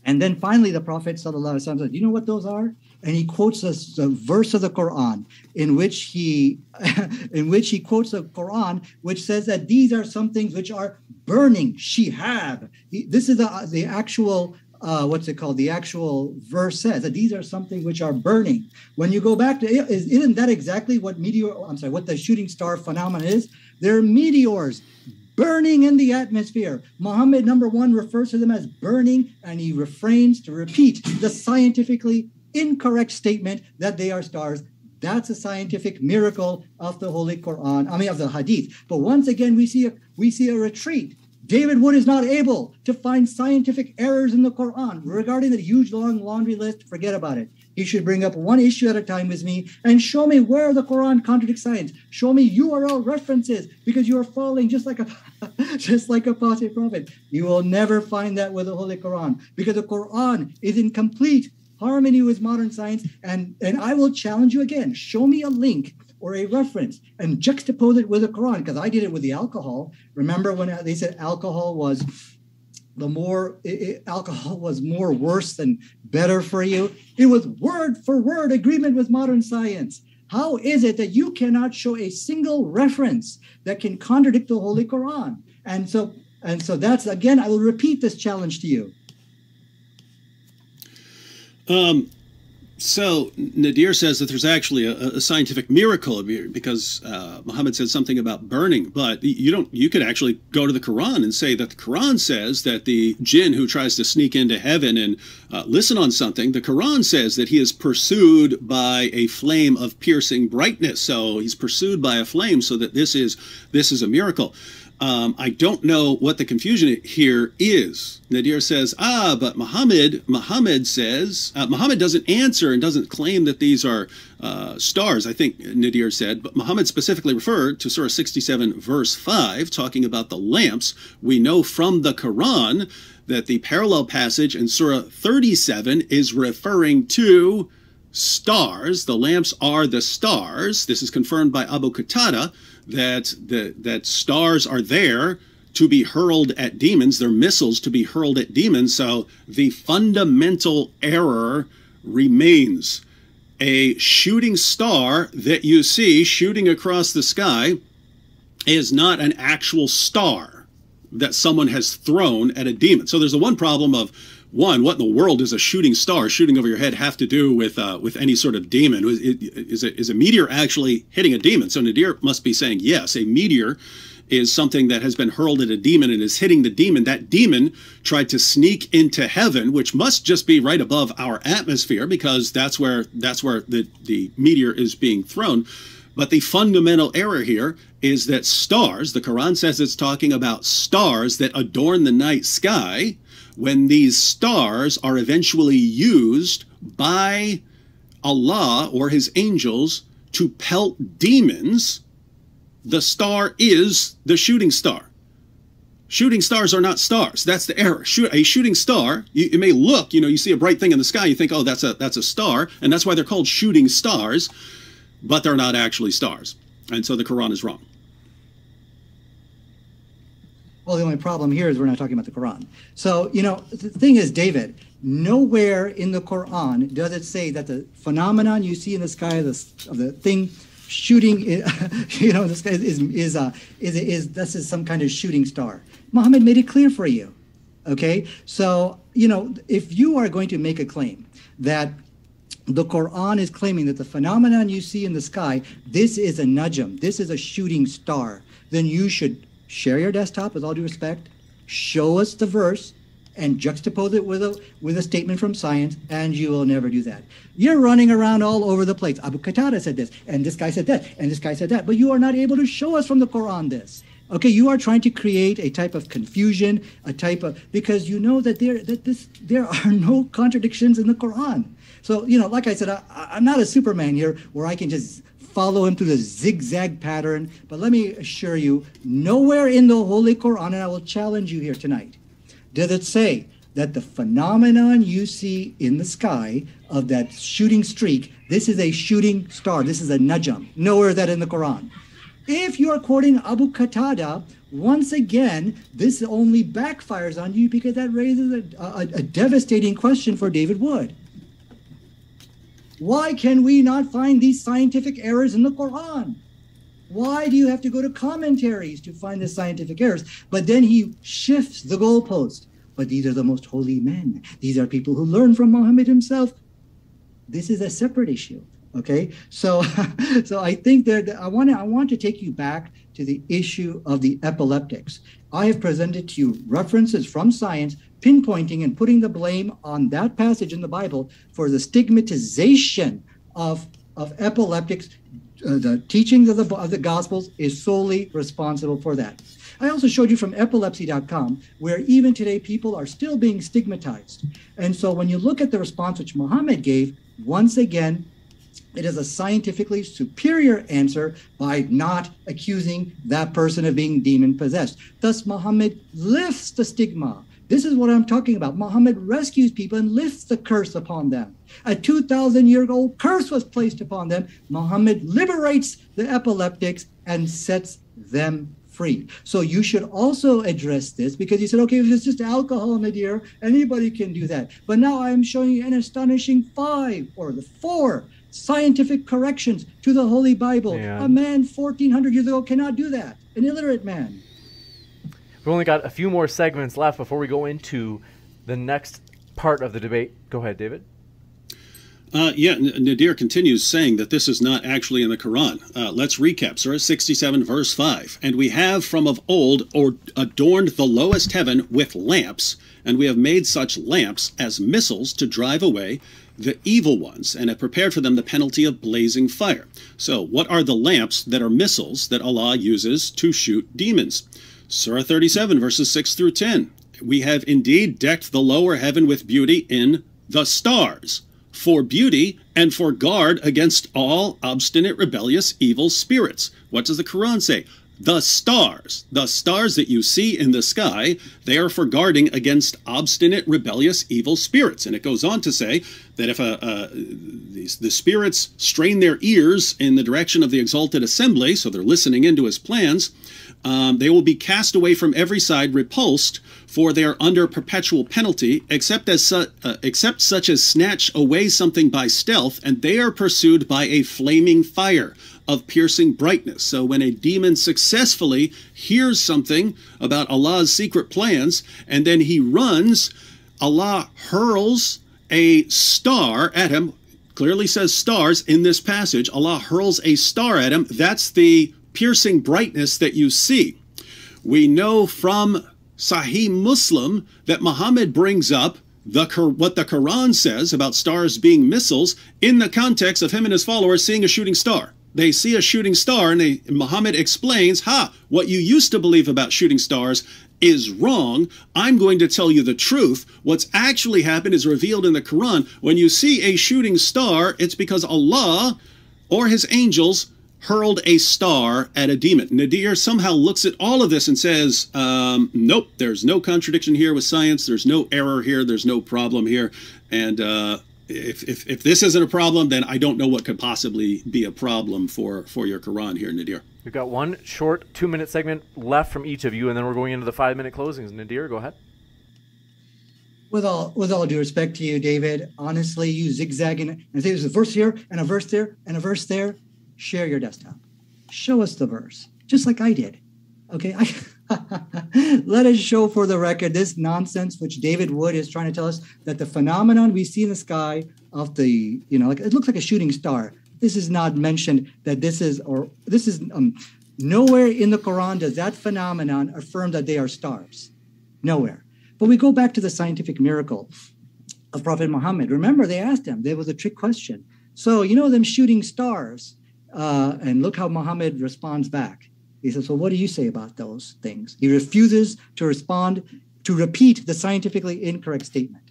And then finally, the Prophet ﷺ said, You know what those are? and he quotes a, a, verse of the Quran in which he in which he quotes the Quran which says that these are some things which are burning shihab. This is the, the actual uh, what's it called? The actual verse says that these are something which are burning. When you go back to, is, isn't that exactly what meteor? I'm sorry, what the shooting star phenomenon is? They're meteors burning in the atmosphere. Muhammad, number one, refers to them as burning, and he refrains to repeat the scientifically incorrect statement that they are stars. That's a scientific miracle of the Holy Quran, I mean of the Hadith. But once again, we see a, we see a retreat. David Wood is not able to find scientific errors in the Quran regarding the huge long laundry list. Forget about it. He should bring up one issue at a time with me and show me where the Quran contradicts science. Show me URL references because you are falling just like a just like a false prophet. You will never find that with the Holy Quran because the Quran is incomplete harmony with modern science. And, and I will challenge you again show me a link or a reference and juxtapose it with the Quran, because I did it with the alcohol. Remember when they said alcohol was the more it, it, alcohol was more worse than better for you? It was word for word agreement with modern science. How is it that you cannot show a single reference that can contradict the Holy Quran? And so, and so that's again, I will repeat this challenge to you. Um, so Nadir says that there's actually a, a scientific miracle because uh, Muhammad said something about burning, but you don't. You could actually go to the Quran and say that the Quran says that the jinn who tries to sneak into heaven and uh, listen on something, the Quran says that he is pursued by a flame of piercing brightness. So he's pursued by a flame. So that this is this is a miracle. Um, I don't know what the confusion here is. Nadir says, ah, but Muhammad, Muhammad says, uh, Muhammad doesn't answer and doesn't claim that these are uh, stars, I think Nadir said, but Muhammad specifically referred to Surah 67, verse 5, talking about the lamps. We know from the Quran that the parallel passage in Surah 37 is referring to stars. The lamps are the stars. This is confirmed by Abu Qatada that the, that stars are there to be hurled at demons. They're missiles to be hurled at demons. So the fundamental error remains. A shooting star that you see shooting across the sky is not an actual star that someone has thrown at a demon. So there's the one problem of one, what in the world does a shooting star shooting over your head have to do with uh, with any sort of demon? Is, is, a, is a meteor actually hitting a demon? So Nadir must be saying yes. A meteor is something that has been hurled at a demon and is hitting the demon. That demon tried to sneak into heaven, which must just be right above our atmosphere because that's where that's where the, the meteor is being thrown. But the fundamental error here is that stars, the Quran says it's talking about stars that adorn the night sky, when these stars are eventually used by Allah or his angels to pelt demons, the star is the shooting star. Shooting stars are not stars. That's the error. a shooting star, you, it may look, you know, you see a bright thing in the sky, you think, oh, that's a that's a star, and that's why they're called shooting stars, but they're not actually stars. And so the Quran is wrong. Well, the only problem here is we're not talking about the Quran. So, you know, the thing is, David, nowhere in the Quran does it say that the phenomenon you see in the sky the, of the thing shooting, you know, the sky is is uh, is is this is some kind of shooting star. Muhammad made it clear for you. Okay, so you know, if you are going to make a claim that the Quran is claiming that the phenomenon you see in the sky, this is a najm, this is a shooting star, then you should share your desktop with all due respect, show us the verse, and juxtapose it with a with a statement from science, and you will never do that. You're running around all over the place. Abu Qatada said this, and this guy said that, and this guy said that, but you are not able to show us from the Quran this. Okay, you are trying to create a type of confusion, a type of because you know that there that this there are no contradictions in the Quran. So you know, like I said, I, I'm not a Superman here where I can just follow him through the zigzag pattern. But let me assure you, nowhere in the Holy Quran, and I will challenge you here tonight, does it say that the phenomenon you see in the sky of that shooting streak, this is a shooting star, this is a najm. Nowhere is that in the Quran. If you are quoting Abu Qatada, once again, this only backfires on you because that raises a, a, a devastating question for David Wood. Why can we not find these scientific errors in the Quran? Why do you have to go to commentaries to find the scientific errors? But then he shifts the goalpost. But these are the most holy men. These are people who learn from Muhammad himself. This is a separate issue. Okay, so so I think that I want to I want to take you back to the issue of the epileptics. I have presented to you references from science pinpointing and putting the blame on that passage in the Bible for the stigmatization of, of epileptics. Uh, the teachings of the, of the Gospels is solely responsible for that. I also showed you from epilepsy.com, where even today people are still being stigmatized. And so when you look at the response which Muhammad gave, once again, it is a scientifically superior answer by not accusing that person of being demon possessed. Thus, Muhammad lifts the stigma this is what I'm talking about. Muhammad rescues people and lifts the curse upon them. A 2,000 year old curse was placed upon them. Muhammad liberates the epileptics and sets them free. So you should also address this because you said, okay, if it's just alcohol, Nadir, anybody can do that. But now I'm showing you an astonishing five or the four scientific corrections to the Holy Bible. A man 1400 years ago cannot do that, an illiterate man. We've only got a few more segments left before we go into the next part of the debate. Go ahead, David. Uh, yeah, Nadir continues saying that this is not actually in the Quran. Uh, let's recap. Surah 67, verse 5. And we have from of old or adorned the lowest heaven with lamps, and we have made such lamps as missiles to drive away the evil ones, and have prepared for them the penalty of blazing fire. So, what are the lamps that are missiles that Allah uses to shoot demons? Surah 37, verses 6 through 10. We have indeed decked the lower heaven with beauty in the stars, for beauty and for guard against all obstinate, rebellious, evil spirits. What does the Quran say? the stars, the stars that you see in the sky, they are for guarding against obstinate, rebellious, evil spirits. And it goes on to say that if a, a these, the spirits strain their ears in the direction of the exalted assembly, so they're listening into his plans, um, they will be cast away from every side, repulsed, for they are under perpetual penalty, except as su- uh, except such as snatch away something by stealth, and they are pursued by a flaming fire of piercing brightness. So when a demon successfully hears something about Allah's secret plans, and then he runs, Allah hurls a star at him. Clearly says stars in this passage. Allah hurls a star at him. That's the piercing brightness that you see. We know from Sahih Muslim that Muhammad brings up the what the Quran says about stars being missiles in the context of him and his followers seeing a shooting star. They see a shooting star and they, Muhammad explains, "Ha, what you used to believe about shooting stars is wrong. I'm going to tell you the truth. What's actually happened is revealed in the Quran. When you see a shooting star, it's because Allah or his angels hurled a star at a demon. Nadir somehow looks at all of this and says, um, nope, there's no contradiction here with science. There's no error here. There's no problem here. And uh, if, if, if this isn't a problem, then I don't know what could possibly be a problem for, for your Quran here, Nadir. We've got one short two minute segment left from each of you, and then we're going into the five minute closings. Nadir, go ahead. With all with all due respect to you, David, honestly, you zigzagging and say there's a verse here and a verse there and a verse there share your desktop. Show us the verse, just like I did. Okay, I, let us show for the record this nonsense which David Wood is trying to tell us that the phenomenon we see in the sky of the, you know, like it looks like a shooting star. This is not mentioned that this is, or this is um, nowhere in the Quran does that phenomenon affirm that they are stars. Nowhere. But we go back to the scientific miracle of Prophet Muhammad. Remember, they asked him, there was a trick question. So, you know, them shooting stars, uh, and look how Muhammad responds back. He says, Well, what do you say about those things? He refuses to respond, to repeat the scientifically incorrect statement.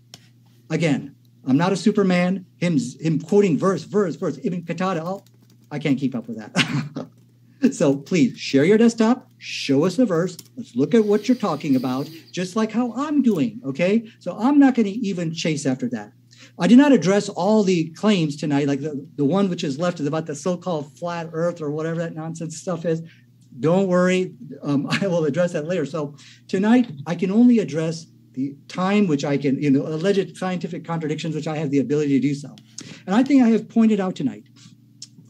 Again, I'm not a Superman. Him, him quoting verse, verse, verse. Ibn Qatada, oh, I can't keep up with that. so please share your desktop, show us the verse. Let's look at what you're talking about, just like how I'm doing. Okay. So I'm not going to even chase after that. I did not address all the claims tonight, like the, the one which is left is about the so-called flat earth or whatever that nonsense stuff is. Don't worry, um, I will address that later. So tonight I can only address the time which I can, you know, alleged scientific contradictions which I have the ability to do so. And I think I have pointed out tonight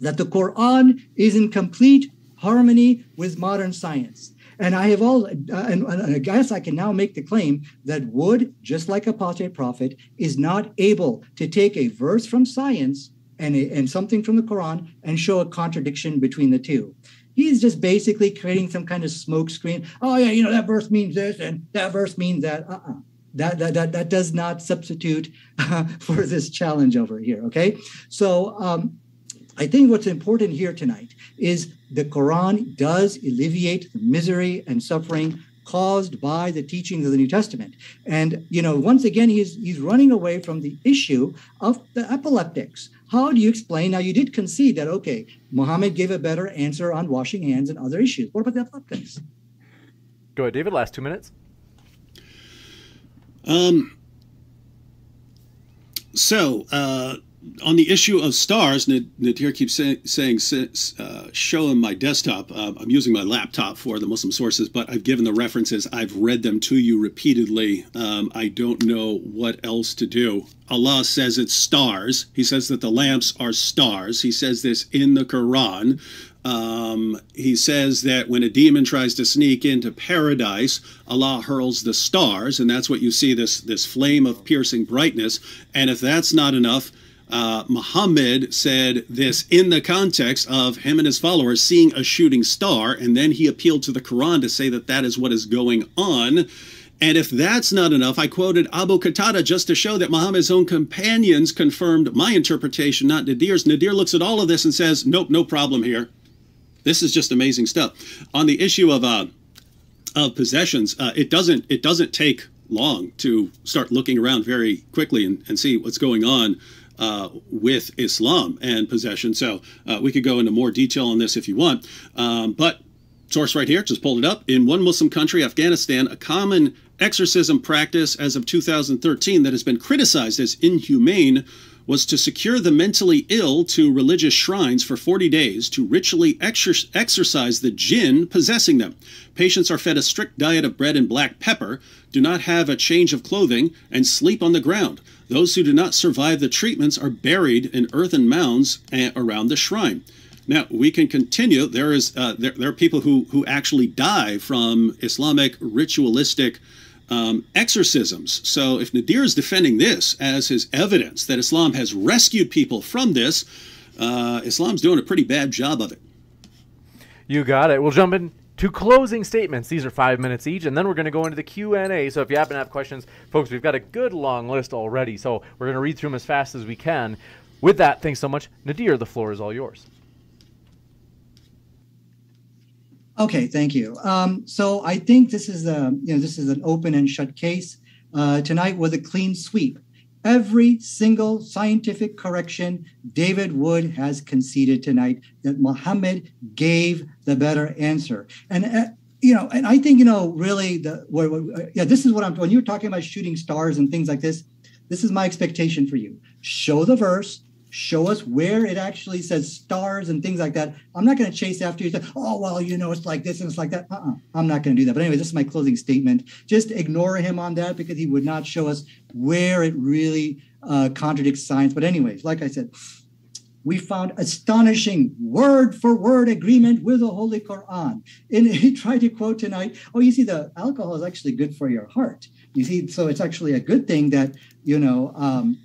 that the Quran is in complete harmony with modern science. And I have all, uh, and, and, I guess I can now make the claim that Wood, just like Apostate Prophet, is not able to take a verse from science and, a, and something from the Quran and show a contradiction between the two. He's just basically creating some kind of smokescreen. Oh yeah, you know that verse means this and that verse means that. Uh-uh. That, that, that, that does not substitute uh, for this challenge over here. Okay, so um, I think what's important here tonight is the Quran does alleviate the misery and suffering caused by the teachings of the New Testament. And you know, once again, he's he's running away from the issue of the epileptics. How do you explain? Now, you did concede that okay, Muhammad gave a better answer on washing hands and other issues. What about the epileptics? Go ahead, David. Last two minutes. Um. So, uh, on the issue of stars, Nadir keeps say, saying, uh, show him my desktop. Uh, I'm using my laptop for the Muslim sources, but I've given the references. I've read them to you repeatedly. Um, I don't know what else to do. Allah says it's stars. He says that the lamps are stars. He says this in the Quran. Um, he says that when a demon tries to sneak into paradise, Allah hurls the stars, and that's what you see this this flame of piercing brightness. And if that's not enough, uh, Muhammad said this in the context of him and his followers seeing a shooting star, and then he appealed to the Quran to say that that is what is going on. And if that's not enough, I quoted Abu Qatada just to show that Muhammad's own companions confirmed my interpretation, not Nadir's. Nadir looks at all of this and says, "Nope, no problem here. This is just amazing stuff." On the issue of uh, of possessions, uh, it doesn't it doesn't take long to start looking around very quickly and, and see what's going on uh, with Islam and possession. So uh, we could go into more detail on this if you want. Um, but source right here, just pulled it up. In one Muslim country, Afghanistan, a common exorcism practice as of 2013 that has been criticized as inhumane was to secure the mentally ill to religious shrines for 40 days to ritually exer- exorcise the jinn possessing them. Patients are fed a strict diet of bread and black pepper, do not have a change of clothing, and sleep on the ground. Those who do not survive the treatments are buried in earthen mounds around the shrine. Now we can continue. There is uh, there, there are people who who actually die from Islamic ritualistic um, exorcisms. So if Nadir is defending this as his evidence that Islam has rescued people from this, uh, Islam's doing a pretty bad job of it. You got it. We'll jump in to closing statements. These are five minutes each, and then we're going to go into the Q and A. So if you happen to have questions, folks, we've got a good long list already. So we're going to read through them as fast as we can. With that, thanks so much, Nadir. The floor is all yours. Okay, thank you. Um, so I think this is a you know this is an open and shut case. Uh, tonight was a clean sweep. Every single scientific correction David Wood has conceded tonight that Muhammad gave the better answer. And uh, you know, and I think you know really the where, yeah this is what I'm when you're talking about shooting stars and things like this. This is my expectation for you. Show the verse, show us where it actually says stars and things like that. I'm not going to chase after you. Say, oh, well, you know, it's like this and it's like that. Uh-uh. I'm not going to do that. But anyway, this is my closing statement. Just ignore him on that because he would not show us where it really uh, contradicts science. But anyways, like I said, we found astonishing word for word agreement with the Holy Quran. And he tried to quote tonight, oh, you see, the alcohol is actually good for your heart. You see, so it's actually a good thing that, you know, um,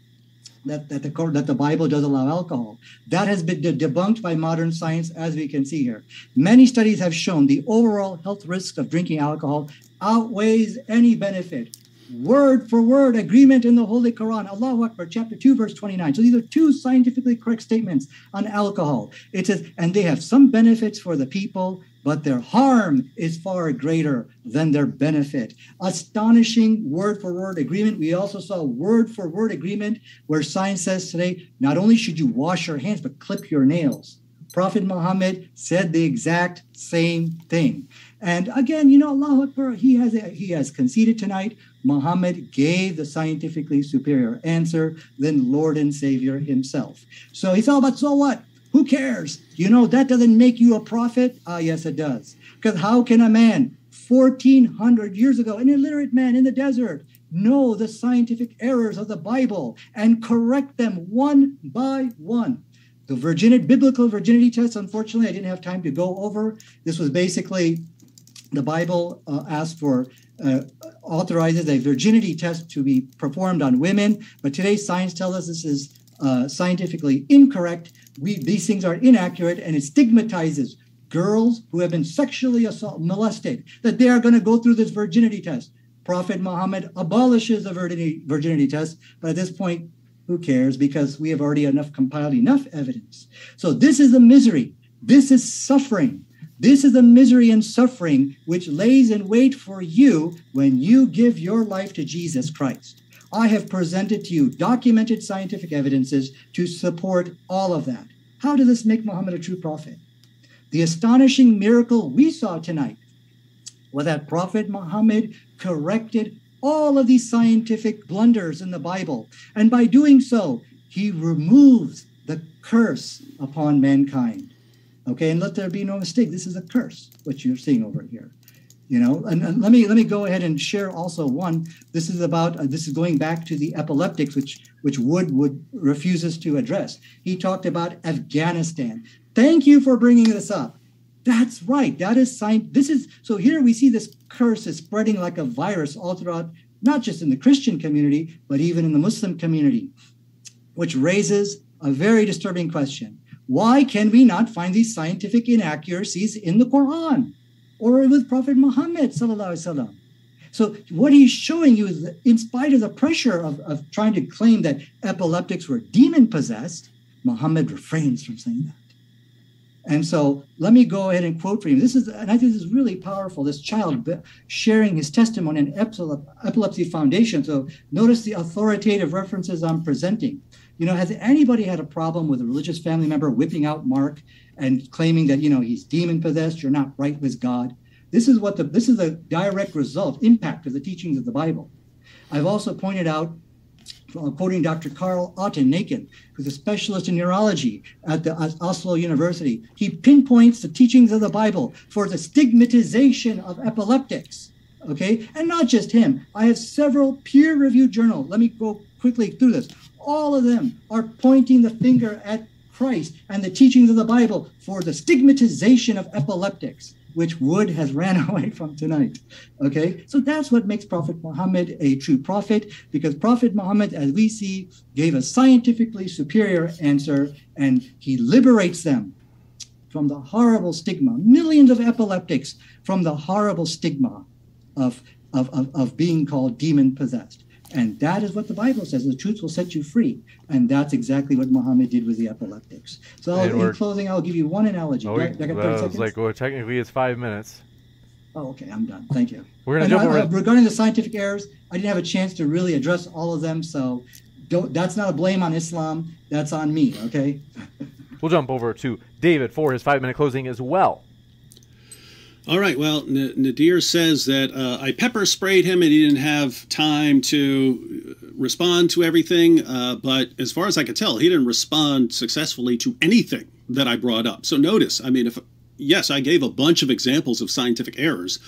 that, that, the, that the Bible does allow alcohol. That has been de- debunked by modern science, as we can see here. Many studies have shown the overall health risks of drinking alcohol outweighs any benefit. Word for word agreement in the Holy Quran, Allahu Akbar, chapter 2, verse 29. So these are two scientifically correct statements on alcohol. It says, and they have some benefits for the people but their harm is far greater than their benefit. Astonishing word for word agreement. We also saw word for word agreement where science says today not only should you wash your hands, but clip your nails. Prophet Muhammad said the exact same thing. And again, you know, Allah Akbar, he has he has conceded tonight. Muhammad gave the scientifically superior answer than Lord and Savior himself. So he's all about so what? Who cares? You know, that doesn't make you a prophet. Ah, yes, it does. Because how can a man 1400 years ago, an illiterate man in the desert, know the scientific errors of the Bible and correct them one by one? The virginity, biblical virginity test, unfortunately, I didn't have time to go over. This was basically the Bible uh, asked for uh, authorizes a virginity test to be performed on women, but today science tells us this is uh, scientifically incorrect we, these things are inaccurate and it stigmatizes girls who have been sexually assault, molested, that they are going to go through this virginity test. Prophet Muhammad abolishes the virginity, virginity test, but at this point, who cares? Because we have already enough compiled enough evidence. So this is a misery. This is suffering. This is the misery and suffering which lays in wait for you when you give your life to Jesus Christ. I have presented to you documented scientific evidences to support all of that. How does this make Muhammad a true prophet? The astonishing miracle we saw tonight was that Prophet Muhammad corrected all of these scientific blunders in the Bible. And by doing so, he removes the curse upon mankind. Okay, and let there be no mistake, this is a curse, what you're seeing over here you know and, and, let me let me go ahead and share also one. This is about uh, this is going back to the epileptics which which wood would refuses to address. He talked about afghanistan. Thank you for bringing this up. That's right. That is sign this is so here we see this curse is spreading like a virus all throughout not just in the christian community but even in the muslim community which raises a very disturbing question. Why can we not find these scientific inaccuracies in the quran or with Prophet Muhammad. So what he's showing you is that in spite of the pressure of, of trying to claim that epileptics were demon possessed, Muhammad refrains from saying that. And so let me go ahead and quote for you. This is, and I think this is really powerful. This child sharing his testimony in Epilepsy Foundation. So notice the authoritative references I'm presenting. You know, has anybody had a problem with a religious family member whipping out Mark and claiming that you know he's demon possessed, you're not right with God. This is what the this is a direct result, impact of the teachings of the Bible. I've also pointed out, uh, quoting Dr. Karl Otto Nakken, who's a specialist in neurology at the Oslo University, he pinpoints the teachings of the Bible for the stigmatization of epileptics. Okay, and not just him. I have several peer-reviewed journals. Let me go quickly through this. All of them are pointing the finger at Christ and the teachings of the Bible for the stigmatization of epileptics which Wood has ran away from tonight. Okay, so that's what makes Prophet Muhammad a true prophet, because Prophet Muhammad, as we see, gave a scientifically superior answer and he liberates them from the horrible stigma, millions of epileptics from the horrible stigma of, of, of, of being called demon possessed. And that is what the Bible says. The truth will set you free. And that's exactly what Muhammad did with the epileptics. So in closing, I'll give you one analogy. Oh? I, got like, well, technically it's five minutes. Oh, okay. I'm done. Thank you. We're going to jump I, over. Uh, regarding the scientific errors, I didn't have a chance to really address all of them. So don't, that's not a blame on Islam. That's on me. Okay. we'll jump over to David for his five minute closing as well. All right. Well, N- Nadir says that uh, I pepper sprayed him and he didn't have time to respond to everything. Uh, but as far as I could tell, he didn't respond successfully to anything that I brought up. So notice, I mean, if yes, I gave a bunch of examples of scientific errors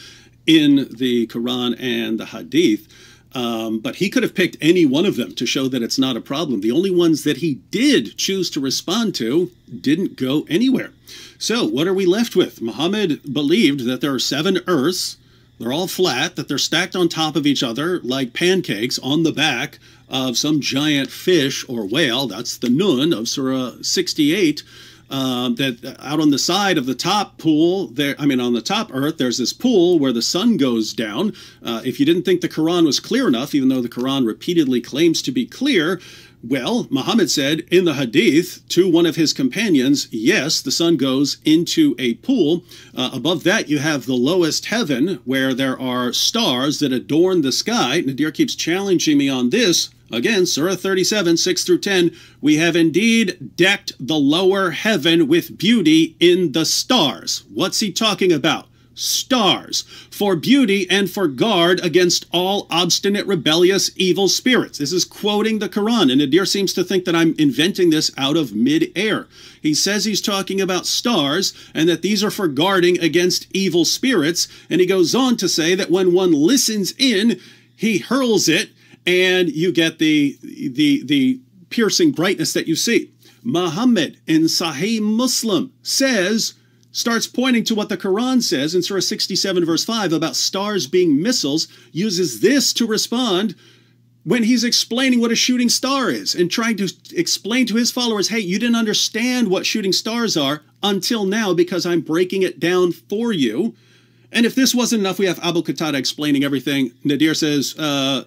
in the Quran and the Hadith. Um, but he could have picked any one of them to show that it's not a problem. The only ones that he did choose to respond to didn't go anywhere. So, what are we left with? Muhammad believed that there are seven earths. They're all flat, that they're stacked on top of each other like pancakes on the back of some giant fish or whale. That's the Nun of Surah 68 um, that out on the side of the top pool there i mean on the top earth there's this pool where the sun goes down uh, if you didn't think the quran was clear enough even though the quran repeatedly claims to be clear well, Muhammad said in the hadith to one of his companions, yes, the sun goes into a pool. Uh, above that, you have the lowest heaven where there are stars that adorn the sky. Nadir keeps challenging me on this. Again, Surah 37, 6 through 10, we have indeed decked the lower heaven with beauty in the stars. What's he talking about? Stars, for beauty and for guard against all obstinate, rebellious, evil spirits. This is quoting the Quran, and Nadir seems to think that I'm inventing this out of mid-air. He says he's talking about stars and that these are for guarding against evil spirits, and he goes on to say that when one listens in, he hurls it and you get the the the piercing brightness that you see. Muhammad in Sahih Muslim says starts pointing to what the Quran says in Surah 67 verse 5 about stars being missiles uses this to respond when he's explaining what a shooting star is and trying to explain to his followers, hey, you didn't understand what shooting stars are until now because I'm breaking it down for you. And if this wasn't enough, we have Abu Qatada explaining everything. Nadir says, uh,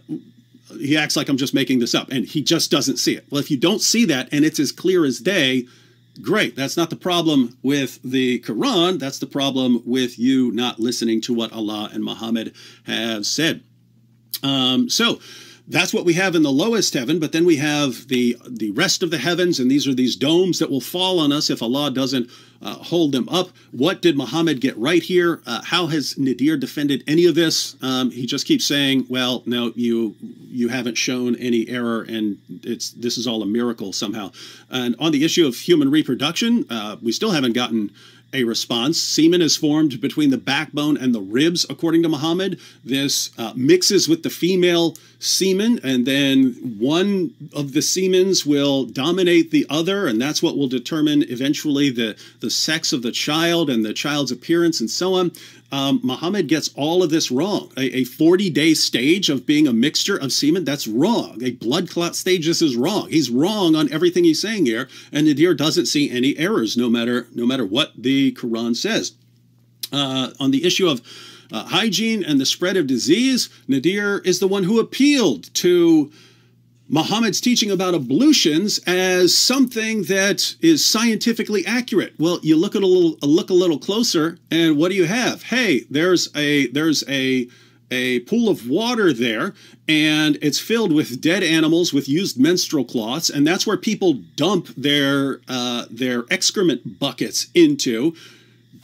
he acts like I'm just making this up, and he just doesn't see it. Well, if you don't see that and it's as clear as day, great. That's not the problem with the Quran. That's the problem with you not listening to what Allah and Muhammad have said. Um, so, that's what we have in the lowest heaven, but then we have the the rest of the heavens, and these are these domes that will fall on us if Allah doesn't uh, hold them up. What did Muhammad get right here? Uh, how has Nadir defended any of this? Um, he just keeps saying, "Well, no, you you haven't shown any error, and it's this is all a miracle somehow." And on the issue of human reproduction, uh, we still haven't gotten a response. Semen is formed between the backbone and the ribs, according to Muhammad. This uh, mixes with the female semen, and then one of the semens will dominate the other, and that's what will determine eventually the, the sex of the child and the child's appearance and so on um, Muhammad gets all of this wrong. A, 40 day stage of being a mixture of semen, that's wrong. A blood clot stage, this is wrong. He's wrong on everything he's saying here, and Nadir doesn't see any errors, no matter no matter what the Quran says. Uh, on the issue of uh, hygiene and the spread of disease, Nadir is the one who appealed to Muhammad's teaching about ablutions as something that is scientifically accurate. Well, you look at a little look a little closer, and what do you have? Hey, there's a there's a a pool of water there, and it's filled with dead animals with used menstrual cloths, and that's where people dump their uh, their excrement buckets into.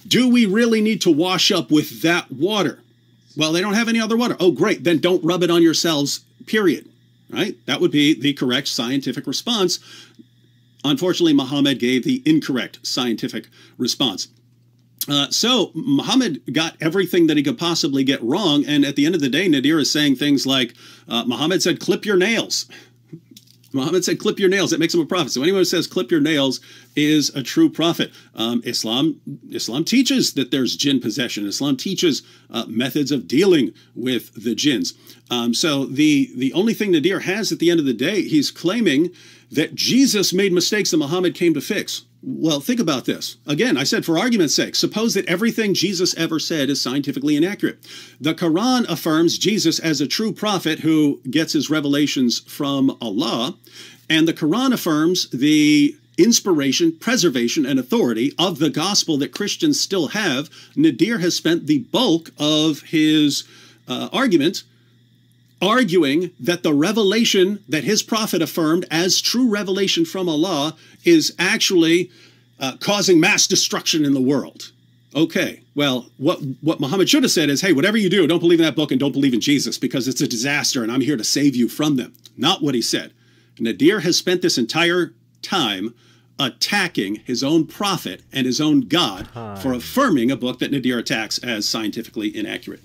Do we really need to wash up with that water? Well, they don't have any other water. Oh, great. Then don't rub it on yourselves, period. Right? That would be the correct scientific response. Unfortunately, Muhammad gave the incorrect scientific response. Uh, so Muhammad got everything that he could possibly get wrong, and at the end of the day, Nadir is saying things like, uh, "Muhammad said, clip your nails." Muhammad said, clip your nails. It makes him a prophet. So anyone who says clip your nails is a true prophet. Um, Islam Islam teaches that there's jinn possession. Islam teaches uh, methods of dealing with the jinns. Um, so the, the only thing Nadir has at the end of the day, he's claiming that Jesus made mistakes that Muhammad came to fix. Well, think about this. Again, I said for argument's sake, suppose that everything Jesus ever said is scientifically inaccurate. The Quran affirms Jesus as a true prophet who gets his revelations from Allah, and the Quran affirms the inspiration, preservation, and authority of the gospel that Christians still have. Nadir has spent the bulk of his uh, argument arguing that the revelation that his prophet affirmed as true revelation from Allah is actually uh, causing mass destruction in the world. Okay, well, what, what Muhammad should have said is, hey, whatever you do, don't believe in that book and don't believe in Jesus because it's a disaster and I'm here to save you from them. Not what he said. Nadir has spent this entire time attacking his own prophet and his own God for affirming a book that Nadir attacks as scientifically inaccurate.